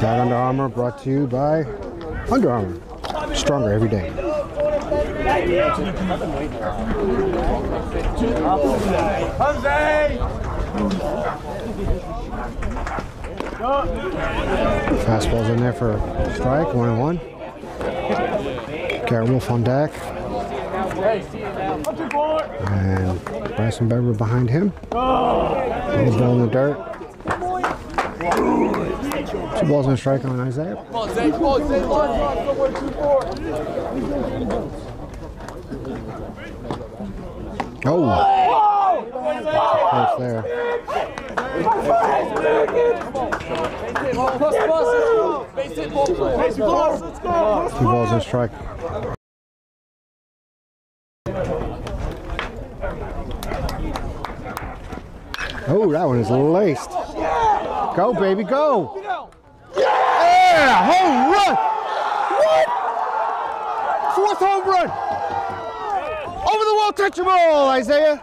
That Under Armour brought to you by Under Armour. Stronger every day. Jose! Fastball's in there for strike, one and one. Garrett Wolf on deck. And Bever behind him. Little ball in the dirt. Two balls and a strike on Isaiah. Oh! Close there. Two balls and a strike. Oh, that one is laced. Go, baby, go! Yeah! Home run! What? Fourth home run! Over the wall, touch the ball, Isaiah!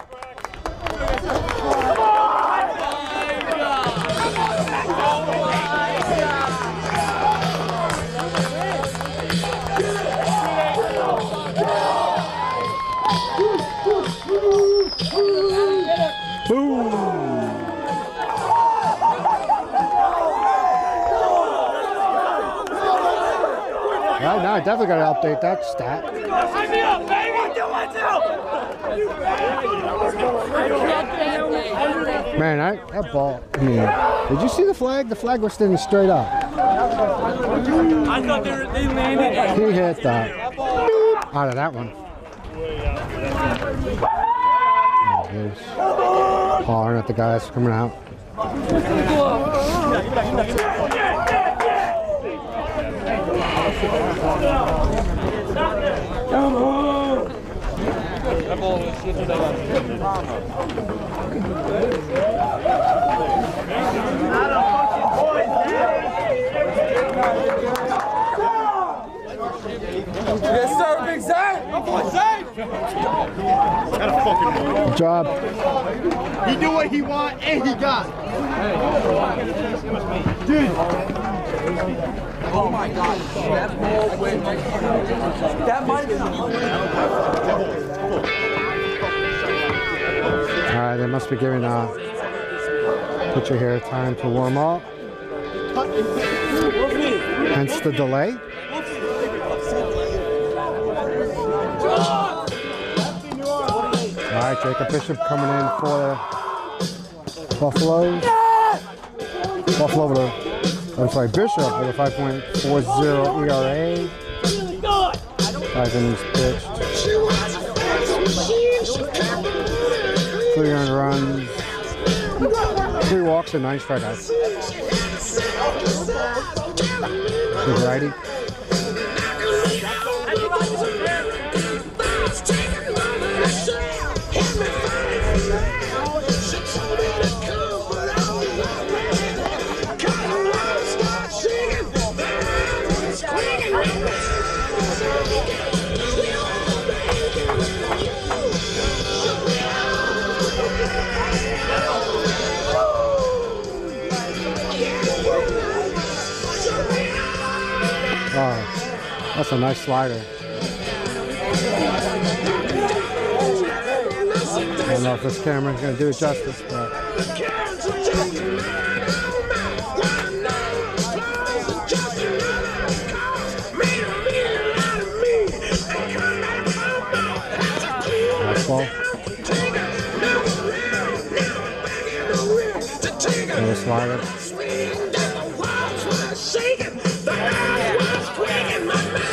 I definitely got to update that stat. Man, I, that ball, I mean, did you see the flag? The flag was standing straight up. I thought they, were, they landed. He hit that. Out of that one. Is. Hollering at the guys coming out. Yes, sir, Big Zay. My boy Zay. Good job. He knew what he want and he got. Dude. Oh my god. That ball went. That might All right, they must be giving uh, put your hair time to warm up. Hence the delay. All right, Jacob Bishop coming in for the Buffaloes. Buffalo a, I'm sorry, Bishop with a 5.40 ERA. Five innings pitched. Three earned runs. Three walks and nine strikeouts. Good. That's a nice slider. I don't know if this camera's gonna do it justice, but nice ball. Slider.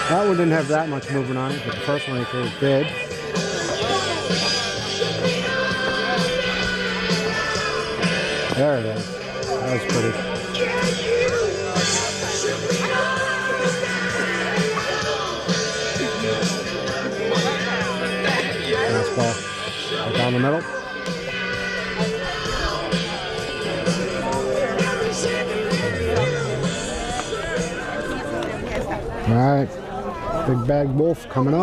That one didn't have that much movement on it, but the first one threw did. There it is. That was pretty. Nice ball. Right down the middle. In wolf coming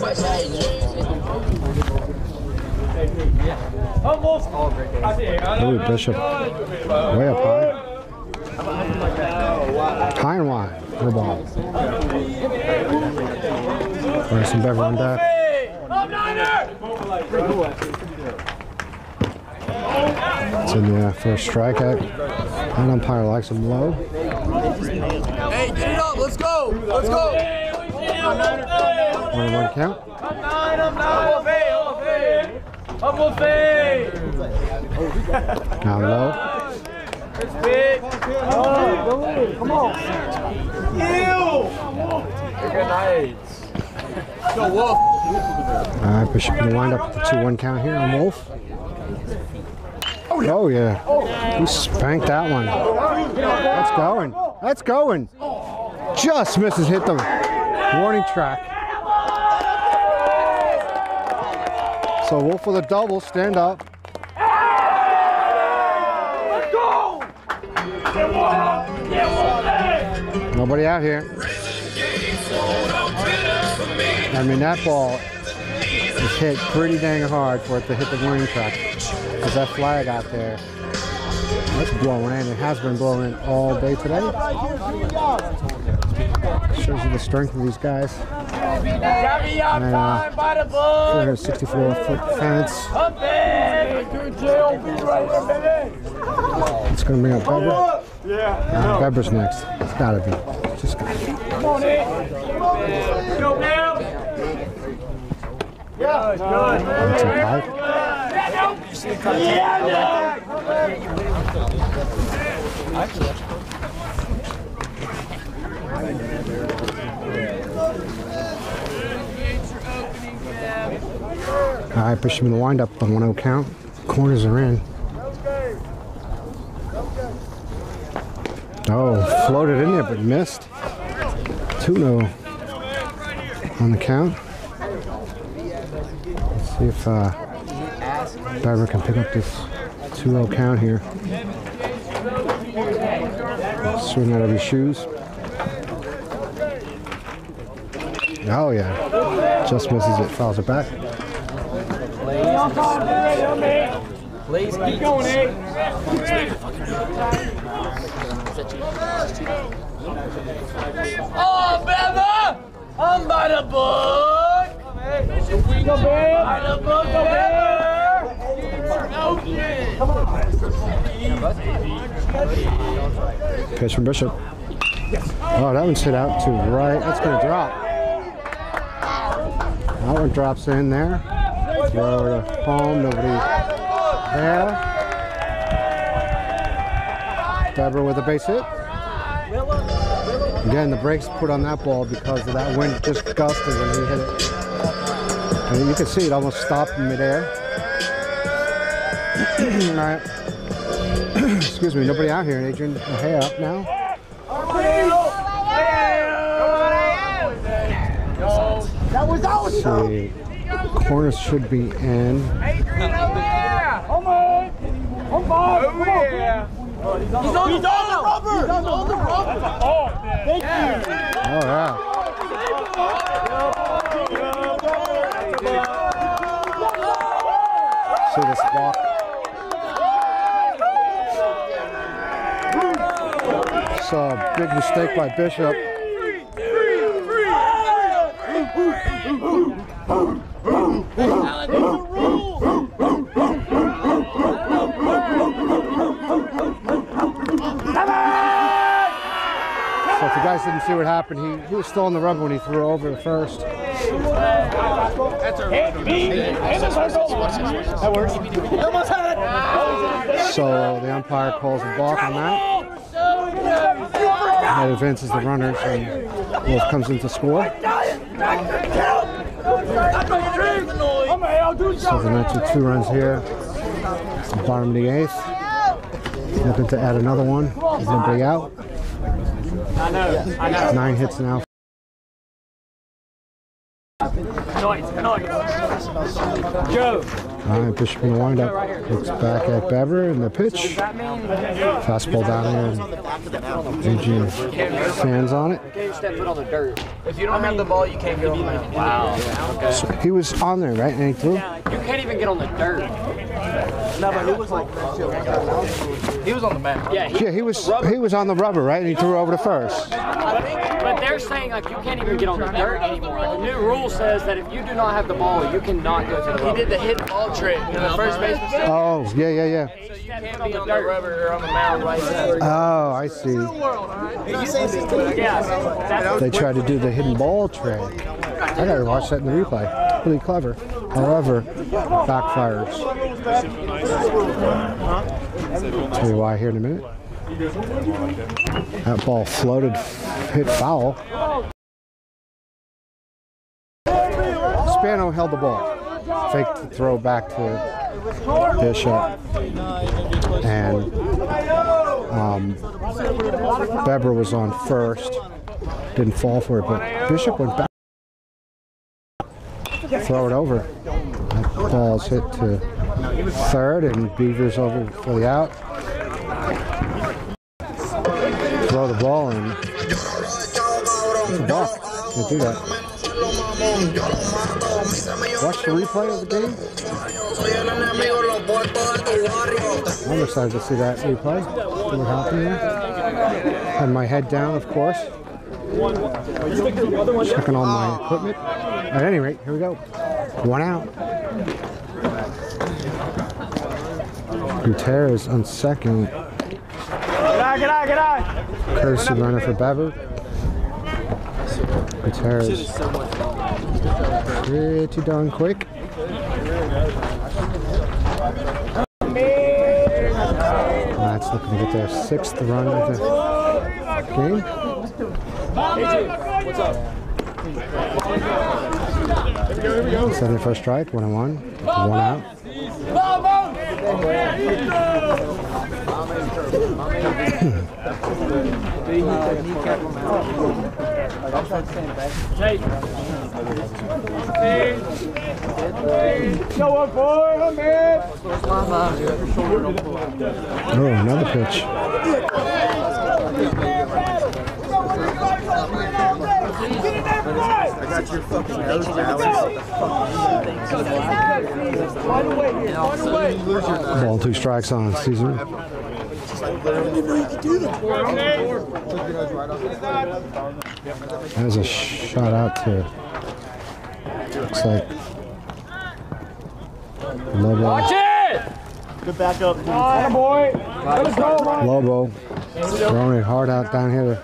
Watch how you Ooh, Bishop. Way up high. High and wide. No ball. Bryson Bever on deck. It's in the uh, first strikeout. That umpire likes him low. Hey, get it up. Let's go. Let's go. One and one count. I'm nine. I'm nine. I'm gonna fade. Down low. It's big. Oh, come on. Ew. Good night. Go Wolf. All right, Bishop gonna wind up with the 2-1 count here on Wolf. Oh yeah, he spanked that one. That's going. That's going. Just misses hit the warning track. So Wolf with a double, stand up. Let's go. Nobody out here. I mean, that ball is hit pretty dang hard for it to hit the warning track. Because that flag out there, that's blowing in. It has been blowing in all day today. Shows you the strength of these guys. Got And, uh, time by the book. 464 foot fence. It's going to bring up Bever. Uh, Bever's next. It's gotta be. It's just gotta be. Come on. Go. Yeah, good. That's a five. All right, push him in the windup on 1 0 count. Corners are in. Oh, floated in there but missed. 2 0 on the count. Let's see if uh, Bever can pick up this 2 0 count here. Swing out of his shoes. Oh, yeah. Just misses it, fouls it back. On top, get ready, huh, mate? Keep going, Nate. Oh, Bella! I'm by the book! By the book, Bella! Pitch from Bishop. Oh, that one's hit out to right. That's going to drop. That one drops in there. Throw to home. Nobody there. Bever with a base hit. Again, the brakes put on that ball because of that wind just gusted when he hit it. And you can see it almost stopped in midair. All right. Excuse me, nobody out here. Adrian Hay up now. That was out. Let's. Corners should be in. Come on. Come on. Come on. He's on, he's on the rubber. He's on the rubber. Oh, thank you. Oh yeah. See this walk. So big mistake by Bishop. So if you guys didn't see what happened, he, he was still on the rubber when he threw over the first. So uh, the umpire calls a balk on that. That advances the runners and Wolf comes in to score. So the Mets with two runs here. Bottom of the eighth. Looking to add another one. There's nobody out. Nine hits now. Joe. All right, Bishop in the windup. Looks back at Bever in the pitch. Fastball down there. and fans on it. If you don't have the ball, you can't go home. Wow. So he was on there, right? And he threw? You can't even get on the dirt. No, but he was like, he was on the mat. Yeah, Yeah, he was he was on the rubber, right? And he threw over to first. But they're saying like you can't even get on the dirt anymore. The new rule says that if you do not have the ball, you cannot go to the He rubber. did the hit ball trick, in the first baseman said, Oh, yeah, yeah, yeah. so you can't be on the rubber or on the mound right now. Oh, I see. Yeah, that's They tried to do the hidden ball trick. I gotta watch that in the replay. Really clever. However, backfires. Tell you why here in a minute. That ball floated, hit foul. Spano held the ball. Faked the throw back to Bishop. And um, Bever was on first. Didn't fall for it, but Bishop went back. Throw it over. That ball's hit to third, and Bever's over for the out. Throw the ball in. Balk. Can't do that. Watch the replay of the game. I'm excited to see that replay. See what happened there. Had my head down, of course. Checking all my equipment. At any rate, here we go. One out. Gutierrez on second. Back get eye, get eye. Courtesy runner for Bever. Gutierrez. Pretty darn quick. That's looking to get their sixth run of the game. What's up? A strike, one and one, one out. Oh, another pitch. Ball two strikes on Cesar. That is a shot out to. Looks like. Lobo. Watch it. Good backup. Atta boy. Let's go, man. Lobo throwing it hard out down here to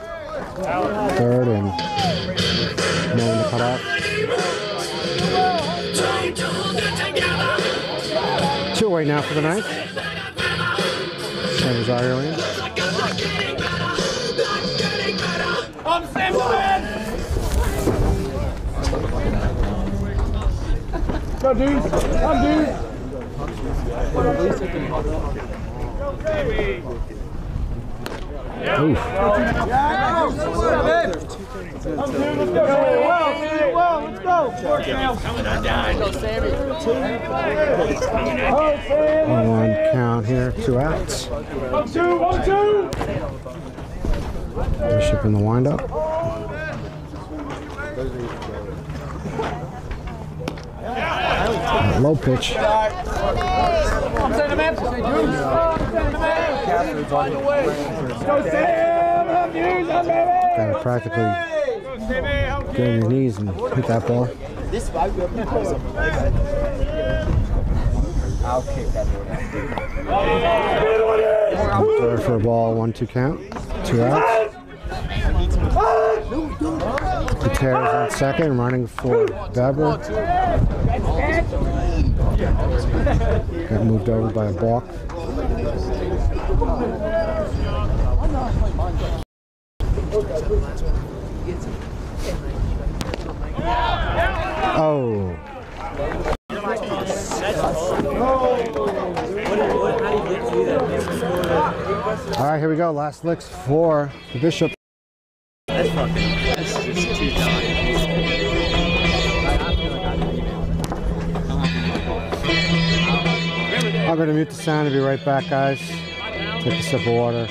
third and knowing to cut off. Two away now for the ninth. Same as Ireland. I'm Sam Go, dude. Come, dude. Oof. One one count here, two outs. One, two, one, two. Bishop in the windup. Low pitch. I'm sending him in. I'm sending him in. Go, Sam. I'm using, baby. Got to practically get on your knees and hit that ball. I'll kick that Third for a ball, one two count, two outs. Gutierrez on second, running for Bever. Got moved over by a balk. Oh. All right, here we go. Last licks for the Bishop. That's fucking. That's just too dumb. I'm to mute the sound and be right back, guys. Take a sip of water.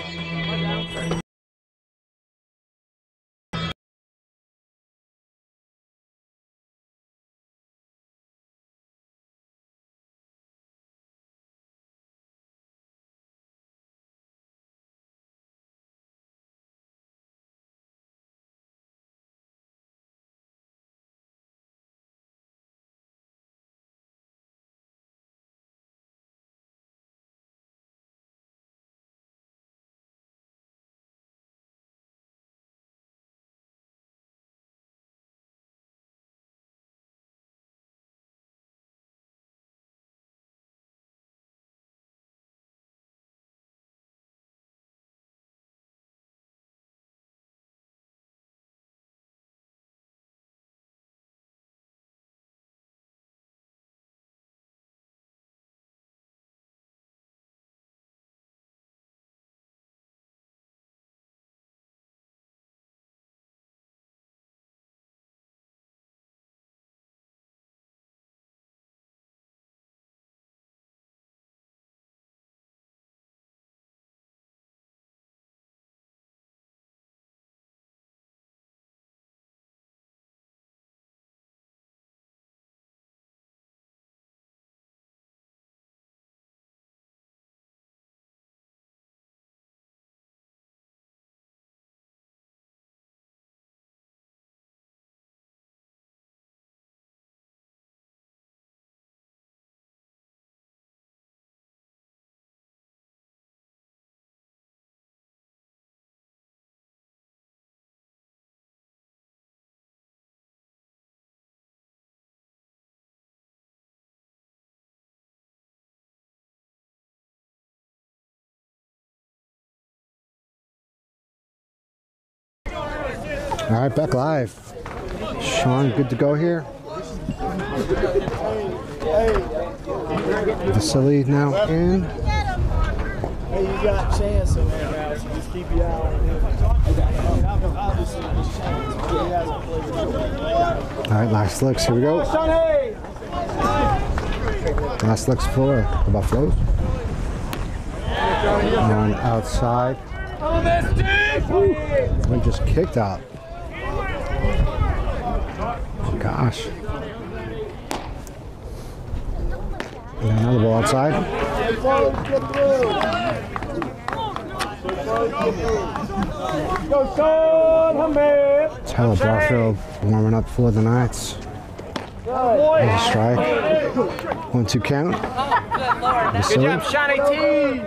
All right, back live. Sean, good to go here. Vasily now in. Hey, you got a chance in there now, so just keep your eye on him. All right, last looks. Here we go. Last looks for the Buffaloes. On outside. We just kicked out. Gosh. And another ball outside. Go, Sean Tyler Barfield warming up for the Knights. There's a strike. One two count. Good job, Shiny T!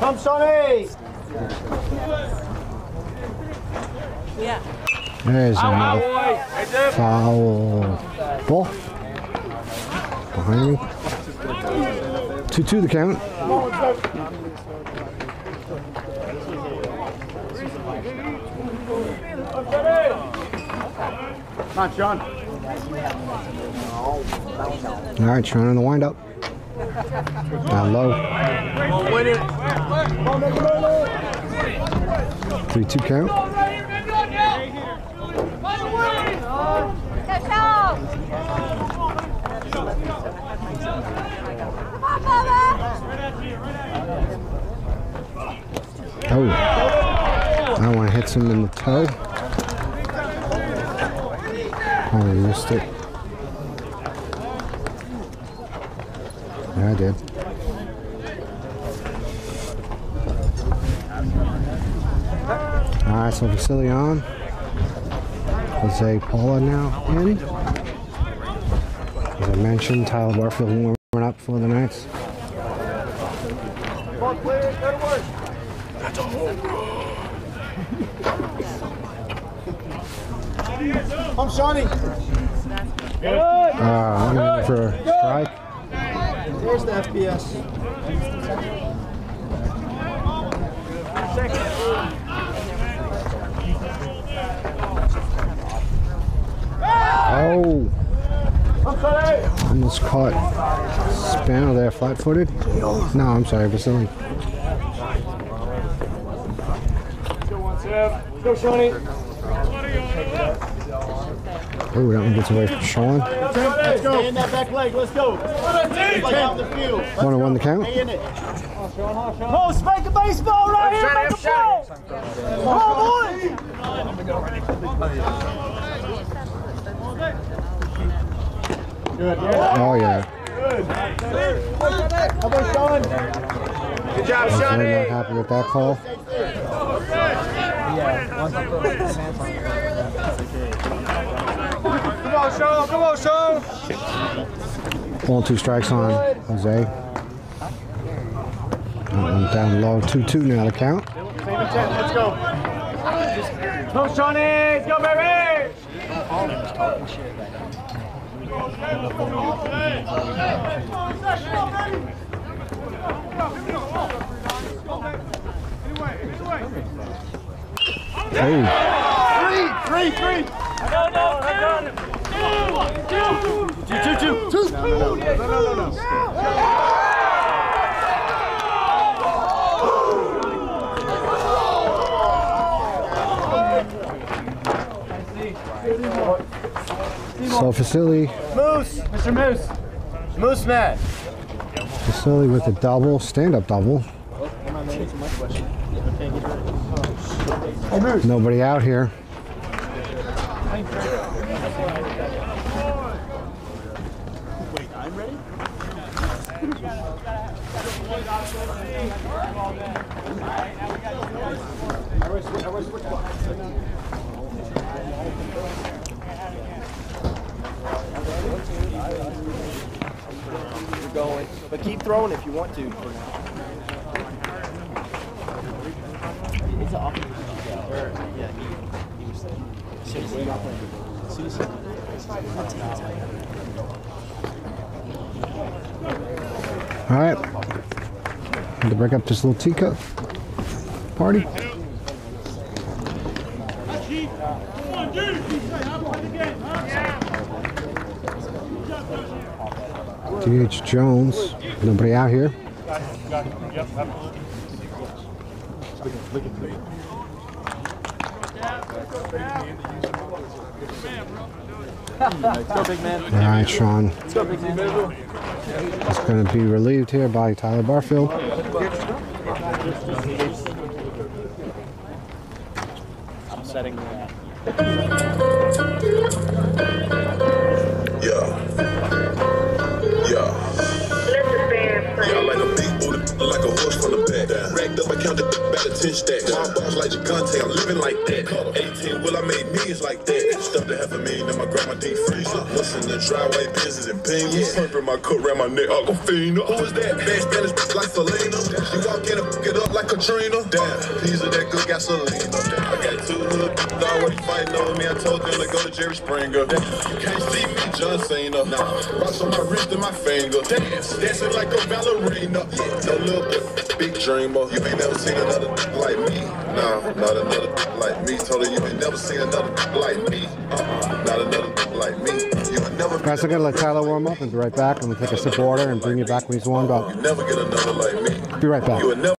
Come, Sonny! There's another foul ball. Behind me. 2 2 the count. Come on, Sean. All right, trying on the wind up. Down low. 3 2 count. Oh. That one hits him in the toe. Oh, missed it. Yeah, I did. All right, so Vasily on. Jose Paula now in. As I mentioned, Tyler Barfield warming up for the Knights. Ball clear, go to work. Come, Shawnee. Uh, I'm in for a strike. There's the FPS. Oh, almost caught Spano there, flat footed. No, I'm sorry, Vasily. Go, Shawnee. Oh, that one gets away from Sean. Let's go. Stay in that back leg. Let's go. One and one the count. Oh, spike the baseball right here. Make a play. Come on, boys. Good. Yeah. Oh, yeah. Good. How about Sean? Good job, I was very not happy with that call. Come on, Sean. Come on, Sean. Ball two strikes on Jose. Uh, that one down low. 2 2 now the count. Same intent. Let's go. Come, Shawnee. Let's go, baby. Oh, Three, three, three. No, no, two. Two, two, two. Two. No, no, no, no, no, no. So Vasily, Moose, Mr. Moose. Moose Matt. Vasily with a double, stand up double. Nobody out here. You're going, but keep throwing if you want to. All right. Had to break up this little teacup party. DH Jones. Nobody out here. All right, Sean. It's going to be relieved here by Tyler Barfield. I'm setting that. To 10 stacks. My boss like Gigante, I'm living like that. 18, well, I made millions like that. Stuffed a half a million in my grandma deep freezer. What's in the driveway, business and pins. Purping my coat around my neck, Aquafina. Who is that? Bad Spanish bitch like Selena. She walk in and fuck it up like Katrina. Damn, these are that good gasoline. I got two hood bitches already fighting over me. I told them to go to Jerry Springer. You can't see me, John Cena. Nah, rocks on my wrist and my finger. Dance, dancing like a ballerina. Yeah, no little big dreamer. You ain't never seen another like me. Nah, not another like me. Told her you ain't never seen another like me. Uh-uh, not another like me. You ain't never Guys, I'm to let Tyler warm up and be right back. I'm to take a sip of water and bring you back when he's warmed up. never get another like me. Be right back. You would never.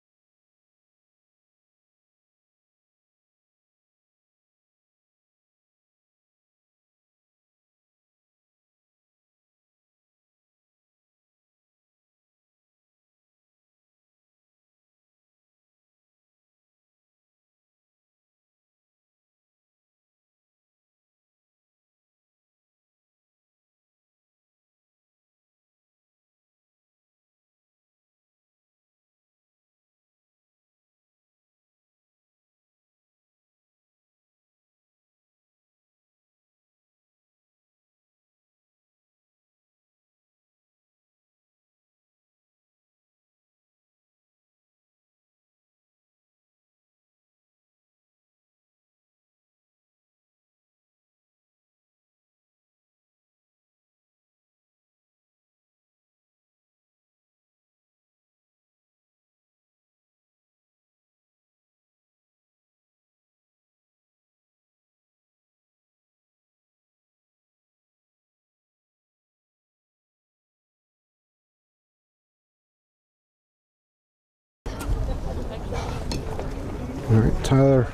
All right, Tyler.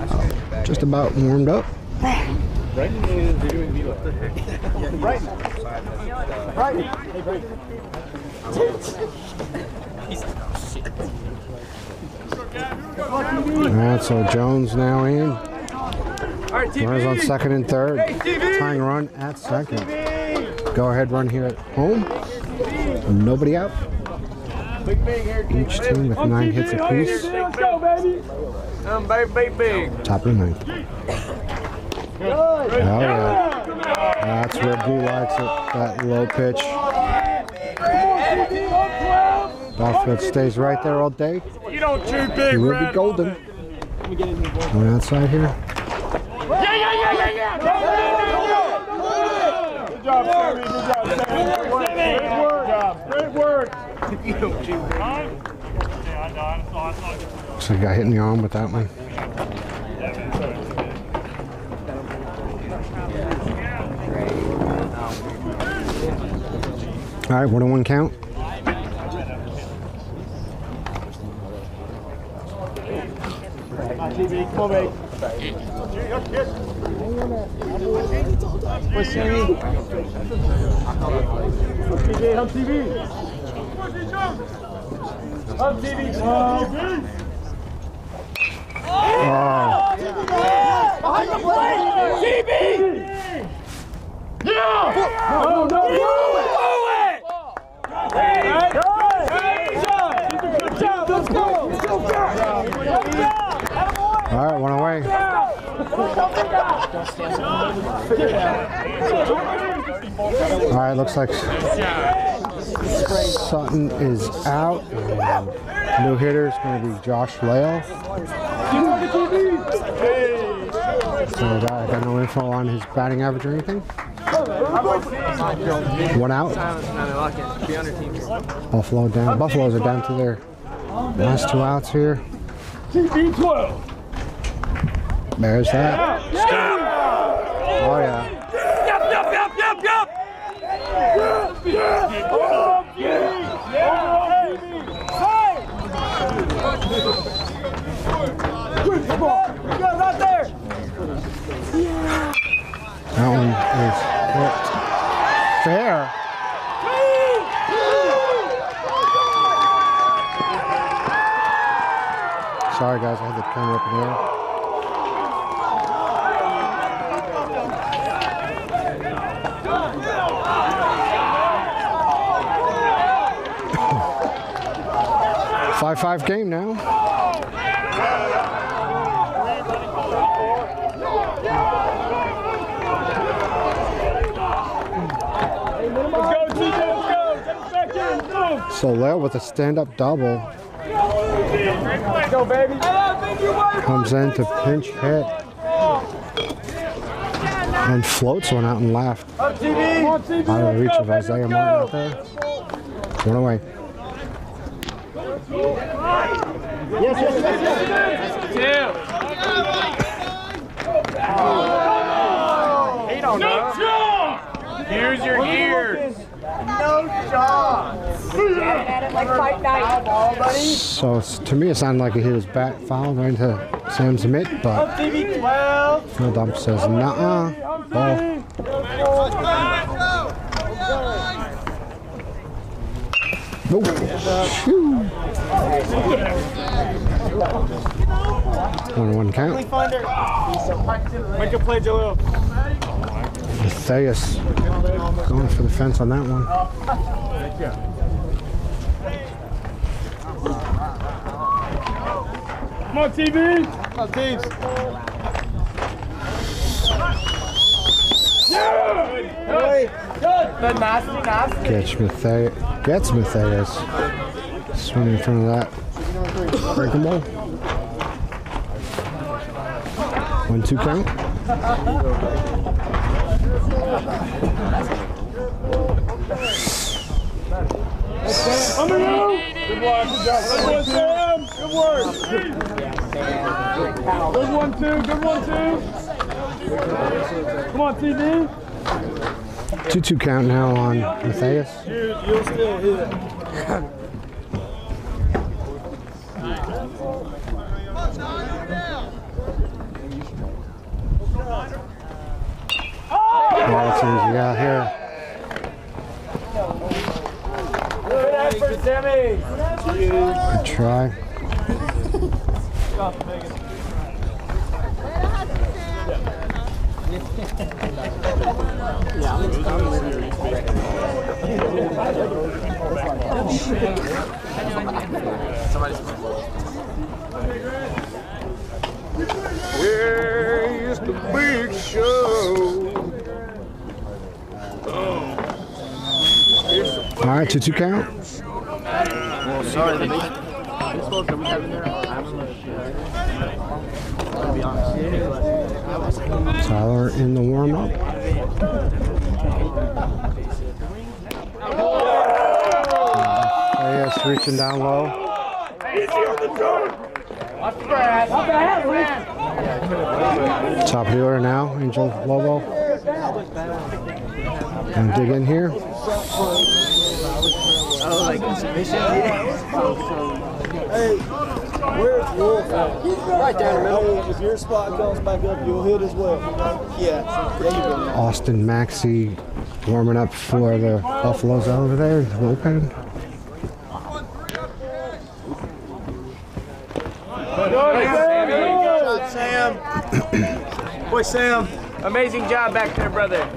Uh, just about warmed up. Brighton is doing Viva. Brighton. Brighton. Hey, Brighton. All right, so Jones now in. Runners on second and third. Tying run at second. Go ahead run here at home. Nobody out. Each team with nine hits apiece. Let's go, baby. Um, big, big, big. Top of the ninth. Oh yeah. That's where Blue likes it. That low pitch. Barfield stays right there all day. You don't chew He big, will be golden. Going outside here. Yeah, yeah, yeah, yeah, yeah. Good job, Sammy. Good job, Sammy. Great work. Great work. You. So he got hit in the arm with that one. All right, one on one count. Come on, What's? Hub TV, hub TV. TV, Behind the plate! TV! Yeah! No, no, no! it! Job, let's go! All right, one away. All right, looks like Sutton is out. New hitter is going to be Josh Lale. So I got, I got no info on his batting average or anything. One out. Buffalo down. Buffaloes are down to their last two outs here. TV 12. There's that. Oh yeah. That one is hit. Fair. Sorry guys, I had the camera up in the air. Five five game now. Let's go, TJ. Let's go. Us back in. Move. Soler with a stand-up double go, baby. comes in to pinch hit and floats one out and left. Out of reach of. Isaiah Martin out there. One away. Yes, yes, yes, yes. He don't know. Use your ears. No shots. Like. So to me, it sounded like he hit his bat foul right into Sam's mitt, but TV 12. Phil Dump says, "Nuh-uh." Ball. Nope. Shoo. One one count. Make a play, Jalil. Matthias going for the fence on that one. Come on, TV. Come on, teams. Good. Good. Nasty, nasty. Gets Matthias. Gets Matthias. Swing in front of that. One two count. Good work. Good one, Sam. Good work. Good one, two. Good one, two. Come on. Two two count now on Matthias. You'll still hit. Yeah, got here. Good try. Where's the big show? All right, two two count. Well, sorry. Tyler in the warm up. Matthias reaching down low. Top of the order now, Angel Lobo. Gonna dig in here. Oh, like submission? Hey, where's Wolf at? Right in the middle. If your spot comes back up, you'll hit as well. Yeah. Austin Maxey warming up for the Buffaloes over there, the bullpen. Sam. Boy, Sam. Amazing job back there, brother.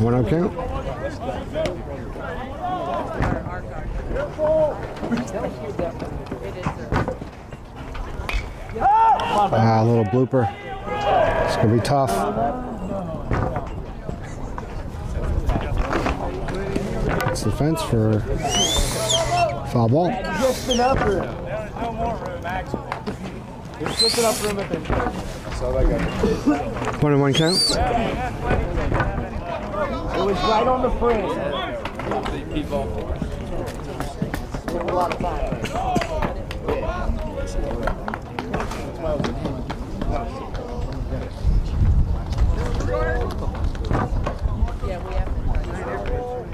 One out count. Ah, a little blooper. It's gonna be tough. It's the fence for foul ball. Just up room. There's just an up room at the. That's all I got. One and one count. It was right on the frame.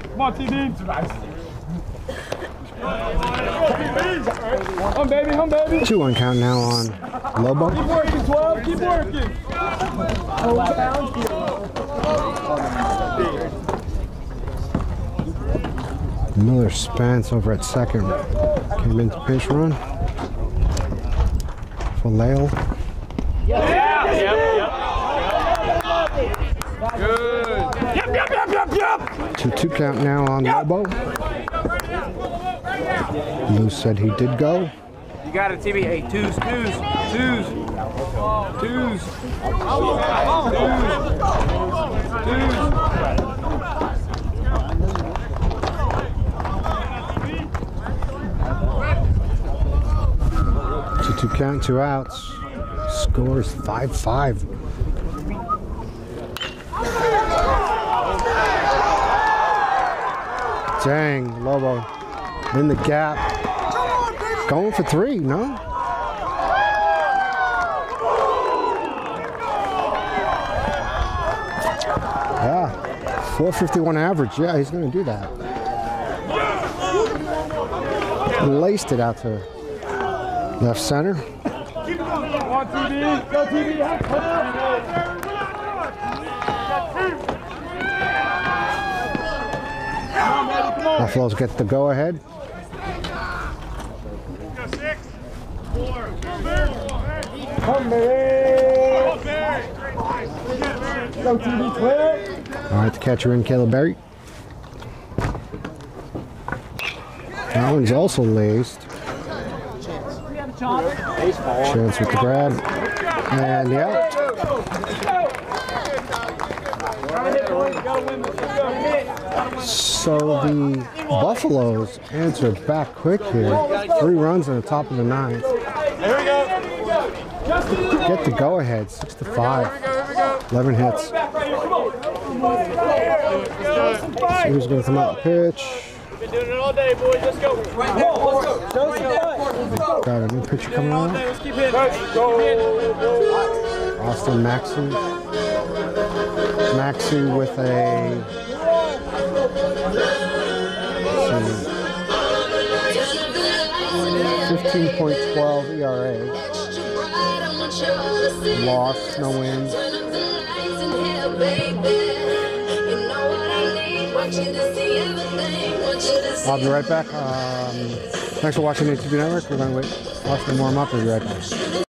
Come on, TB. Come, baby. Come, baby. Two one count now on Lobo. Keep working, 12. Keep working. Miller Spence over at second came into pinch run. For Lale. Yeah. Yep. Yep. Good. Yep. Yep. Yep. Yep. Yep. Two two count now on Lobo. Lou said he did go. You got it, TB. Hey, twos, twos, twos, twos, twos, twos. Two count, two outs. Scores five five. Dang, Lobo in the gap. Going for three, no? Yeah, 451 average. Yeah, he's going to do that. Laced it out to left center. Buffaloes get the go ahead. All right, the catcher in Caleb Berry. That one's also laced. Chance with the grab. And the out. So the Buffaloes answered back quick here. Three runs in the top of the ninth. Here we go. Get the go ahead, six to five. 11 hits. See who's to come out pitch. Been doing it all day, boys. Let's go. Come on, let's go. Show us your butt. Got a new pitcher coming out. Let's keep hitting. Let's go. Austin Maxey. Maxey with a let's see, 15.12 ERA. Loss, no wins. I'll be right back. Um, thanks for watching the ATV Network. We're going to wait, watch them warm up. We'll be right back.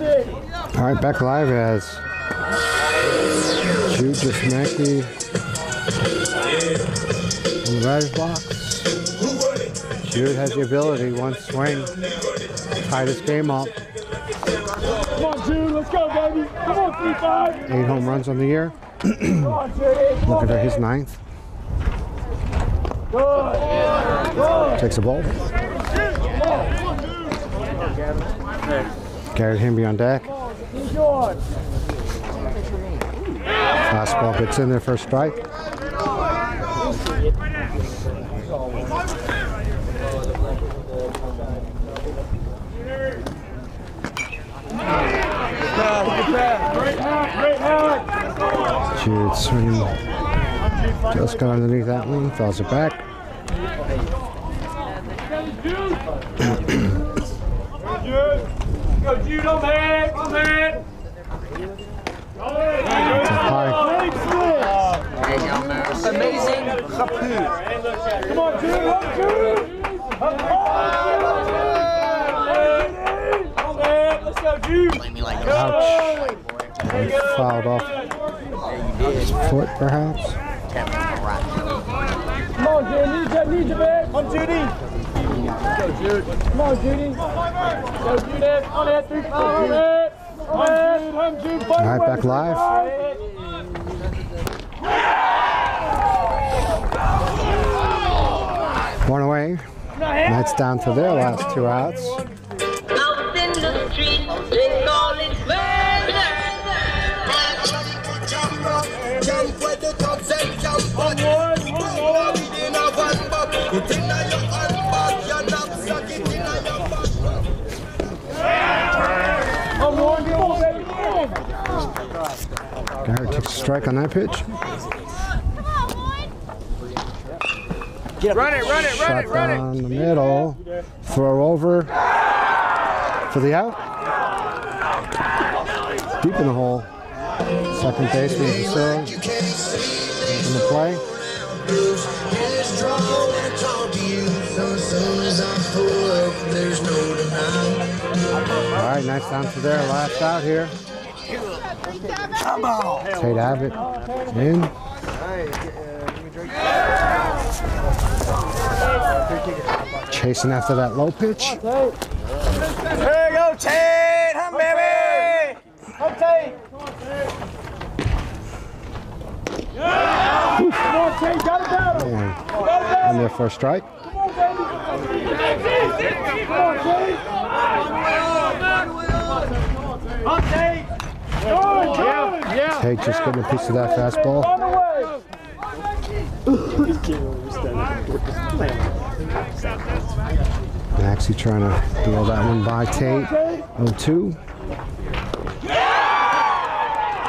All right, back live as Jude Mackey in the batter's box. Jude has the ability, one swing, tie this game up. Come on, Jude. Let's go, baby. Come on, 3-5. Eight home runs on the year. Come on, Jude. Looking for his ninth. Takes the ball. Garrett Hamby on deck. Fastball gets in there for a strike. Jude swinging. Just got underneath that one, throws it back. Go, Jude, on man, on man. It's a high. Amazing Rapu. Come on, Jude, up, Jude. Up, on man, let's go, Jude. Ouch. He fouled off his foot, perhaps. Come on, Jude, need you, need you, man. Come, Judy. Jude. Come on, Judy. Go, Judy. On that three, on it. On it. Come, Jude. All right, back live. One away. Knights down to their last two outs. Strike on that pitch. Run it, run it, run it, run it. down the middle. Throw over for the out. Deep in the hole. Second baseman Priscilla in the play. It's trouble when I talk to you So as soon as I pull up There's no denying All right, nice down to their last out here. Tate Abbott in. Chasing after that low pitch. There you go, Tate. Hum, baby. Come, Tate. Come on, Tate, got it down. And in there for a strike. Come on, baby. Come on, Tate. Good. Yeah. Tate just getting a piece of that fastball. Maxey trying to throw that one by Tate. 0-2.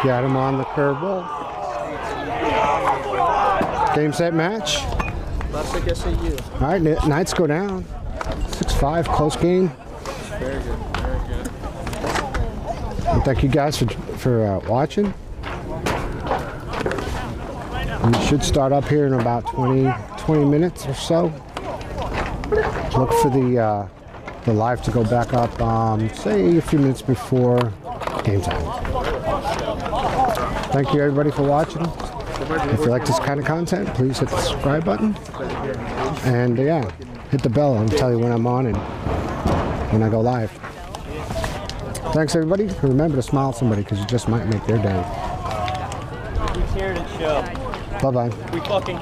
Got him on the curveball. Game set match. All right, Kn- Knights go down. 6-5, close game. Very good, very good. Thank you guys for, for uh, watching. We should start up here in about 20, 20 minutes or so. Look for the uh, the live to go back up, um, say a few minutes before game time. Thank you everybody for watching. If you like this kind of content, please hit the subscribe button. And uh, yeah, hit the bell and tell you when I'm on and when I go live. Thanks everybody. And Remember to smile at somebody because you just might make their day. We teared it show. Bye bye. We fucking